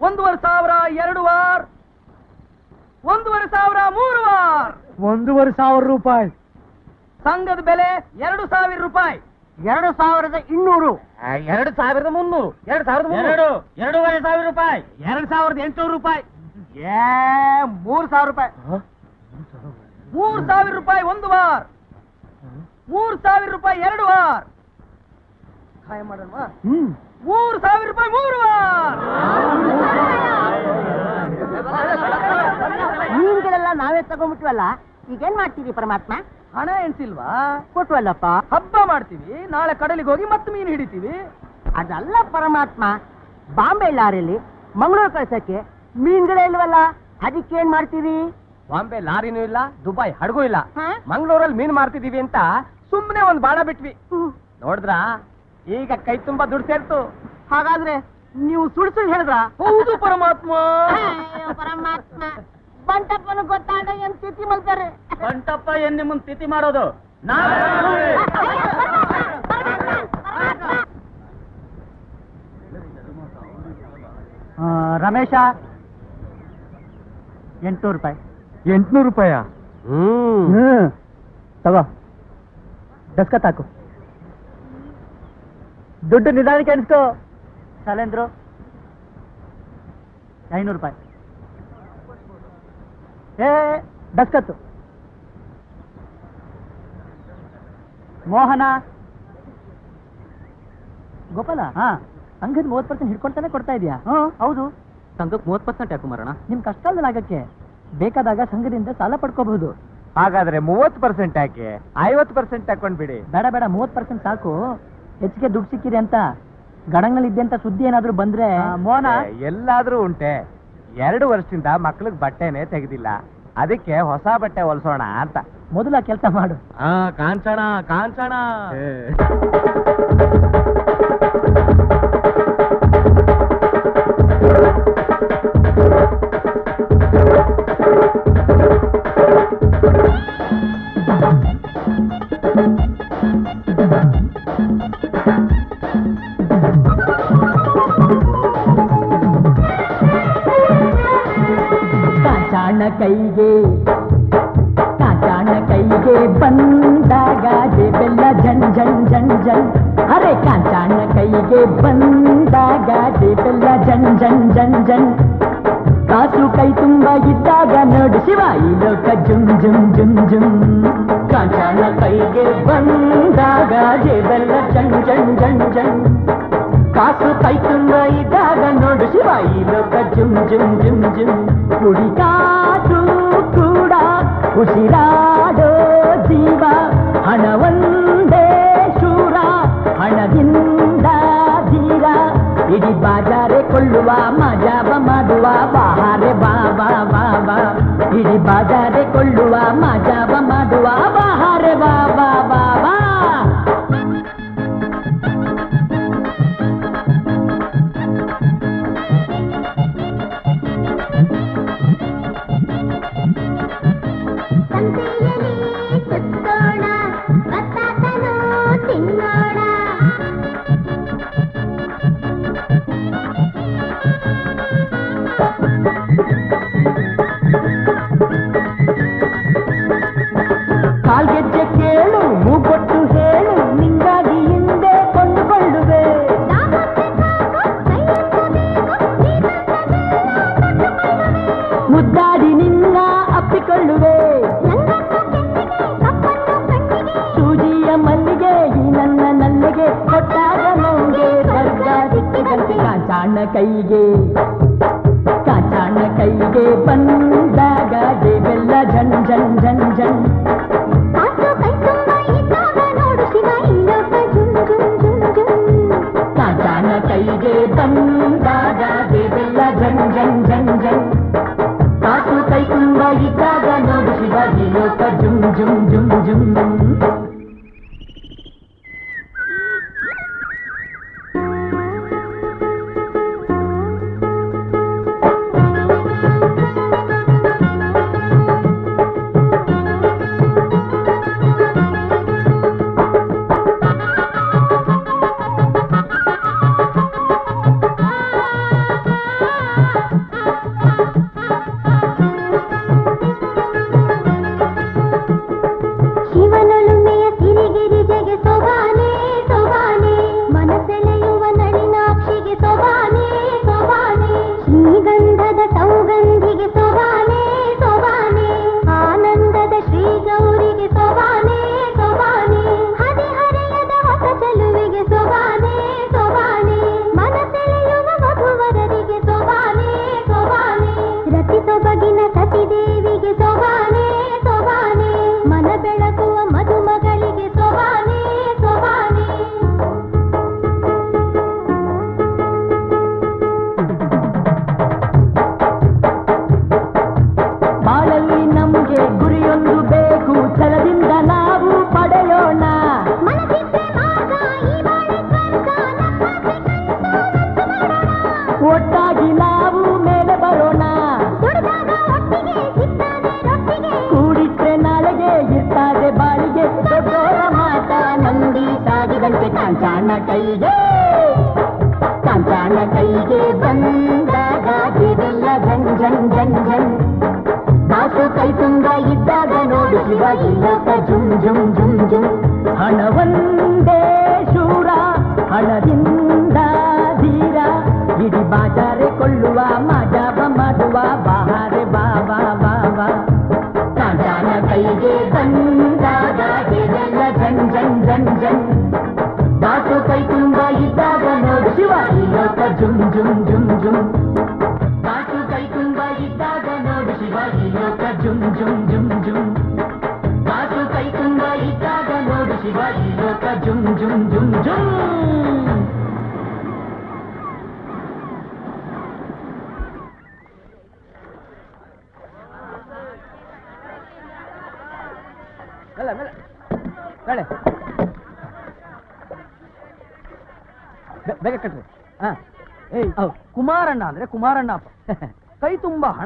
ಒಂದೂವರೆ ಸಾವಿರ ಎರಡು ವಾರ್. ಒಂದೂವರೆ ಸಾವಿರ ಮೂರು ವಾರ್. ಒಂದೂವರೆ ಸಾವಿರ ರೂಪಾಯಿ. ಸಂಘದ ಬೆಲೆ ಎರಡು ಸಾವಿರ ರೂಪಾಯಿ. ಎರಡು ಸಾವಿರದ ಇನ್ನೂರು. ಎರಡು ಸಾವಿರದ ಮುನ್ನೂರು. ಎರಡು ಸಾವಿರದ ಎರಡು ಎರಡೂವರೆ ಸಾವಿರ ರೂಪಾಯಿ. ಎರಡು ಸಾವಿರದ ಎಂಟುನೂರು ರೂಪಾಯಿ. ಏ ಮೂರ್ ಸಾವಿರ ರೂಪಾಯಿ. ಮೂರ್ ಸಾವಿರ ರೂಪಾಯಿ ಒಂದು ವಾರ್. ಮೂರ್ ಸಾವಿರ ರೂಪಾಯಿ ಎರಡು ವಾರ್. ಖಾಯ ಮಾಡೋಣ ಮೂರ್ ಸಾವಿರ ರೂಪಾಯಿ ಮೂರು ಮೀನುಗಳೆಲ್ಲ ನಾವೇ ತಗೊಂಡ್ಬಿಟ್ವಲ್ಲ ಈಗೇನ್ ಮಾಡ್ತೀರಿ ಪರಮಾತ್ಮ? ಹಣ ಎನ್ಸಿಲ್ವಾ ಕೊಟ್ವಲ್ಲಪ್ಪ. ಹಬ್ಬ ಮಾಡ್ತೀವಿ ನಾಳೆ ಕಡಲಿಗೆ ಹೋಗಿ ಮತ್ತೆ ಮೀನು ಹಿಡಿತೀವಿ. ಅದಲ್ಲ ಪರಮಾತ್ಮ ಬಾಂಬೆ ಲಾರಿಲಿ ಮಂಗಳೂರು ಕಳ್ಸಕ್ಕೆ ಮೀನುಗಳೇ ಇಲ್ವಲ್ಲ ಅದಕ್ಕೆ ಏನ್ ಮಾಡ್ತೀವಿ ಬಾಂಬೆ ಲಾರಿನೂ ಇಲ್ಲ ದುಬೈ ಹಡಗು ಇಲ್ಲ? ಮಂಗಳೂರಲ್ಲಿ ಮೀನು ಮಾರ್ತಿದೀವಿ ಅಂತ ಸುಮ್ಮನೆ ಒಂದ್ ಬಾಣ ಬಿಟ್ವಿ. ನೋಡಿದ್ರ? ಈಗ ಕೈ ತುಂಬಾ ದುಡ್ಡು ಸೇರ್ತು. ಹಾಗಾದ್ರೆ ನೀವು ಸುಳ್ಳು ಸುಳ್ಳು ಹೇಳಿದ್ರ? ಹೌದು ಪರಮಾತ್ಮ. ಪರಮಾತ್ಮ. ಬಂಟಪ್ಪನ ಗೊತ್ತಾಗ ಏನ್ ಸ್ಥಿತಿ ಮಲ್ತಾರೆ ಬಂಟಪ್ಪ ಏನ್ ನಿಮ್ಮ ತಿಥಿ ಮಾಡೋದು? ರಮೇಶ ಎಂಟ್ನೂರು ರೂಪಾಯಿ. ಎಂಟ್ನೂರು ರೂಪಾಯ? ಹ್ಮ್. ತಗೋ. ಡಸ್ಕತ್ ಹಾಕು. ದುಡ್ಡು ನಿಧಾನಕ್ಕೆ ಅನ್ಸ್ಕೋ ಶೈಲೇಂದ್ರು ಐನೂರು ರೂಪಾಯಿ. ಏ ಡಸ್ಕತ್ತು ಮೋಹನ. ಗೋಪಾಲ ಹಾ. ಸಂಘದ ಮೂವತ್ತು ಪರ್ಸೆಂಟ್ ಹಿಡ್ಕೊಳ್ತಾನೆ ಕೊಡ್ತಾ ಇದೆಯಾ? ಹಾ ಹೌದು. ಸಂಘಕ್ಕೆ ಮೂವತ್ತು ಪರ್ಸೆಂಟ್ ಯಾಕೆ ಮಾರೋಣ ನಿಮ್ ಕಷ್ಟದಲ್ಲಿ ಆಗಕ್ಕೆ ಬೇಕಾದಾಗ ಸಂಘದಿಂದ ಸಾಲ ಪಡ್ಕೋಬಹುದು. ಹಾಗಾದ್ರೆ ಮೂವತ್ತು ಪರ್ಸೆಂಟ್ ಯಾಕೆ? ಐವತ್ತು ಪರ್ಸೆಂಟ್ ತಕೊಂಡ್ಬಿಡಿ. ಬೇಡ ಬೇಡ ಮೂವತ್ತು ಪರ್ಸೆಂಟ್ ಸಾಕು. ಹೆಚ್ಚಿಗೆ ದುಡ್ಡು ಸಿಕ್ಕಿದೆ ಅಂತ ಗಡಂಗ್ನಲ್ಲಿ ಇದ್ದಂತ ಅಂತ ಸುದ್ದಿ ಏನಾದ್ರೂ ಬಂದ್ರೆ ಮೋನ. ಎಲ್ಲಾದ್ರೂ ಉಂಟೆ. ಎರಡು ವರ್ಷದಿಂದ ಮಕ್ಳಿಗೆ ಬಟ್ಟೆನೆ ತೆಗೆದಿಲ್ಲ. ಅದಕ್ಕೆ ಹೊಸ ಬಟ್ಟೆ ಹೊಲ್ಸೋಣ ಅಂತ. ಮೊದಲ ಕೆಲಸ ಮಾಡು. ಕಾಂಚಣ ಕಾಂಚಣ. ಕಾಚಾಣ ಕೈಗೆ ಕಾಚಾಣ ಕೈಗೆ ಬಂದಾಗ ಬೆಲ್ಲ ಜನ್ ಜನ್ ಜನ್ ಜನ್ ಅರೆ ಕಾಚಾಣ ಕೈಗೆ ಬಂದಾಗ ಬೆಲ್ಲ ಜನ್ ಜನ್ ಜನ್ ಜನ್ ಕಾಸು ಕೈ ತುಂಬ ಇದ್ದಾಗ ನೋಡು ಶಿವ ಈ ಲೋಕ ಜುಮ್ ಜುಮ್ ಜುಮ್ ಜುಮ್ ಕಾಚಾಣ ಕೈಗೆ ಬಂದಾಗ ಬೆಲ್ಲ ಜನ್ ಜನ್ ಜನ್ ಜನ್ ಕಾಸು ಕೈ ತುಂಬ ಇದ್ದಾಗ ನೋಡು ಶಿವ ಈ ಲೋಕ ಜುಮ್ ಜುಮ್ ಜುಮ್ ಜುಮ್ ಕುಡಿ ಕಾಸು ಕೂಡ ಉಸಿರಾಡೋ ಜೀವ ಹಣವೊಂದೇ ಶೂರ, ಹಣದಿಂದ ಧೀರ ಇಡೀ ಬಾಜಾರೆ ಕೊಳ್ಳುವ ಮಜಾವ ಮಾಡುವ, ಬಾಹಾರೆ ಬಾ ಬಾ ಬಾ ಬಾ. ಇಡೀ ಬಾಜಾರೆ ಕೊಳ್ಳುವ ಮಜಾವ ಮಾಡುವ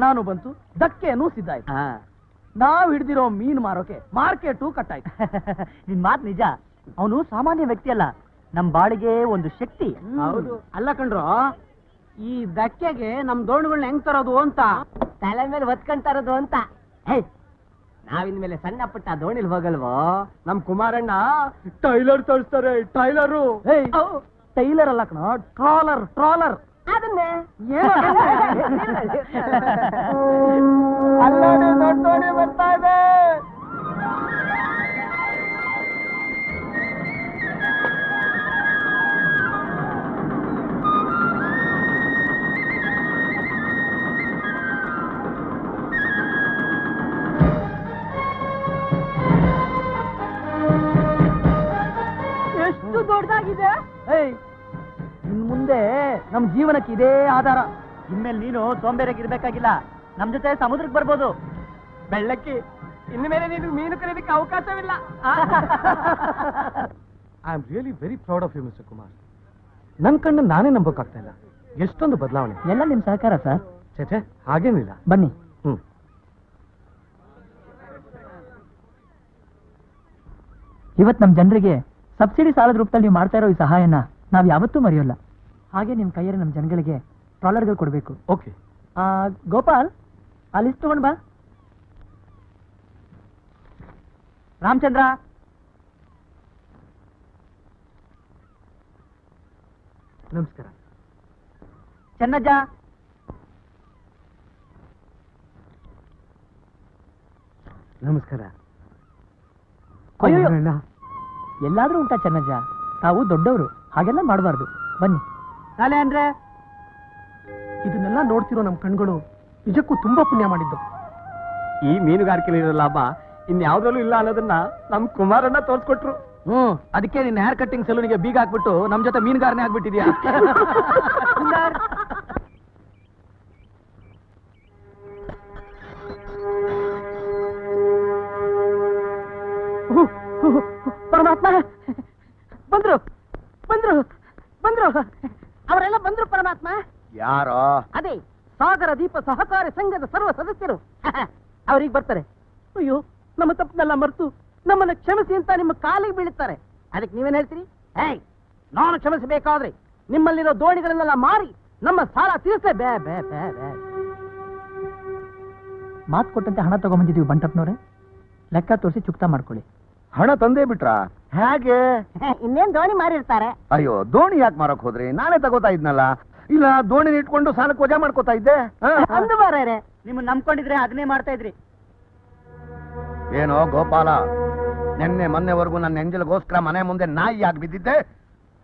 ಹಣನೂ ಬಂತು ಧಕ್ಕೆನೂ ಸಿದ್ಧಾಯ್ತು ನಾವು ನಾವ್ ಹಿಡ್ದಿರೋ ಮೀನ್ ಮಾರೋಕೆ ಮಾರ್ಕೆಟು ಕಟ್ಟಾಯ್ತು. [laughs] ನಿನ್ ಮಾತ್ ನಿಜ. ಅವನು ಸಾಮಾನ್ಯ ವ್ಯಕ್ತಿ ಅಲ್ಲ ನಮ್ ಬಾಳಿಗೆ ಒಂದು ಶಕ್ತಿ. ಹೌದು. ಅಲ್ಲ ಕಣ್ರು ಈ ಧಕ್ಕೆಗೆ ನಮ್ ದೋಣಿಗಳನ್ನ ಹೆಂಗ್ ತರೋದು ಅಂತ? ತಲೆ ಮೇಲೆ ಒತ್ಕೊಂಡ್ ತರೋದು ಅಂತ. ಹೇ ನಾವಿನ್ಮೇಲೆ ಸಣ್ಣ ಪುಟ್ಟ ದೋಣಿಲ್ ಹೋಗಲ್ವೋ? ನಮ್ ಕುಮಾರಣ್ಣ ಟೈಲರ್ ತಳಿಸ್ತಾರೆ ಟೈಲರು. ಟೈಲರ್ ಅಲ್ಲ ಕಣ ಟ್ರಾಲರ್ ಟ್ರಾಲರ್. ಅದನ್ನೇ? [laughs] ಅಲ್ಲೋಡಿ ದೊಡ್ಡ ಬರ್ತಾ ಇದೆ. ನಮ್ ಜೀವನಕ್ಕೆ ಇದೇ ಆಧಾರ. ಇನ್ಮೇಲೆ ನೀನು ಸೋಂಬೇರಿಯಾಗಿರ್ಬೇಕಾಗಿಲ್ಲ ನಮ್ ಜೊತೆ ಸಮುದ್ರಕ್ಕೆ ಬರ್ಬೋದು. ಬೆಳ್ಳಕ್ಕಿ. ಇನ್ಮೇಲೆ ನೀನು ಮೀನು ಕರೀಲಿಕ್ಕೆ ಅವಕಾಶವಿಲ್ಲ. I am really very proud of you mister Kumar ನನ್ ಕಣ್ಣು ನಾನೇ ನಂಬೋಕ್ಕಾಗ್ತಾ ಇಲ್ಲ. ಎಷ್ಟೊಂದು ಬದಲಾವಣೆ. ಎಲ್ಲ ನಿಮ್ ಸಹಕಾರ ಸರ್. ಚೇಚೆ ಹಾಗೇನಿಲ್ಲ. ಬನ್ನಿ. ಹ್ಮ್. ಇವತ್ ನಮ್ ಜನರಿಗೆ ಸಬ್ಸಿಡಿ ಸಾಲದ ರೂಪದಲ್ಲಿ ನೀವು ಮಾಡ್ತಾ ಇರೋ ಈ ಸಹಾಯನ ನಾವ್ ಯಾವತ್ತೂ ಮರೆಯೋಲ್ಲ. ಹಾಗೆ ನಿಮ್ ಕೈಯಲ್ಲಿ ನಮ್ಮ ಜನಗಳಿಗೆ ಟ್ರಾಲರ್ಗಳು ಕೊಡ್ಬೇಕು. ಓಕೆ ಆ, ಗೋಪಾಲ್ ಆ ಲಿಸ್ಟ್ ತಗೊಂಡ್ ಬಾ. ರಾಮಚಂದ್ರ. ನಮಸ್ಕಾರ. ಚೆನ್ನಜ್ಜ. ನಮಸ್ಕಾರ. ಎಲ್ಲಾದ್ರೂ ಉಂಟಾ ಚೆನ್ನಜ್ಜ? ತಾವು ದೊಡ್ಡವರು ಹಾಗೆಲ್ಲ ಮಾಡಬಾರ್ದು. ಬನ್ನಿ. ಕಾಲೆ ಅಂದ್ರೆ? ಇದನ್ನೆಲ್ಲ ನೋಡ್ತಿರೋ ನಮ್ ಕಣ್ಗಳು ನಿಜಕ್ಕೂ ತುಂಬಾ ಪುಣ್ಯ ಮಾಡಿದ್ದು ಈ ಮೀನುಗಾರಿಕೆಲಿರೋ ಲಾಭ ಇನ್ಯಾವ್ದ್ರಲ್ಲೂ ಇಲ್ಲ ಅನ್ನೋದನ್ನ ನಮ್ ಕುಮಾರಣ್ಣ ತೋರ್ಸ್ಕೊಟ್ರು. ಹ್ಮ್ ಅದಕ್ಕೆ ನಿನ್ನ ಹೇರ್ ಕಟ್ಟಿಂಗ್ ಸಲೂನಿಗೆ ಬೀಗ ಹಾಕ್ಬಿಟ್ಟು ನಮ್ ಜೊತೆ ಮೀನುಗಾರನೇ ಆಗ್ಬಿಟ್ಟಿದ್ಯಾ? ಪರಮಾತ್ಮ. ಬಂದ್ರು ಬಂದ್ರು ಬಂದ್ರು. ಅವರೆಲ್ಲ ಬಂದ್ರು ಪರಮಾತ್ಮ? ಯಾರೋ? ಅದೇ ಸಾಗರ ದೀಪ ಸಹಕಾರಿ ಸಂಘದ ಸರ್ವ ಸದಸ್ಯರು. [laughs] ಅವ್ರಿಗೆ ಬರ್ತಾರೆ. ಅಯ್ಯೋ ನಮ್ಮ ತಪ್ಪನ್ನೆಲ್ಲ ಮರೆತು ನಮ್ಮನ್ನ ಕ್ಷಮಿಸಿ ಅಂತ ನಿಮ್ಮ ಕಾಲಿಗೆ ಬೀಳುತ್ತಾರೆ. ಅದಕ್ಕೆ ನೀವೇನ್ ಹೇಳ್ತೀರಿ? ಏಯ್ ನಾನು ಕ್ಷಮಿಸಬೇಕಾದ್ರೆ ನಿಮ್ಮಲ್ಲಿರೋ ದೋಣಿಗಳನ್ನೆಲ್ಲ ಮಾರಿ ನಮ್ಮ ಸಾಲ ತೀರಿಸೇ ಬೇ ಬೇ ಬೇ ಬೇ. ಮಾತು ಕೊಟ್ಟಂತೆ ಹಣ ತಗೊಂಬಂದಿದ್ದೀವಿ ಬಂಟಪ್ಪನವ್ರೆ. ಲೆಕ್ಕ ತೋರಿಸಿ ಚುಕ್ತಾ ಮಾಡ್ಕೊಳ್ಳಿ. ಹಣ ತಂದೇ ಬಿಟ್ರಾ? ಹೇಗೆ? [laughs] ಇನ್ನೇನ್ ದೋಣಿ ಮಾರಿರ್ತಾರೆ? ಅಯ್ಯೋ ದೋಣಿ ಯಾಕೆ ಮಾರಕ್ ಹೋದ್ರಿ? ನಾನೇ ತಗೋತಾ ಇದ್ನಲ್ಲ. ಇಲ್ಲ ದೋಣಿ ಇಟ್ಕೊಂಡು ಸಾಲಕ್ಕೆ ವಜಾ ಮಾಡ್ಕೋತಾ ಇದ್ದೆ? ನಿಮ್ ಅಂದು ನಿಮ್ಮನ್ನ ನಂಬ್ಕೊಂಡಿದ್ರೆ ಅದನ್ನೇ ಮಾಡ್ತಾ ಇದ್ರಿ. ಏನೋ ಗೋಪಾಲ. ನಿನ್ನೆ ಮೊನ್ನೆವರೆಗೂ ನನ್ನ ಎಂಜಲ್ಗೋಸ್ಕರ ಮನೆ ಮುಂದೆ ನಾಯಿ ಆಗಿ ಬಿದ್ದಿದ್ದೆ.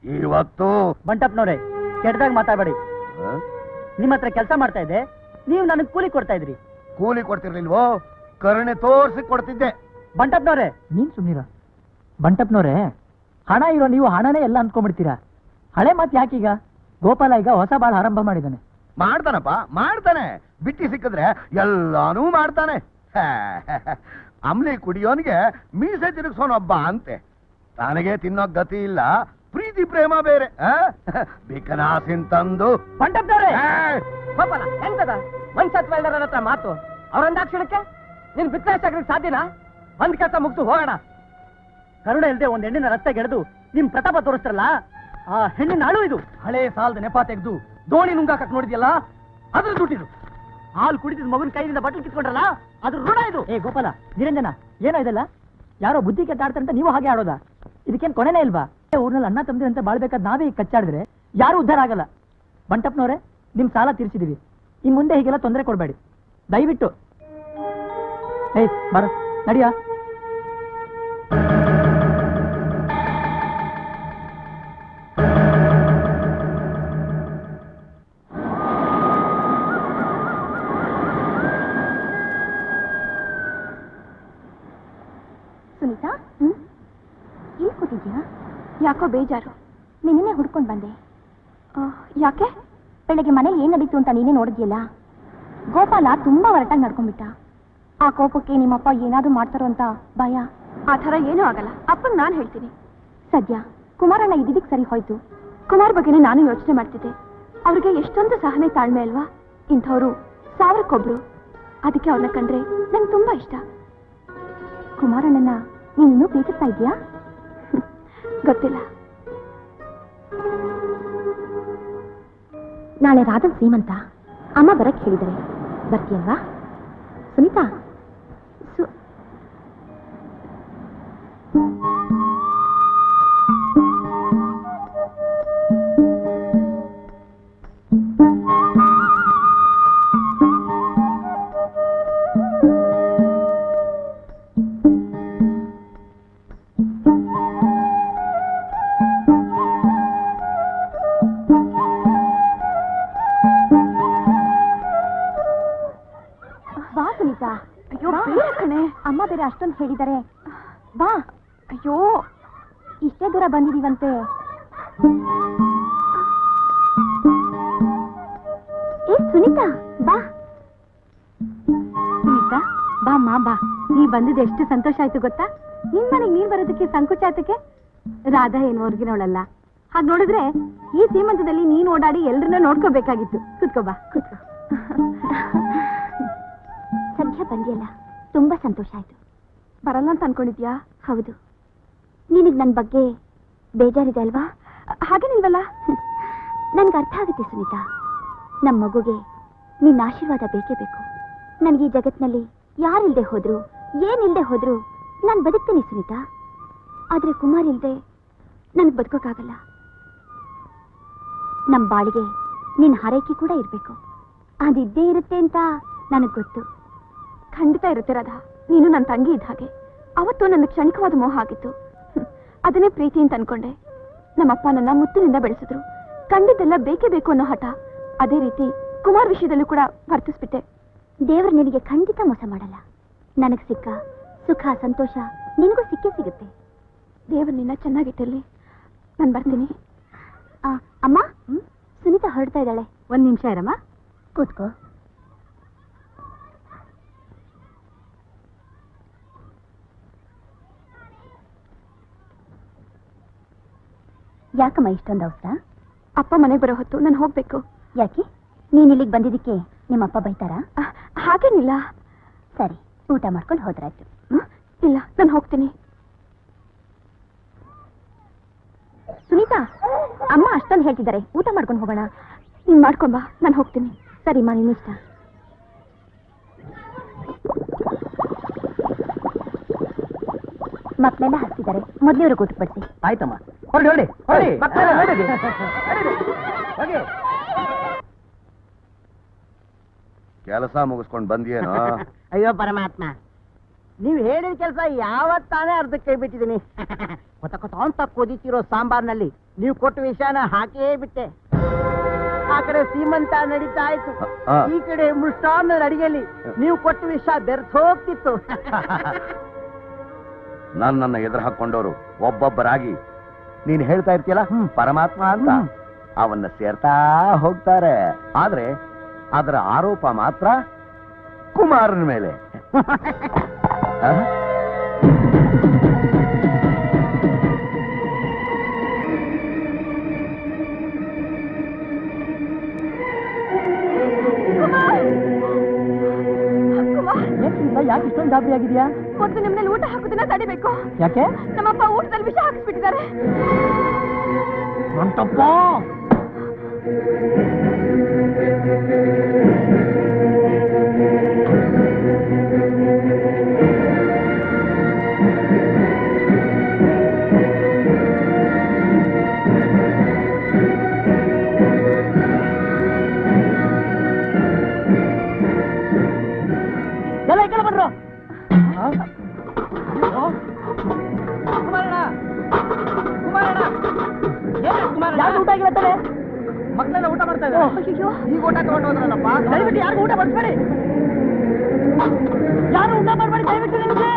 ಇವತ್ತು ಬಂಟಪ್ಪನವ್ರೆ ಕೆಟ್ಟದಾಗ ಮಾತಾಡಬೇಡಿ. ನಿಮ್ ನಿಮ್ಮ ಹತ್ರ ಕೆಲಸ ಮಾಡ್ತಾ ಇದ್ದೆ. ನೀವು ನನಗೆ ಕೂಲಿ ಕೊಡ್ತಾ ಇದ್ರಿ. ಕೂಲಿ ಕೊಡ್ತಿರ್ಲಿಲ್ವೋ? ಕರುಣೆ ತೋರಿಸಿ ಕೊಡ್ತಿದ್ದೆ. ಬಂಟಪ್ಪನವ್ರೆ ನೀನ್ ಸುಮ್ನಿರ. ಬಂಟಪ್ಪನವ್ರೆ ಹಣ ಇರೋ ನೀವು ಹಣನೇ ಎಲ್ಲ ಅಂದ್ಕೊಂಡ್ಬಿಡ್ತೀರಾ? ಹಳೆ ಮಾತು ಯಾಕೀಗ? ಗೋಪಾಲ ಈಗ ಹೊಸ ಬಾಳ ಆರಂಭ ಮಾಡಿದಾನೆ. ಮಾಡ್ತಾನಪ್ಪ ಮಾಡ್ತಾನೆ. ಬಿಟ್ಟಿ ಸಿಕ್ಕಿದ್ರೆ ಎಲ್ಲಾನೂ ಮಾಡ್ತಾನೆ. ಅಮ್ಲಿ ಅಂಬ್ಲಿ ಕುಡಿಯೋನ್ಗೆ ಮೀಸೆ ತಿರುಗಿಸೋನೊಬ್ಬ ಅಂತೆ. ತನಗೆ ತಿನ್ನೋ ಗತಿ ಇಲ್ಲ ಪ್ರೀತಿ ಪ್ರೇಮ ಬೇರೆ ಬಿಕನಾಸಿನ್ ತಂದು. ಬಂಟಪ್ಪನವ್ರೆ ಗೋಪಾಲ ಎಂತದ? ಮನ್ಸತ್ವ ಮಾತು ಹತ್ರ ಮಾತು. ಅವರೊಂದಾಕ್ಷಣಕ್ಕೆ ನೀನ್ ಬಿತ್ತರಿಸಕ್ಕೆ ಸಾಧ್ಯನಾ? ಒಂದ್ ಕೆಲಸ ಮುಗ್ದು ಹೋಗೋಣ. ಕರುಣೆ ಇಲ್ಲದೆ ಒಂದ್ ಹೆಣ್ಣಿನ ರಸ್ತೆ ಗೆಳೆದು ನಿಮ್ ಪ್ರತಾಪ ತೋರಿಸ್ತಾರಲ್ಲ ಆ ಹೆಣ್ಣಿನ ಅಳು ಇದು. ಹಳೆ ಸಾಲದ ನೆಪ ತೆಗೆದು ದೋಣಿ ನುಂಗಾಕ ನೋಡಿದ್ಯಲ್ಲ ಅದ್ರ ದುಡ್ಡಿದು. ಹಾಲು ಕುಡಿದಿದ್ ಮಗನ ಕೈಯಿಂದ ಬಟ್ಲು ಕಿತ್ಕೊಂಡ್ರಲ್ಲ ಅದ್ರ ಋಣ ಇದು. ಏ ಗೋಪಾಲ ನಿರಂಜನ ಏನೋ ಇದೆಲ್ಲ? ಯಾರೋ ಬುದ್ಧಿ ಅಂತ ನೀವು ಹಾಗೆ ಆಡೋದ? ಇದಕ್ಕೇನ್ ಕೊನೆನೇ ಇಲ್ವಾ? ಏ, ಊರ್ನಲ್ಲಿ ಅಣ್ಣ ತಂದೆ ಅಂತ ಬಾಳ್ಬೇಕಾದ್ ನಾವೇ ಈಗ ಕಚ್ಚಾಡಿದ್ರೆ ಯಾರು ಉದ್ಧಾರ ಆಗಲ್ಲ. ಬಂಟಪ್ಪನವ್ರೆ ನಿಮ್ ಸಾಲ ತೀರ್ಸಿದೀವಿ. ಇನ್ ಮುಂದೆ ಹೀಗೆಲ್ಲ ತೊಂದರೆ ಕೊಡಬೇಡಿ. ದಯವಿಟ್ಟು. ಏಯ್ ಬರ. ನಡಿಯಾ? ಸುನೀತಾ? ಹ್ಮ್? ಏನ್ ಕೂತಿದ್ಯಾ? ಯಾಕೋ ಬೇಜಾರು. ನಿನ್ನೆ ಹುಡ್ಕೊಂಡು ಬಂದೆ. ಯಾಕೆ? ಬೆಳಗ್ಗೆ ಮನೇಲಿ ಏನ್ ನಡೀತು ಅಂತ ನೀನೇ ನೋಡಿದ್ಯಲ್ಲ? ಗೋಪಾಲ ತುಂಬಾ ಹೊರಟಾಗಿ ನಡ್ಕೊಂಡ್ಬಿಟ್ಟ. ಆ ಕೋಪಕ್ಕೆ ನಿಮ್ಮಪ್ಪ ಏನಾದ್ರೂ ಮಾಡ್ತಾರೋ ಅಂತ ಭಯ. ಆ ಥರ ಏನೂ ಆಗಲ್ಲ. ಅಪ್ಪಂಗೆ ನಾನು ಹೇಳ್ತೀನಿ. ಸದ್ಯ ಕುಮಾರಣ್ಣ ಇದ್ದಿದ್ದಕ್ಕೆ ಸರಿ ಹೋಯ್ತು. ಕುಮಾರ್ ಬಗ್ಗೆನೇ ನಾನು ಯೋಚನೆ ಮಾಡ್ತಿದ್ದೆ. ಅವ್ರಿಗೆ ಎಷ್ಟೊಂದು ಸಹನೆ ತಾಳ್ಮೆ ಅಲ್ವಾ? ಇಂಥವ್ರು ಸಾವಿರಕ್ಕೊಬ್ರು. ಅದಕ್ಕೆ ಅವ್ರನ್ನ ಕಂಡ್ರೆ ನಂಗೆ ತುಂಬಾ ಇಷ್ಟ. ಕುಮಾರಣ್ಣನ ನೀನಿನ್ನೂ ಪ್ರೀತಿಸ್ತಾ ಇದೆಯಾ [laughs] ಗೊತ್ತಿಲ್ಲ. ನಾಳೆ ರಾಧನ್ ಸೀಮಂತ ಅಮ್ಮ ಬರಕ್ ಹೇಳಿದರೆ ಬರ್ತೀಯಲ್ವಾ? ಸುನೀತಾ? ಆಯ್ತು ಗೊತ್ತಾ? ನಿನ್ ಮನೆಗೆ ನೀನ್ ಬರೋದಕ್ಕೆ ಸಂಕೋಚ ಆತಕ್ಕೆ? ರಾಧಾ ಏನು ಹೊರ್ಗಿನವಳಲ್ಲ ಹಾಗೆ ನೋಡಿದ್ರೆ ಈ ಸೀಮಂತದಲ್ಲಿ ನೀನ್ ಓಡಾಡಿ ಎಲ್ರನ್ನ ನೋಡ್ಕೋಬೇಕಾಗಿತ್ತು. ಕುತ್ಕೋ ಬಾ ಕುತ್ಕೋ. ಸದ್ಯ ಬಂದಿಯಲ್ಲ ತುಂಬಾ ಸಂತೋಷ ಆಯ್ತು. ಬರಲ್ಲ ಅಂತ ಅನ್ಕೊಂಡಿದ್ಯಾ? ಹೌದು. ನಿನಗ್ ನನ್ ಬಗ್ಗೆ ಬೇಜಾರಿದೆ ಅಲ್ವಾ? ಹಾಗೇನಿಲ್ವಲ್ಲ ನನ್ಗೆ ಅರ್ಥ ಆಗುತ್ತೆ ಸುನೀತಾ. ನಮ್ಮ ಮಗುಗೆ ನಿನ್ನ ಆಶೀರ್ವಾದ ಬೇಕೇ ಬೇಕು. ನನಗೆ ಈ ಜಗತ್ನಲ್ಲಿ ಯಾರಿಲ್ದೆ ಹೋದ್ರು ಏನಿಲ್ದೆ ಹೋದ್ರು ನಾನು ಬದುಕ್ತೀನಿ ಸುನೀತಾ. ಆದ್ರೆ ಕುಮಾರ್ ಇಲ್ಲದೆ ನನಗೆ ಬದುಕೋಕ್ಕಾಗಲ್ಲ ನಮ್ಮ ಬಾಳಿಗೆ ನಿನ್ನ ಹಾರೈಕೆ ಕೂಡ ಇರಬೇಕು. ಅದಿದ್ದೇ ಇರುತ್ತೆ ಅಂತ ನನಗೆ ಗೊತ್ತು. ಖಂಡಿತ ಇರುತ್ತೆ ರಾಧಾ. ನೀನು ನನ್ನ ತಂಗಿ ಇದ್ದ ಹಾಗೆ. ಅವತ್ತು ನನ್ನ ಕ್ಷಣಿಕವಾದ ಮೋಹ ಆಗಿತ್ತು. ಅದನ್ನೇ ಪ್ರೀತಿ ಅಂತ ಅನ್ಕೊಂಡೆ. ನಮ್ಮಪ್ಪ ನನ್ನ ಮುತ್ತಿನಿಂದ ಬೆಳೆಸಿದ್ರು. ಕಂಡಿದ್ದೆಲ್ಲ ಬೇಕೇ ಬೇಕು ಅನ್ನೋ ಹಠ. ಅದೇ ರೀತಿ ಕುಮಾರ್ ವಿಷಯದಲ್ಲೂ ಕೂಡ ವರ್ತಿಸ್ಬಿಟ್ಟೆ. ದೇವರು ನಿನಗೆ ಖಂಡಿತ ಮೋಸ ಮಾಡಲ್ಲ. ನನಗೆ ಸಿಕ್ಕ ಸುಖ ಸಂತೋಷ ನಿನಗೂ ಸಿಕ್ಕೇ ಸಿಗುತ್ತೆ. ದೇವರು ನಿನ್ನ ಚೆನ್ನಾಗಿಟ್ಟಲ್ಲಿ. ನಾನು ಬರ್ತೀನಿ. ಅಮ್ಮ ಸುನೀತಾ ಹೊರಡ್ತಾ ಇದ್ದಾಳೆ. ಒಂದು ನಿಮಿಷ ಇರಮ್ಮ. ಕೂತ್ಕೋ. ಯಾಕಮ್ಮ ಇಷ್ಟೊಂದು ಅವಸರ? ಅಪ್ಪ ಮನೆಗೆ ಬರೋ ಹೊತ್ತು ನಾನು ಹೋಗ್ಬೇಕು. ಯಾಕೆ? ನೀನ್ ಇಲ್ಲಿಗೆ ಬಂದಿದ್ದಕ್ಕೆ ನಿಮ್ಮಪ್ಪ ಬೈತಾರಾ? ಹಾಗೇನಿಲ್ಲ. ಸರಿ ಊಟ ಮಾಡ್ಕೊಂಡು ಹೋದ್ರಾಯ್ತು. ಇಲ್ಲ ನಾನು ಹೋಗ್ತೀನಿ. ಸುನೀತಾ ಅಮ್ಮ ಅಷ್ಟೊಂದು ಹೇಳ್ತಿದ್ದಾರೆ. ಊಟ ಮಾಡ್ಕೊಂಡು ಹೋಗೋಣ. ನೀನ್ ಮಾಡ್ಕೊಂಬಾ ನಾನು ಹೋಗ್ತೀನಿ. ಸರಿಮ್ಮ ನಿನ್ನಿಷ್ಟ ಮಕ್ಕಳೆಲ್ಲ ಹಾಕ್ತಿದ್ದಾರೆ ಮೊದ್ಲಿವ್ರಿಗೆ ಊಟ ಬಡಿಸಿ ಆಯ್ತಮ್ಮ. ಹೊರಡಿ ಹೊರಡಿ ಹೊರಡಿ. ಮಕ್ಕಳೆಲ್ಲ ಕೆಲಸ ಮುಗಿಸ್ಕೊಂಡು ಬಂದಿಯೇನೋ? [laughs] ಅಯ್ಯೋ ಪರಮಾತ್ಮ. ನೀವು ಹೇಳಿದ ಕೆಲಸ ಯಾವತ್ತಾನೇ ಅರ್ಧಕ್ಕೆ ಬಿಟ್ಟಿದ್ದೀನಿ. [laughs] ಕೊತ ಕೊತ ಅಂತ ಕುದೀತಿರೋ ಸಾಂಬಾರ್ನಲ್ಲಿ ನೀವು ಕೊಟ್ಟ ವಿಷಯನ ಹಾಕೇ ಬಿಟ್ಟೆ. ಆ ಕಡೆ ಸೀಮಂತ ನಡೀತಾ ಇತ್ತು ಆ. ಈ ಕಡೆ ಮುಷ್ಟಾನ್ನ ಅಡಿಗೆಯಲ್ಲಿ ನೀವು ಕೊಟ್ಟ ವಿಷಯ ಬೆರ್ಸೋಗ್ತಿತ್ತು [laughs] ನನ್ನನ್ನ ಎದುರು ಹಾಕೊಂಡವರು ಒಬ್ಬೊಬ್ಬರಾಗಿ. ನೀನ್ ಹೇಳ್ತಾ ಇರ್ತೀಯಲ್ಲ? ಪರಮಾತ್ಮ ಅಂತ. ಅವನ್ನ ಸೇರ್ತಾ ಹೋಗ್ತಾರೆ. ಆದ್ರೆ ಅದರ ಆರೋಪ ಮಾತ್ರ ಕುಮಾರನ ಮೇಲೆ? [laughs] ಯಾಕೆ ಇಷ್ಟೊಂದು ಗಾಬರಿ ಆಗಿದ್ಯಾ ಮೊದಲು ನಿಮ್ಮಲ್ಲಿ ಊಟ ಹಾಕೋದನ್ನ ತಡಿಬೇಕು. ಯಾಕೆ? ನಮ್ಮಪ್ಪ ಊಟದಲ್ಲಿ ವಿಷ ಹಾಕಿಸ್ಬಿಟ್ಟಿದ್ದಾರೆ. ಹೊಂಟಪ್ಪ ಯಾರು ಊಟ ಆಗಿಲ್ಲ ತಾನೆ? ಮಕ್ಕಳೆಲ್ಲ ಊಟ ಮಾಡ್ತಾ ಇದ್ದಾರೆ. ಈಗ ಊಟ ತಗೊಂಡು ಹೋದ್ರಲ್ಲಪ್ಪ ದಯವಿಟ್ಟು ಯಾರಿಗೂ ಊಟ ಬಡಿಸ್ಬೇಡಿ ಯಾರು ಊಟ ಮಾಡಬೇಡಿ ದಯವಿಟ್ಟು ನಿಮಗೆ.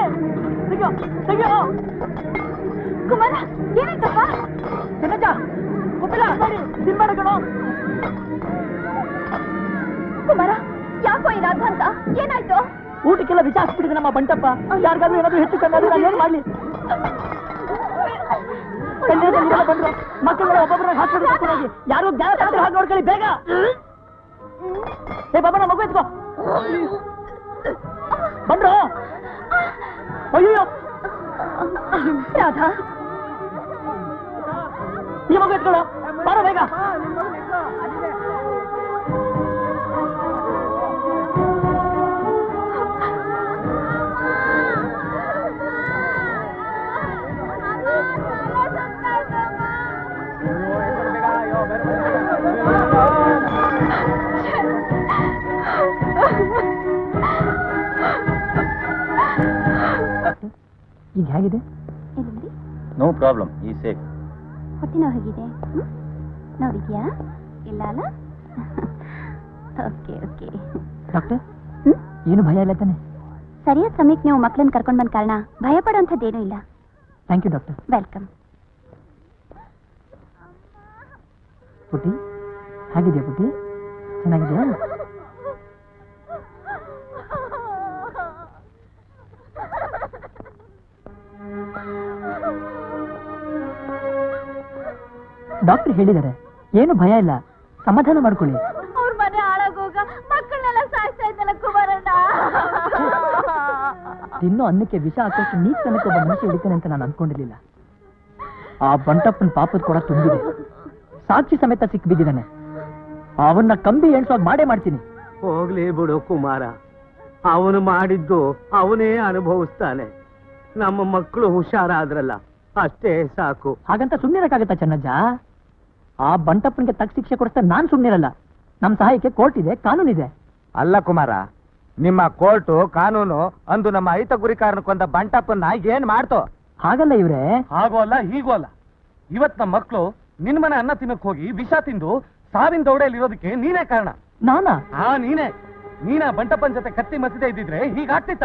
ತೆಗಿಯೋ ತೆಗಿಯೋ ಕುಮಾರ ಏನಾಯ್ತಪ್ಪ? ಚೆನ್ನಜ್ಜ ಗೊತ್ತಿಲ್ಲ ತಿನ್ಬೇಡ ಕಣೋ. ಕುಮಾರ ಯಾಕೋ ಈ ಅಂತ? ಏನಾಯ್ತು? ಊಟಕ್ಕೆಲ್ಲ ವಿಷ ಹಾಕ್ಬಿಟ್ಟಿದೆ ನಮ್ಮ ಬಂಟಪ್ಪ. ಯಾರಿಗಾದ್ರೂ ಏನಾದ್ರೂ ಹೆಚ್ಚು ಆದ್ರೆ ನಾನು ಏನ್ ಮಾಡ್ಲಿ? ಬಂದ್ರು? ಮಕ್ಕಳು ಒಬ್ಬೊಬ್ಬರ ಹಾಸ್ಪಿಟಲ್ ಕರ್ಕೊಂಡು ಹೋಗಿ ಯಾರು ಜ್ಞಾನ ಹಾಕಿ ಹಾಗೆ ನೋಡ್ಕೊಳ್ಳಿ ಬೇಗ. ಏ ಬಾಬಾ ಮಗು ಎತ್ಕೋ. ಬಂದ್ರು. ಅಯ್ಯೋ ರಾಧಾ. ಈ ಮಗು ಎತ್ಕೊಳ್ಳೋ. ಬಾರೋ ಬೇಗ. ಈಗ ಹೇಗಿದೆ? ನೋ ಪ್ರಾಬ್ಲಮ್ ಈ ಸೇಫ್ ಹೊಟ್ಟೆ ನೋವು ಹೇಗಿದೆ? ನೋವಿದೆಯಾ? ಇಲ್ಲ ಅಲ್ಲ? ಓಕೆ ಓಕೆ ಡಾಕ್ಟರ್ ಏನು ಭಯ ಇಲ್ಲ ತಾನೆ? ಸರಿಯಾದ ಸಮಯಕ್ಕೆ ನೀವು ಮಕ್ಕಳನ್ನ ಕರ್ಕೊಂಡು ಬಂದ ಕಾರಣ ಭಯ ಪಡೋಂಥದ್ದೇನೂ ಇಲ್ಲ. ಥ್ಯಾಂಕ್ ಯು ಡಾಕ್ಟರ್ ವೆಲ್ಕಮ್ ಪುಟ್ಟಿ ಹೇಗಿದೆಯಾ ಪುಟ್ಟಿ? ಚೆನ್ನಾಗಿದೆಯಾ? ಡಾಕ್ಟರ್ ಹೇಳಿದ್ದಾರೆ. ಏನು ಭಯ ಇಲ್ಲ. ಸಮಾಧಾನ ಮಾಡ್ಕೊಳ್ಳಿ. ಅವ್ರ ಮನೆ ಹಾಳಾಗೋಗ ಮಕ್ಕಳನ್ನೆಲ್ಲ ಸಾಯ್ತಾ ಇದ್ದಲ್ಲ ಕುಮಾರಣ್ಣ. ತಿನ್ನೋ ಅನ್ನಕ್ಕೆ ವಿಷ ಹಾಕೋಷ್ಟು ನೀಟ್ ತನಕ ಒಬ್ಬ ಮನುಷ್ಯ ಹಿಡಿತಾನೆ ಅಂತ ನಾನು ಅನ್ಕೊಂಡಿರ್ಲಿಲ್ಲ. ಆ ಬಂಟಪ್ಪನ ಪಾಪದ ಕೂಡ ತುಂಬಿದೆ. ಸಾಕ್ಷಿ ಸಮೇತ ಸಿಕ್ಕಿಬಿದ್ದಿದ್ದಾನೆ ಅವನ್ನ ಕಂಬಿ ಎಣ್ಸೋಗ್ ಮಾಡೇ ಮಾಡ್ತೀನಿ. ಹೋಗ್ಲಿ ಬಿಡು ಕುಮಾರ. ಅವನು ಮಾಡಿದ್ದು ಅವನೇ ಅನುಭವಿಸ್ತಾನೆ. ನಮ್ಮ ಮಕ್ಕಳು ಹುಷಾರಾದ್ರಲ್ಲ. ಅಷ್ಟೇ ಸಾಕು. ಹಾಗಂತ ಸುಮ್ಮನಿರಕ್ಕಾಗತ್ತಾ ಚೆನ್ನಜ್ಜ? ಆ ಬಂಟಪ್ಪನಿಗೆ ತಕ್ಕ ಶಿಕ್ಷೆ ಕೊಡಿಸ್ತಾ ನಾನ್ ಸುಮ್ಮನಿರಲ್ಲ ನಮ್ ಸಹಾಯಕ್ಕೆ ಕೋರ್ಟ್ ಇದೆ ಕಾನೂನಿದೆ ಅಲ್ಲ ಕುಮಾರ ನಿಮ್ಮ ಕೋರ್ಟು ಕಾನೂನು ಅಂದು ನಮ್ಮ ಐತ ಗುರಿಕಾರನ ಕೊಂದ ಬಂಟಪ್ಪನ್ನ ಏನ್ ಮಾಡ್ತೋ? ಹಾಗಲ್ಲ ಇವ್ರೆ. ಹಾಗೋ ಅಲ್ಲ ಹೀಗೂ ಅಲ್ಲ. ಇವತ್ ನಮ್ಮ ಮಕ್ಕಳು ನಿನ್ ಮನೆ ಅನ್ನ ತಿನ್ನಕ್ ಹೋಗಿ ವಿಷ ತಿಂದು ಸಾವಿನ ದೌಡೆಯಲ್ಲಿ ಇರೋದಕ್ಕೆ ನೀನೇ ಕಾರಣ. ನಾನ? ಹಾ ನೀನೇ. ನೀನ ಬಂಟಪ್ಪನ ಜೊತೆ ಕತ್ತಿ ಮಸೀದೆ ಇದ್ದಿದ್ರೆ ಹೀಗಾಗ್ತಿತ್ತ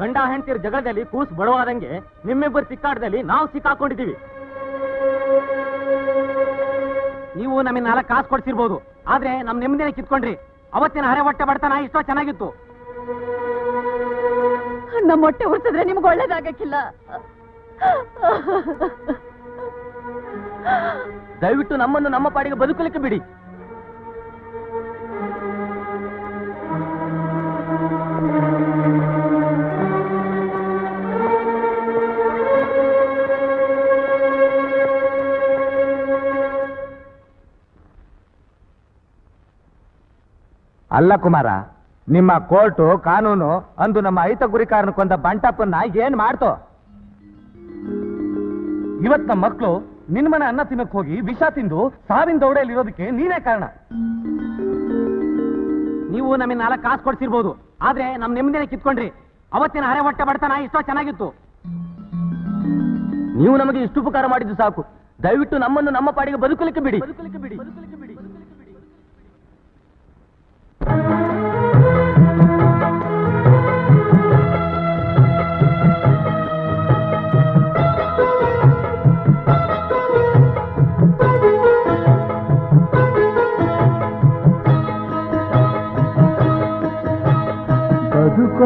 ಗಂಡ ಹೆಂಡತಿರ್ ಜಗಳದಲ್ಲಿ ಕೂಸ್ ಬಡವಾದಂಗೆ ನಿಮ್ಮಿಬ್ಬರು ಸಿಕ್ಕಾಟದಲ್ಲಿ ನಾವು ಸಿಕ್ಕಾಕೊಂಡಿದ್ದೀವಿ. ನೀವು ನಮಗೆ ನಾಲ್ಕು ಕಾಸು ಕೊಡ್ಸಿರ್ಬೋದು. ಆದ್ರೆ ನಮ್ ನೆಮ್ಮದಿನ ಕಿತ್ಕೊಂಡ್ರಿ. ಅವತ್ತಿನ ಹರೆ ಹೊಟ್ಟೆ ಬಡತನ ಇಷ್ಟೋ ಚೆನ್ನಾಗಿತ್ತು. ನಮ್ಮ ಹೊಟ್ಟೆ ಉರ್ಸಿದ್ರೆ ನಿಮ್ಗೆ ಒಳ್ಳೇದಾಗಕ್ಕಿಲ್ಲ. ದಯವಿಟ್ಟು ನಮ್ಮನ್ನು ನಮ್ಮ ಪಾಡಿಗೆ ಬದುಕಲಿಕ್ಕೆ ಬಿಡಿ. ಅಲ್ಲ ಕುಮಾರ, ನಿಮ್ಮ ಕೋರ್ಟು, ಕಾನೂನು, ಅಂದು ನಮ್ಮ ಐತ ಗುರಿಕಾರನ ಕೊಂದ ಬಂಟಪ್ಪನ್ನ ಏನ್ ಮಾಡ್ತೋ? ಇವತ್ ನಮ್ಮ ಮಕ್ಕಳು ನಿನ್ ಮನೆ ಅನ್ನ ತಿನ್ನಕ್ ಹೋಗಿ ವಿಷ ತಿಂದು ಸಾವಿನ ದೌಡೆಯಲ್ಲಿ ಇರೋದಕ್ಕೆ ನೀನೇ ಕಾರಣ. ನೀವು ನಮಗೆ ನಾಲ್ಕು ಕಾಸು ಕೊಡ್ಸಿರ್ಬೋದು, ಆದ್ರೆ ನಮ್ ನೆಮ್ಮದಿನ ಕಿತ್ಕೊಂಡ್ರಿ. ಅವತ್ತಿನ ಹರೆ ಹೊಟ್ಟೆ ಬಡತನ ಇಷ್ಟೋ ಚೆನ್ನಾಗಿತ್ತು. ನೀವು ನಮಗೆ ಇಷ್ಟು ಉಪಕಾರ ಮಾಡಿದ್ದು ಸಾಕು. ದಯವಿಟ್ಟು ನಮ್ಮನ್ನು ನಮ್ಮ ಪಾಡಿಗೆ ಬದುಕಲಿಕ್ಕೆ ಬಿಡಿ.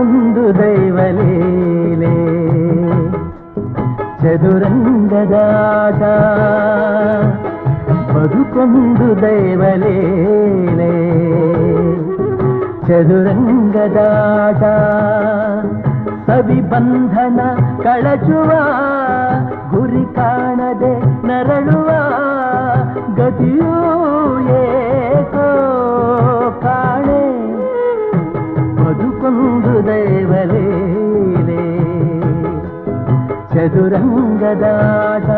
ಬದುಕೊಂದು ದೈವಲೀಲೆ ಚದುರಂಗದಾಟ ಬದುಕೊಂದು ದೈವಲೀಲೆ ಚದುರಂಗದಾಟ ಸವಿ ಬಂಧನ ಕಳಚುವ ಗುರಿ ಕಾಣದೆ ನರಳುವ ಗತಿಯೂ ಏಕೋ ಕಾಣೆ ಬದುಕೊಂದು ದೈವಲೀಲೆ ಚದುರಂಗದಾಟ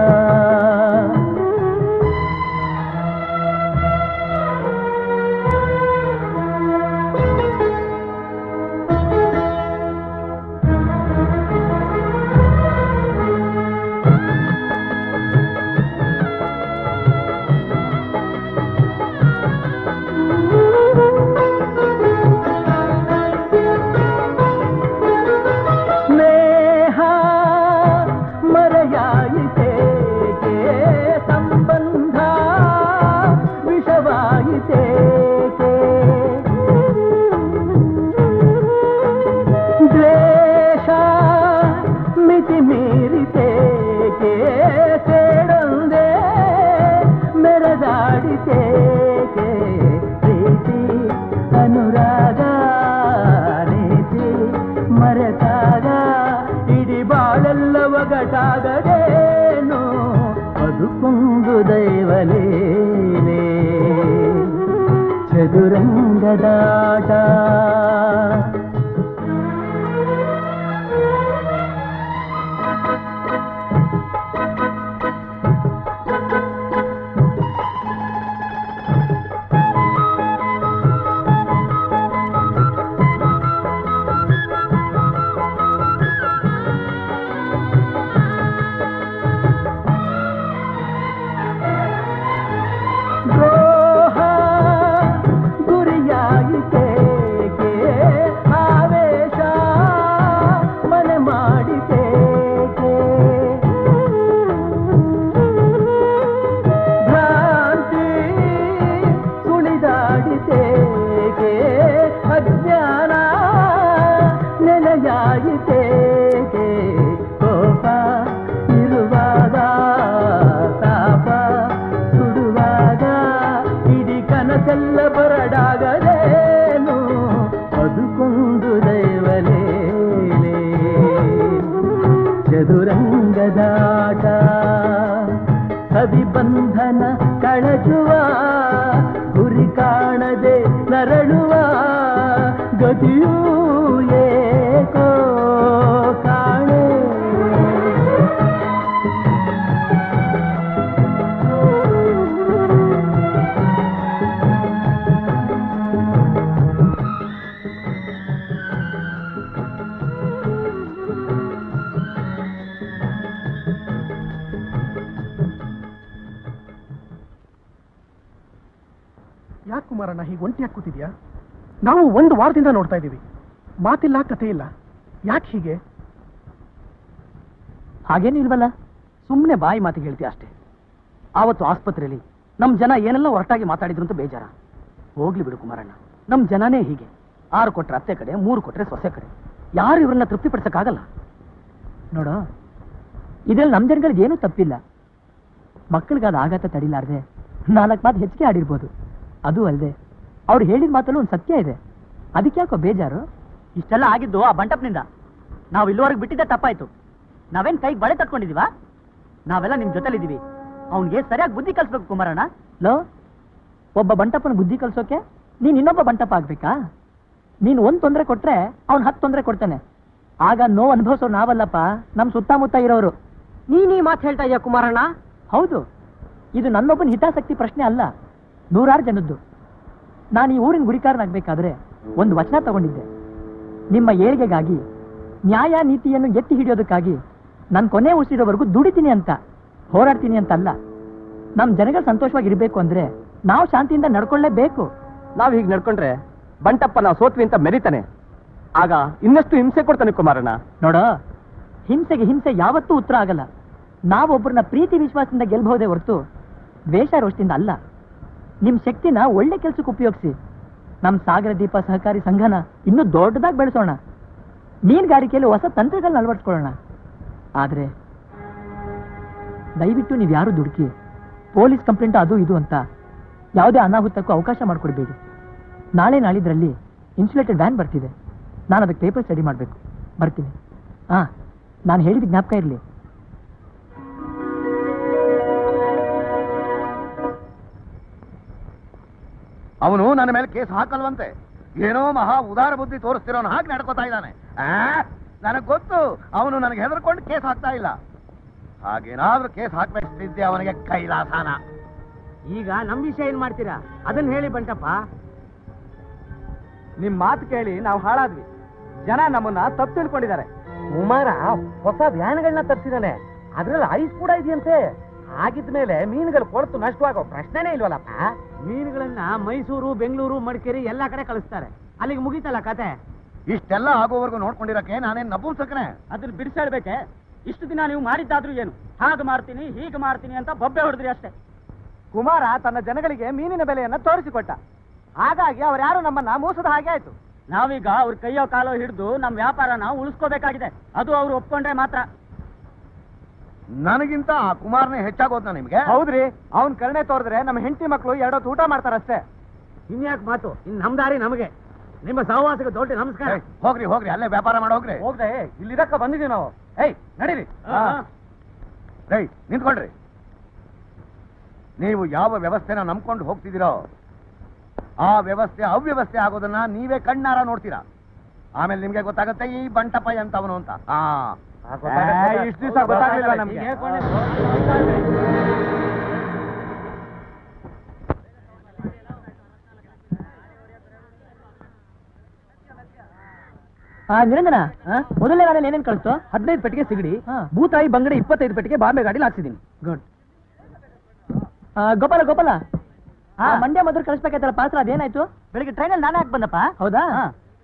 ಗದಾ ವಾರದಿಂದ ನೋಡ್ತಾ ಇದ್ದೀವಿ. ಮಾತಿಲ್ಲ, ಕಥೆ ಇಲ್ಲ. ಯಾಕೆ ಹೀಗೆ? ಹಾಗೇನಿಲ್ವಲ್ಲ ಸುಮ್ಮನೆ ಬಾಯಿ ಮಾತಿಗೆ ಹೇಳ್ತೀಯ ಅಷ್ಟೇ. ಆವತ್ತು ಆಸ್ಪತ್ರೆಯಲ್ಲಿ ನಮ್ಮ ಜನ ಏನೆಲ್ಲ ಹೊರಟಾಗಿ ಮಾತಾಡಿದ್ರು ಅಂತ ಬೇಜಾರ. ಹೋಗ್ಲಿ ಬಿಡು ಕುಮಾರಣ್ಣ. ನಮ್ಮ ಜನನೇ ಹೀಗೆ. ಆರು ಕೊಟ್ರೆ ಅತ್ತೆ ಕಡೆ, ಮೂರು ಕೊಟ್ರೆ ಸೊಸೆ ಕಡೆ. ಯಾರು ಇವ್ರನ್ನ ತೃಪ್ತಿಪಡಿಸಕ್ಕಾಗಲ್ಲ? ನೋಡು, ಇದ್ರಲ್ಲಿ ನಮ್ಮ ಜನಗಳಿಗೆ ಏನೂ ತಪ್ಪಿಲ್ಲ. ಮಕ್ಕಳಿಗಾದ ಆಘಾತ ತಡಿಲಾರ್ದೆ ನಾಲ್ಕು ಮಾತು ಹೆಚ್ಚಿಗೆ ಆಡಿರ್ಬೋದು. ಅದು ಅಲ್ಲದೆ ಅವ್ರು ಹೇಳಿದ ಮಾತಲ್ಲೂ ಒಂದು ಸತ್ಯ ಇದೆ. ಅದಕ್ಕೆ ಯಾಕೋ ಬೇಜಾರು? ಇಷ್ಟೆಲ್ಲ ಆಗಿದ್ದು ಆ ಬಂಟಪ್ನಿಂದ ನಾವು ಇಲ್ಲಿವರೆಗೆ ಬಿಟ್ಟಿದ್ದೆ ತಪ್ಪಾಯ್ತು. ನಾವೇನ್ ಕೈಗೆ ಬಳೆ ತಟ್ಕೊಂಡಿದೀವಾ ನಾವೆಲ್ಲ ನಿಮ್ ಜೊತೆಲಿದ್ದೀವಿ. ಅವನಿಗೆ ಸರಿಯಾಗಿ ಬುದ್ಧಿ ಕಲ್ಸ್ಬೇಕು ಕುಮಾರಣ್ಣ. ಲೋ ಒಬ್ಬ ಬಂಟಪ್ಪನ ಬುದ್ಧಿ ಕಲ್ಸೋಕೆ ನೀನ್ ಇನ್ನೊಬ್ಬ ಬಂಟಪ್ಪ ಆಗ್ಬೇಕಾ? ನೀನ್ ಒಂದ್ ತೊಂದರೆ ಕೊಟ್ರೆ ಅವ್ನ್ ಹತ್ತು ತೊಂದರೆ ಕೊಡ್ತಾನೆ. ಆಗ ನೋವು ಅನುಭವಿಸೋ ನಾವಲ್ಲಪ್ಪ ನಮ್ ಸುತ್ತಮುತ್ತ ಇರೋರು. ನೀನ್ ಈ ಮಾತು ಹೇಳ್ತಾ ಇದೀಯ ಕುಮಾರಣ್ಣ? ಹೌದು. ಇದು ನನ್ನೊಬ್ಬನ ಹಿತಾಸಕ್ತಿ ಪ್ರಶ್ನೆ ಅಲ್ಲ ನೂರಾರು ಜನದ್ದು. ನಾನು ಈ ಊರಿನ ಗುರಿಕಾರನಾಗಬೇಕಾದ್ರೆ ಒಂದು ವಚನ ತಗೊಂಡಿದ್ದೆ. ನಿಮ್ಮ ಏಳಿಗೆಗಾಗಿ ನ್ಯಾಯ ನೀತಿಯನ್ನು ಎತ್ತಿ ಹಿಡಿಯೋದಕ್ಕಾಗಿ ನಾನು ಕೊನೆ ಉಸಿರೋವರೆಗೂ ದುಡಿತೀನಿ ಅಂತ ಹೋರಾಡ್ತೀನಿ ಅಂತ ಅಲ್ಲ ನಮ್ಮ ಜನಗಳು ಸಂತೋಷವಾಗಿರ್ಬೇಕು ಅಂದ್ರೆ ನಾವು ಶಾಂತಿಯಿಂದ ನಡ್ಕೊಳ್ಳೇಬೇಕು. ನಾವು ಹೀಗೆ ನಡ್ಕೊಂಡ್ರೆ ಬಂಟಪ್ಪ ನಾವು ಸೋತ್ವಿ ಅಂತ ಮೆರಿತಾನೆ. ಆಗ ಇನ್ನಷ್ಟು ಹಿಂಸೆ ಕೊಡ್ತಾನೆ ಕುಮಾರಣ್ಣ. ನೋಡ ಹಿಂಸೆಗೆ ಹಿಂಸೆ ಯಾವತ್ತೂ ಉತ್ತರ ಆಗಲ್ಲ. ನಾವೊಬ್ಬರನ್ನ ಪ್ರೀತಿ ವಿಶ್ವಾಸದಿಂದ ಗೆಲ್ಬಹುದೇ ಹೊರತು ದ್ವೇಷ ರೋಷದಿಂದ ಅಲ್ಲ. ನಿಮ್ಮ ಶಕ್ತಿನ ಒಳ್ಳೆ ಕೆಲಸಕ್ಕೆ ಉಪಯೋಗಿಸಿ. ನಮ್ ಸಾಗರ ದೀಪ ಸಹಕಾರಿ ಸಂಘನ ಇನ್ನೂ ದೊಡ್ಡದಾಗಿ ಬೆಳೆಸೋಣ. ಮೀನುಗಾರಿಕೆಯಲ್ಲಿ ಹೊಸ ತಂತ್ರಗಳನ್ನ ಅಳವಡಿಸ್ಕೊಳ್ಳೋಣ. ಆದ್ರೆ, ದಯವಿಟ್ಟು ನೀವು ಯಾರು ದುಡುಕಿ? ಪೊಲೀಸ್ ಕಂಪ್ಲೇಂಟ್ ಅದು ಇದು ಅಂತ ಯಾವುದೇ ಅನಾಹುತಕ್ಕೂ ಅವಕಾಶ ಮಾಡಿಕೊಡ್ಬೇಡಿ. ನಾಳೆ ನಾಳಿದ್ರಲ್ಲಿ ಇನ್ಸುಲೇಟೆಡ್ ವ್ಯಾನ್ ಬರ್ತಿದೆ. ನಾನು ಅದಕ್ಕೆ ಪೇಪರ್ ಸ್ಟಡಿ ಮಾಡಬೇಕು. ಬರ್ತೀನಿ. ಹಾಂ ನಾನು ಹೇಳಿದ ಜ್ಞಾಪಕ ಇರಲಿ. ಅವನು ನನ್ನ ಮೇಲೆ ಕೇಸ್ ಹಾಕಲ್ವಂತೆ. ಏನೋ ಮಹಾ ಉದಾರ ಬುದ್ಧಿ ತೋರಿಸ್ತಿರೋನು ಹಾಗೆ ನಡ್ಕೋತಾ ಇದ್ದಾನೆ. ನನಗೆ ಗೊತ್ತು ಅವನು ನನಗೆ ಹೆದರ್ಕೊಂಡು ಕೇಸ್ ಹಾಕ್ತಾ ಇಲ್ಲ. ಹಾಗೇನಾದ್ರೂ ಕೇಸ್ ಹಾಕ್ಬೇಕಿದ್ದೆ ಅವನಿಗೆ ಕೈಲಾಸಾನ. ಈಗ ನಮ್ಮ ವಿಷಯ ಏನ್ ಮಾಡ್ತೀರಾ? ಅದನ್ನ ಹೇಳಿ ಬಂಟಪ್ಪ. ನಿಮ್ ಮಾತು ಕೇಳಿ ನಾವು ಹಾಳಾದ್ವಿ. ಜನ ನಮ್ಮನ್ನ ತಪ್ಪು ತಿಳ್ಕೊಂಡಿದ್ದಾರೆ ಕುಮಾರ ಹೊಸ ವ್ಯಾನ್ಗಳನ್ನ ತರ್ಸಿದಾನೆ. ಅದ್ರಲ್ಲಿ ಐಸ್ ಕೂಡ ಇದೆಯಂತೆ. ಹಾಗಿದ್ಮೇಲೆ ಮೀನುಗಳು ಕೊಳತು ನಷ್ಟವಾಗೋ ಪ್ರಶ್ನೆನೇ ಇಲ್ವಲ್ಲಪ್ಪ? ಮೀನುಗಳನ್ನ ಮೈಸೂರು ಬೆಂಗಳೂರು ಮಡಿಕೇರಿ ಎಲ್ಲಾ ಕಡೆ ಕಳಿಸ್ತಾರೆ. ಅಲ್ಲಿಗೆ ಮುಗೀತಲ್ಲ ಕತೆ? ಇಷ್ಟೆಲ್ಲ ಆಗೋವರೆಗೂ ನೋಡ್ಕೊಂಡಿರಕ್ಕೆ ನಾನೇನ್ ನಪುಂಸಕನೇ ಅದನ್ನ ಬಿಡಿಸಾಡ್ಬೇಕೆ? ಇಷ್ಟು ದಿನ ನೀವು ಮಾಡಿದ್ದಾದ್ರೂ ಏನು? ಹಾಗ ಮಾಡ್ತೀನಿ ಹೀಗೆ ಮಾಡ್ತೀನಿ ಅಂತ ಬೊಬ್ಬೆ ಹೊಡೆದ್ರಿ ಅಷ್ಟೇ. ಕುಮಾರ ತನ್ನ ಜನಗಳಿಗೆ ಮೀನಿನ ಬೆಲೆಯನ್ನ ತೋರಿಸಿಕೊಟ್ಟ. ಹಾಗಾಗಿ ಯಾರು ನಮ್ಮನ್ನ ಮೋಸದ ಹಾಗೆ ಆಯ್ತು. ನಾವೀಗ ಅವ್ರ ಕೈಯೋ ಕಾಲೋ ಹಿಡಿದು ನಮ್ಮ ವ್ಯಾಪಾರನ ಉಳಿಸ್ಕೋಬೇಕಾಗಿದೆ. ಅದು ಅವ್ರು ಒಪ್ಕೊಂಡ್ರೆ ಮಾತ್ರ. ನನಗಿಂತ ಆ ಕುಮಾರನೇ ಹೆಚ್ಚಾಗೋದ್ನ ನಿಮ್ಗೆ? ಹೌದ್ರಿ. ಅವ್ನ್ ಕರ್ಣೆ ತೋರಿದ್ರೆ ನಮ್ಮ ಹೆಂಡತಿ ಮಕ್ಕಳು ಎರಡೊತ್ತು ಊಟ ಮಾಡ್ತಾರಷ್ಟೇ. ಇನ್ಯಾಕ್ ಮಾತು? ಇನ್ ನಮ್ ದಾರಿ ನಮಗೆ. ನಿಮ್ಮ ಸಹವಾಸಕ್ಕೆ ದೊಡ್ಡ ನಮಸ್ಕಾರ. ಹೋಗ್ರಿ ಹೋಗ್ರಿ ಅಲ್ಲೇ ವ್ಯಾಪಾರ ಮಾಡಿ ಹೋಗ್ರಿ. ಹೋಗ್ರಿ ಇಲ್ಲಿ ಇದಕ್ಕ ಬಂದಿದೀವಿ ನಾವು. ಏಯ್ ನಡೀರಿ. ಏಯ್ ನಿಂತ್ಕೊಳ್ರಿ. ನೀವು ಯಾವ ವ್ಯವಸ್ಥೆನ ನಂಬ್ಕೊಂಡು ಹೋಗ್ತಿದ್ದೀರೋ ಆ ವ್ಯವಸ್ಥೆ ಅವ್ಯವಸ್ಥೆ ಆಗೋದನ್ನ ನೀವೇ ಕಣ್ಣಾರ ನೋಡ್ತೀರಾ. ಆಮೇಲೆ ನಿಮ್ಗೆ ಗೊತ್ತಾಗುತ್ತೆ ಈ ಬಂಟಪ್ಪ ಎಂತವನು ಅಂತ. ಆ ಇಷ್ಟು ದಿವಸ ಗೊತ್ತಾಗ್ಲಿಲ್ಲ ನಮ್ಗೆ. ಆ ನಿರಂಜನ ಮೊದಲನೇ ವಾರಲ್ಲಿ ಏನೇನ್ ಕಳಿಸ್ತು? ಹದಿನೈದು ಪೆಟ್ಟಿಗೆ ಸಿಗಡಿ ಭೂತಾಯಿ ಬಂಗಡೆ ಇಪ್ಪತ್ತೈದು ಪೆಟ್ಟಿಗೆ ಬಾಂಬೆ ಗಾಡಿಲಿ ಹಾಕ್ಸಿದೀನಿ ಗುಡ್ ಗೋಪಾಲ ಗೋಪಾಲ. ಆ ಮಂಡ್ಯ ಮೊದಲು ಕಳಿಸ್ಬೇಕಾಯ್ತಲ್ಲ ಪಾತ್ರ ಅದೇನಾಯ್ತು? ಬೆಳಿಗ್ಗೆ ಟ್ರೈನಲ್ಲಿ ನಾನೇ ಹಾಕಿ ಬಂದಪ್ಪ ಹೌದಾ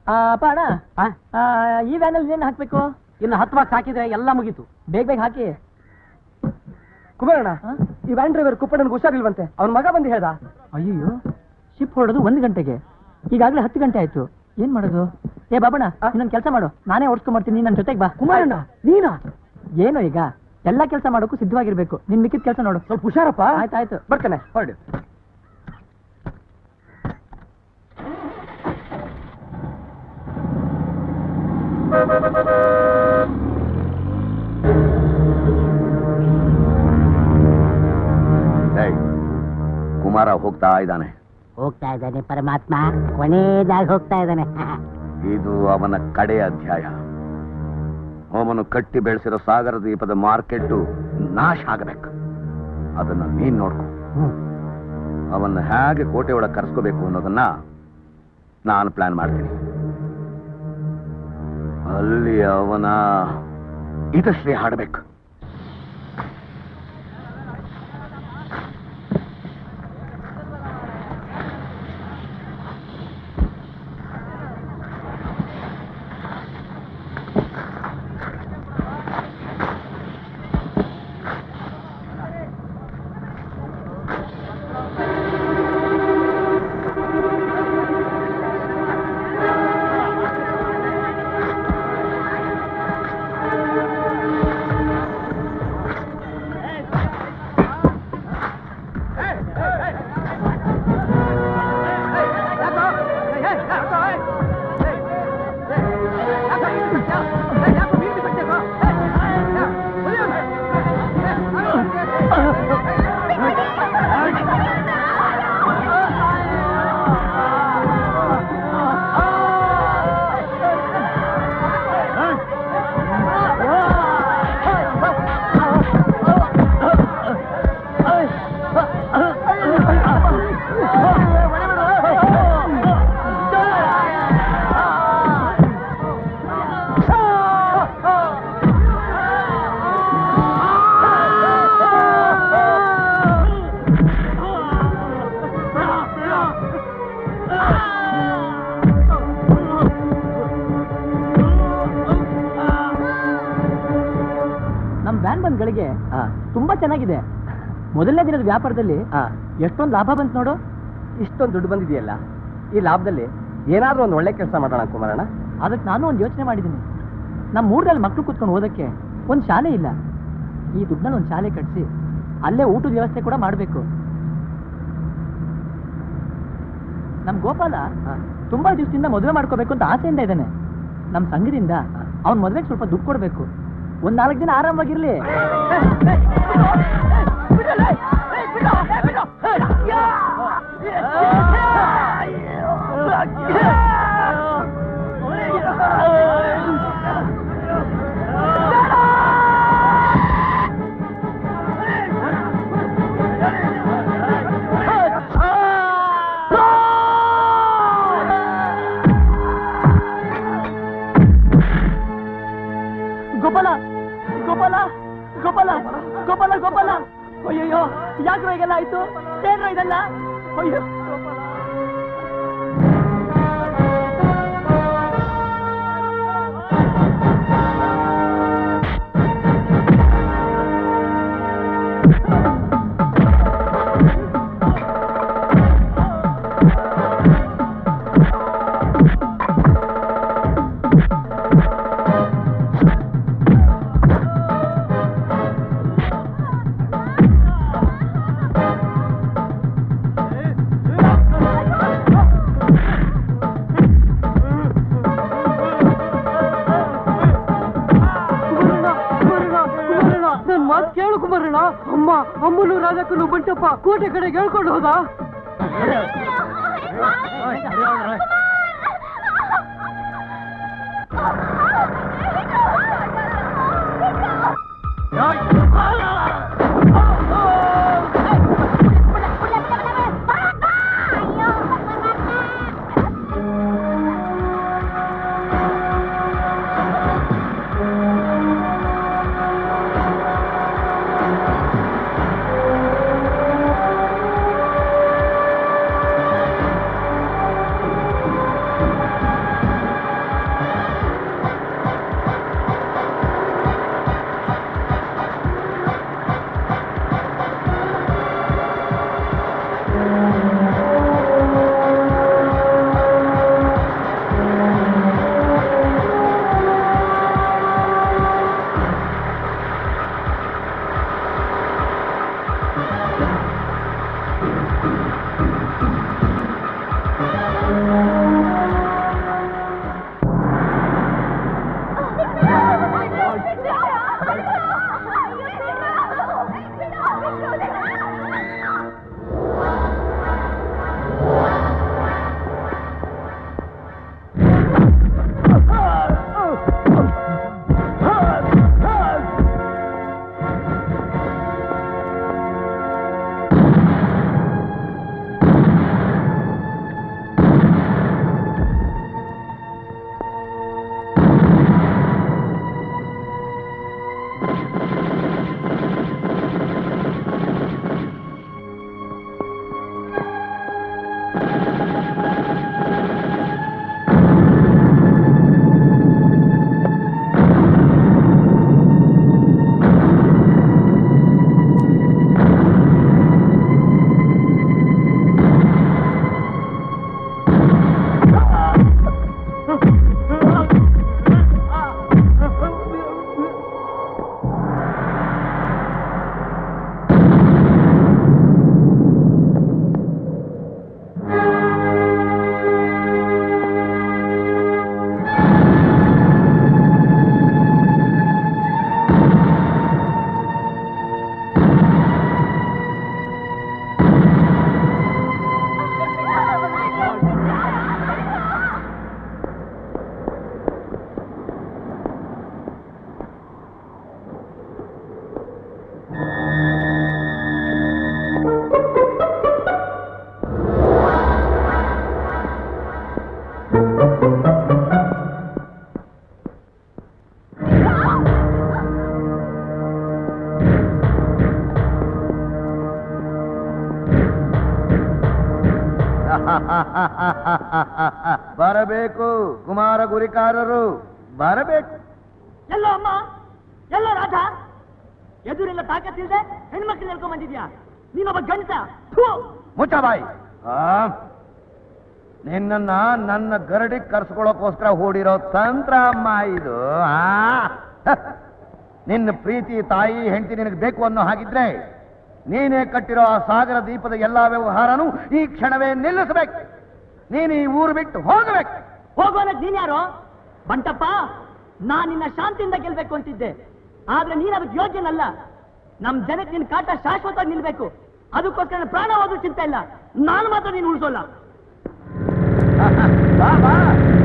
ಅಪ್ಪ ಅಣ್ಣ ಆ, ಈ ವ್ಯಾನಲ್ಲಿ ಏನ್ ಹಾಕ್ಬೇಕು? ಇನ್ನು ಹತ್ತು ಬಾಕ್ಸ್ ಹಾಕಿದ್ರೆ ಎಲ್ಲ ಮುಗೀತು. ಬೇಗ ಬೇಗ ಹಾಕಿ. ಕುಮಾರಣ್ಣ ಈ ವ್ಯಾನ್ ಡ್ರೈವರ್ ಕುಪ್ಪಣ್ಣನಿಗೆ ಹುಷಾರಿಲ್ವಂತೆ. ಅವ್ನ ಮಗ ಬಂದು ಹೇಳ್ದ? ಅಯ್ಯೋ ಶಿಪ್ ಹೊಡೋದು ಒಂದು ಗಂಟೆಗೆ. ಈಗಾಗಲೇ ಹತ್ತು ಗಂಟೆ ಆಯ್ತು. ಏನ್ ಮಾಡೋದು? ಏ ಬಾಬಣ್ಣ ಇನ್ನೊಂದು ಕೆಲಸ ಮಾಡು. ನಾನೇ ಓಡಿಸ್ಕೊಂಡ್ಬರ್ತೀನಿ ನನ್ನ ಜೊತೆಗೆ ಬಾ. ಕುಮಾರಣ್ಣ ನೀನಾ? ಏನು ಈಗ. ಎಲ್ಲ ಕೆಲಸ ಮಾಡೋಕ್ಕೂ ಸಿದ್ಧವಾಗಿರ್ಬೇಕು. ನಿನ್ ಮಿಕ್ಕಿದ ಕೆಲಸ ನೋಡು. ಸ್ವಲ್ಪ ಹುಷಾರಪ್ಪ. ಆಯ್ತಾಯ್ತು ಬರ್ತೇನೆ. ಹೊರಡು. ಕುಮಾರ ಹೋಗ್ತಾ ಇದ್ದಾನೆ. ಹೋಗ್ತಾ ಇದ್ದಾನೆ ಪರಮಾತ್ಮ. ಕೊನೆಯದಾಗಿ ಹೋಗ್ತಾ ಇದ್ದಾನೆ. [laughs] ಇದು ಅವನ ಕಡೆಯ ಅಧ್ಯಾಯ. ಅವನು ಕಟ್ಟಿ ಬೆಳೆಸಿರೋ ಸಾಗರ ದ್ವೀಪದ ಮಾರ್ಕೆಟ್ ನಾಶ ಆಗಬೇಕು. ಅದನ್ನ ನೀನ್ ನೋಡ್ಕೊ. ಅವನ್ನ ಹೇಗೆ ಕೋಟೆ ಒಳಗೆ ಕರ್ಸ್ಕೋಬೇಕು ಅನ್ನೋದನ್ನ ನಾನು ಪ್ಲಾನ್ ಮಾಡ್ತೀನಿ. ಅಲ್ಲಿ ಅವನ ಇದಶ್ರೀ ಹಾಡಬೇಕು. ಚೆನ್ನಾಗಿದೆ. ಮೊದಲನೇ ದಿನದ ವ್ಯಾಪಾರದಲ್ಲಿ ಎಷ್ಟೊಂದು ಲಾಭ ಬಂತು ನೋಡು. ಇಷ್ಟೊಂದು ದುಡ್ಡು ಬಂದಿದೆಯಲ್ಲ ಈ ಲಾಭದಲ್ಲಿ ಏನಾದರೂ ಒಂದು ಒಳ್ಳೆ ಕೆಲಸ ಮಾಡೋಣ ಕುಮಾರಣ್ಣ. ಅದಕ್ಕೆ ನಾನು ಒಂದು ಯೋಚನೆ ಮಾಡಿದ್ದೀನಿ. ನಮ್ಮ ಊರಲ್ಲಿ ಮಕ್ಕಳು ಕೂತ್ಕೊಂಡು ಓದಕ್ಕೆ ಒಂದು ಶಾಲೆ ಇಲ್ಲ. ಈ ದುಡ್ಡನ್ನ ಒಂದು ಶಾಲೆ ಕಟ್ಟಿಸಿ ಅಲ್ಲೇ ಊಟದ ವ್ಯವಸ್ಥೆ ಕೂಡ ಮಾಡಬೇಕು. ನಮ್ಮ ಗೋಪಾಲ ತುಂಬಾ ದಿವಸದಿಂದ ಮದುವೆ ಮಾಡ್ಕೋಬೇಕು ಅಂತ ಆಸೆಯಿಂದ ಇದ್ದಾನೆ. ನಮ್ಮ ಸಂಘದಿಂದ ಅವ್ನ ಮದುವೆಗೆ ಸ್ವಲ್ಪ ದುಡ್ಡು ಕೊಡ್ಬೇಕು. ಒಂದ್ ನಾಲ್ಕು ದಿನ ಆರಾಮವಾಗಿರ್ಲಿ ಯಾಕ್ರೋ ಈಗೆಲ್ಲ ಆಯ್ತು. ಏನ್ರ ಇದೆಲ್ಲ? ಅಯ್ಯೋ. ಕೋಟೆ ಕಡೆ ಹೇಳ್ಕೊಂಡು ಹೋದ ಗುರಿಕಾರರು ಬರಬೇಕು. ಎಲ್ಲೋ ಅಮ್ಮ? ಎಲ್ಲೋ ರಾಜ? ಎದುರೆಲ್ಲ ಇಲ್ಲದೆ ಹೆಣ್ಮಕ್ಳು ಹೇಳ್ಕೊಂಡ್ ಬಂದಿದ್ಯಾ? ನೀನೊಬ್ಬ ಗಂಟ ಮುಚ್ಚ ಬಾಯಿ ನಿನ್ನ ನಿನ್ನನ್ನ ನನ್ನ ಗರಡಿ ಕರ್ಸ್ಕೊಳ್ಳೋಕೋಸ್ಕರ ಹೂಡಿರೋ ತಂತ್ರ ಅಮ್ಮ ಇದು. ನಿನ್ನ ಪ್ರೀತಿ ತಾಯಿ ಹೆಂಡತಿ ನಿನಗೆ ಬೇಕು ಅನ್ನೋ ಹಾಗಿದ್ರೆ ನೀನೇ ಕಟ್ಟಿರೋ ಆ ಸಾಗರ ದೀಪದ ಎಲ್ಲಾ ವ್ಯವಹಾರನೂ ಈ ಕ್ಷಣವೇ ನಿಲ್ಲಿಸಬೇಕು. ನೀನು ಈ ಊರು ಬಿಟ್ಟು ಹೋಗಬೇಕು. ಹೋಗೋಣ ನೀನ್ ಯಾರು? ಬಂಟಪ್ಪ, ನಾನ್ ನಿನ್ನ ಶಾಂತಿಯಿಂದ ಗೆಲ್ಬೇಕು ಅಂತಿದ್ದೆ. ಆದ್ರೆ ನೀನ್ ಅದಕ್ಕೆ ಯೋಗ್ಯನಲ್ಲ. ನಮ್ ಜನಕ್ಕೆ ನಿನ್ ಕಾಟ ಶಾಶ್ವತವಾಗಿ ನಿಲ್ಬೇಕು. ಅದಕ್ಕೋಸ್ಕರ ಪ್ರಾಣವಾದ್ರೂ ಚಿಂತೆ ಇಲ್ಲ. ನಾನು ಮಾತ್ರ ನೀನು ಉಳಿಸೋಲ್ಲ. [laughs]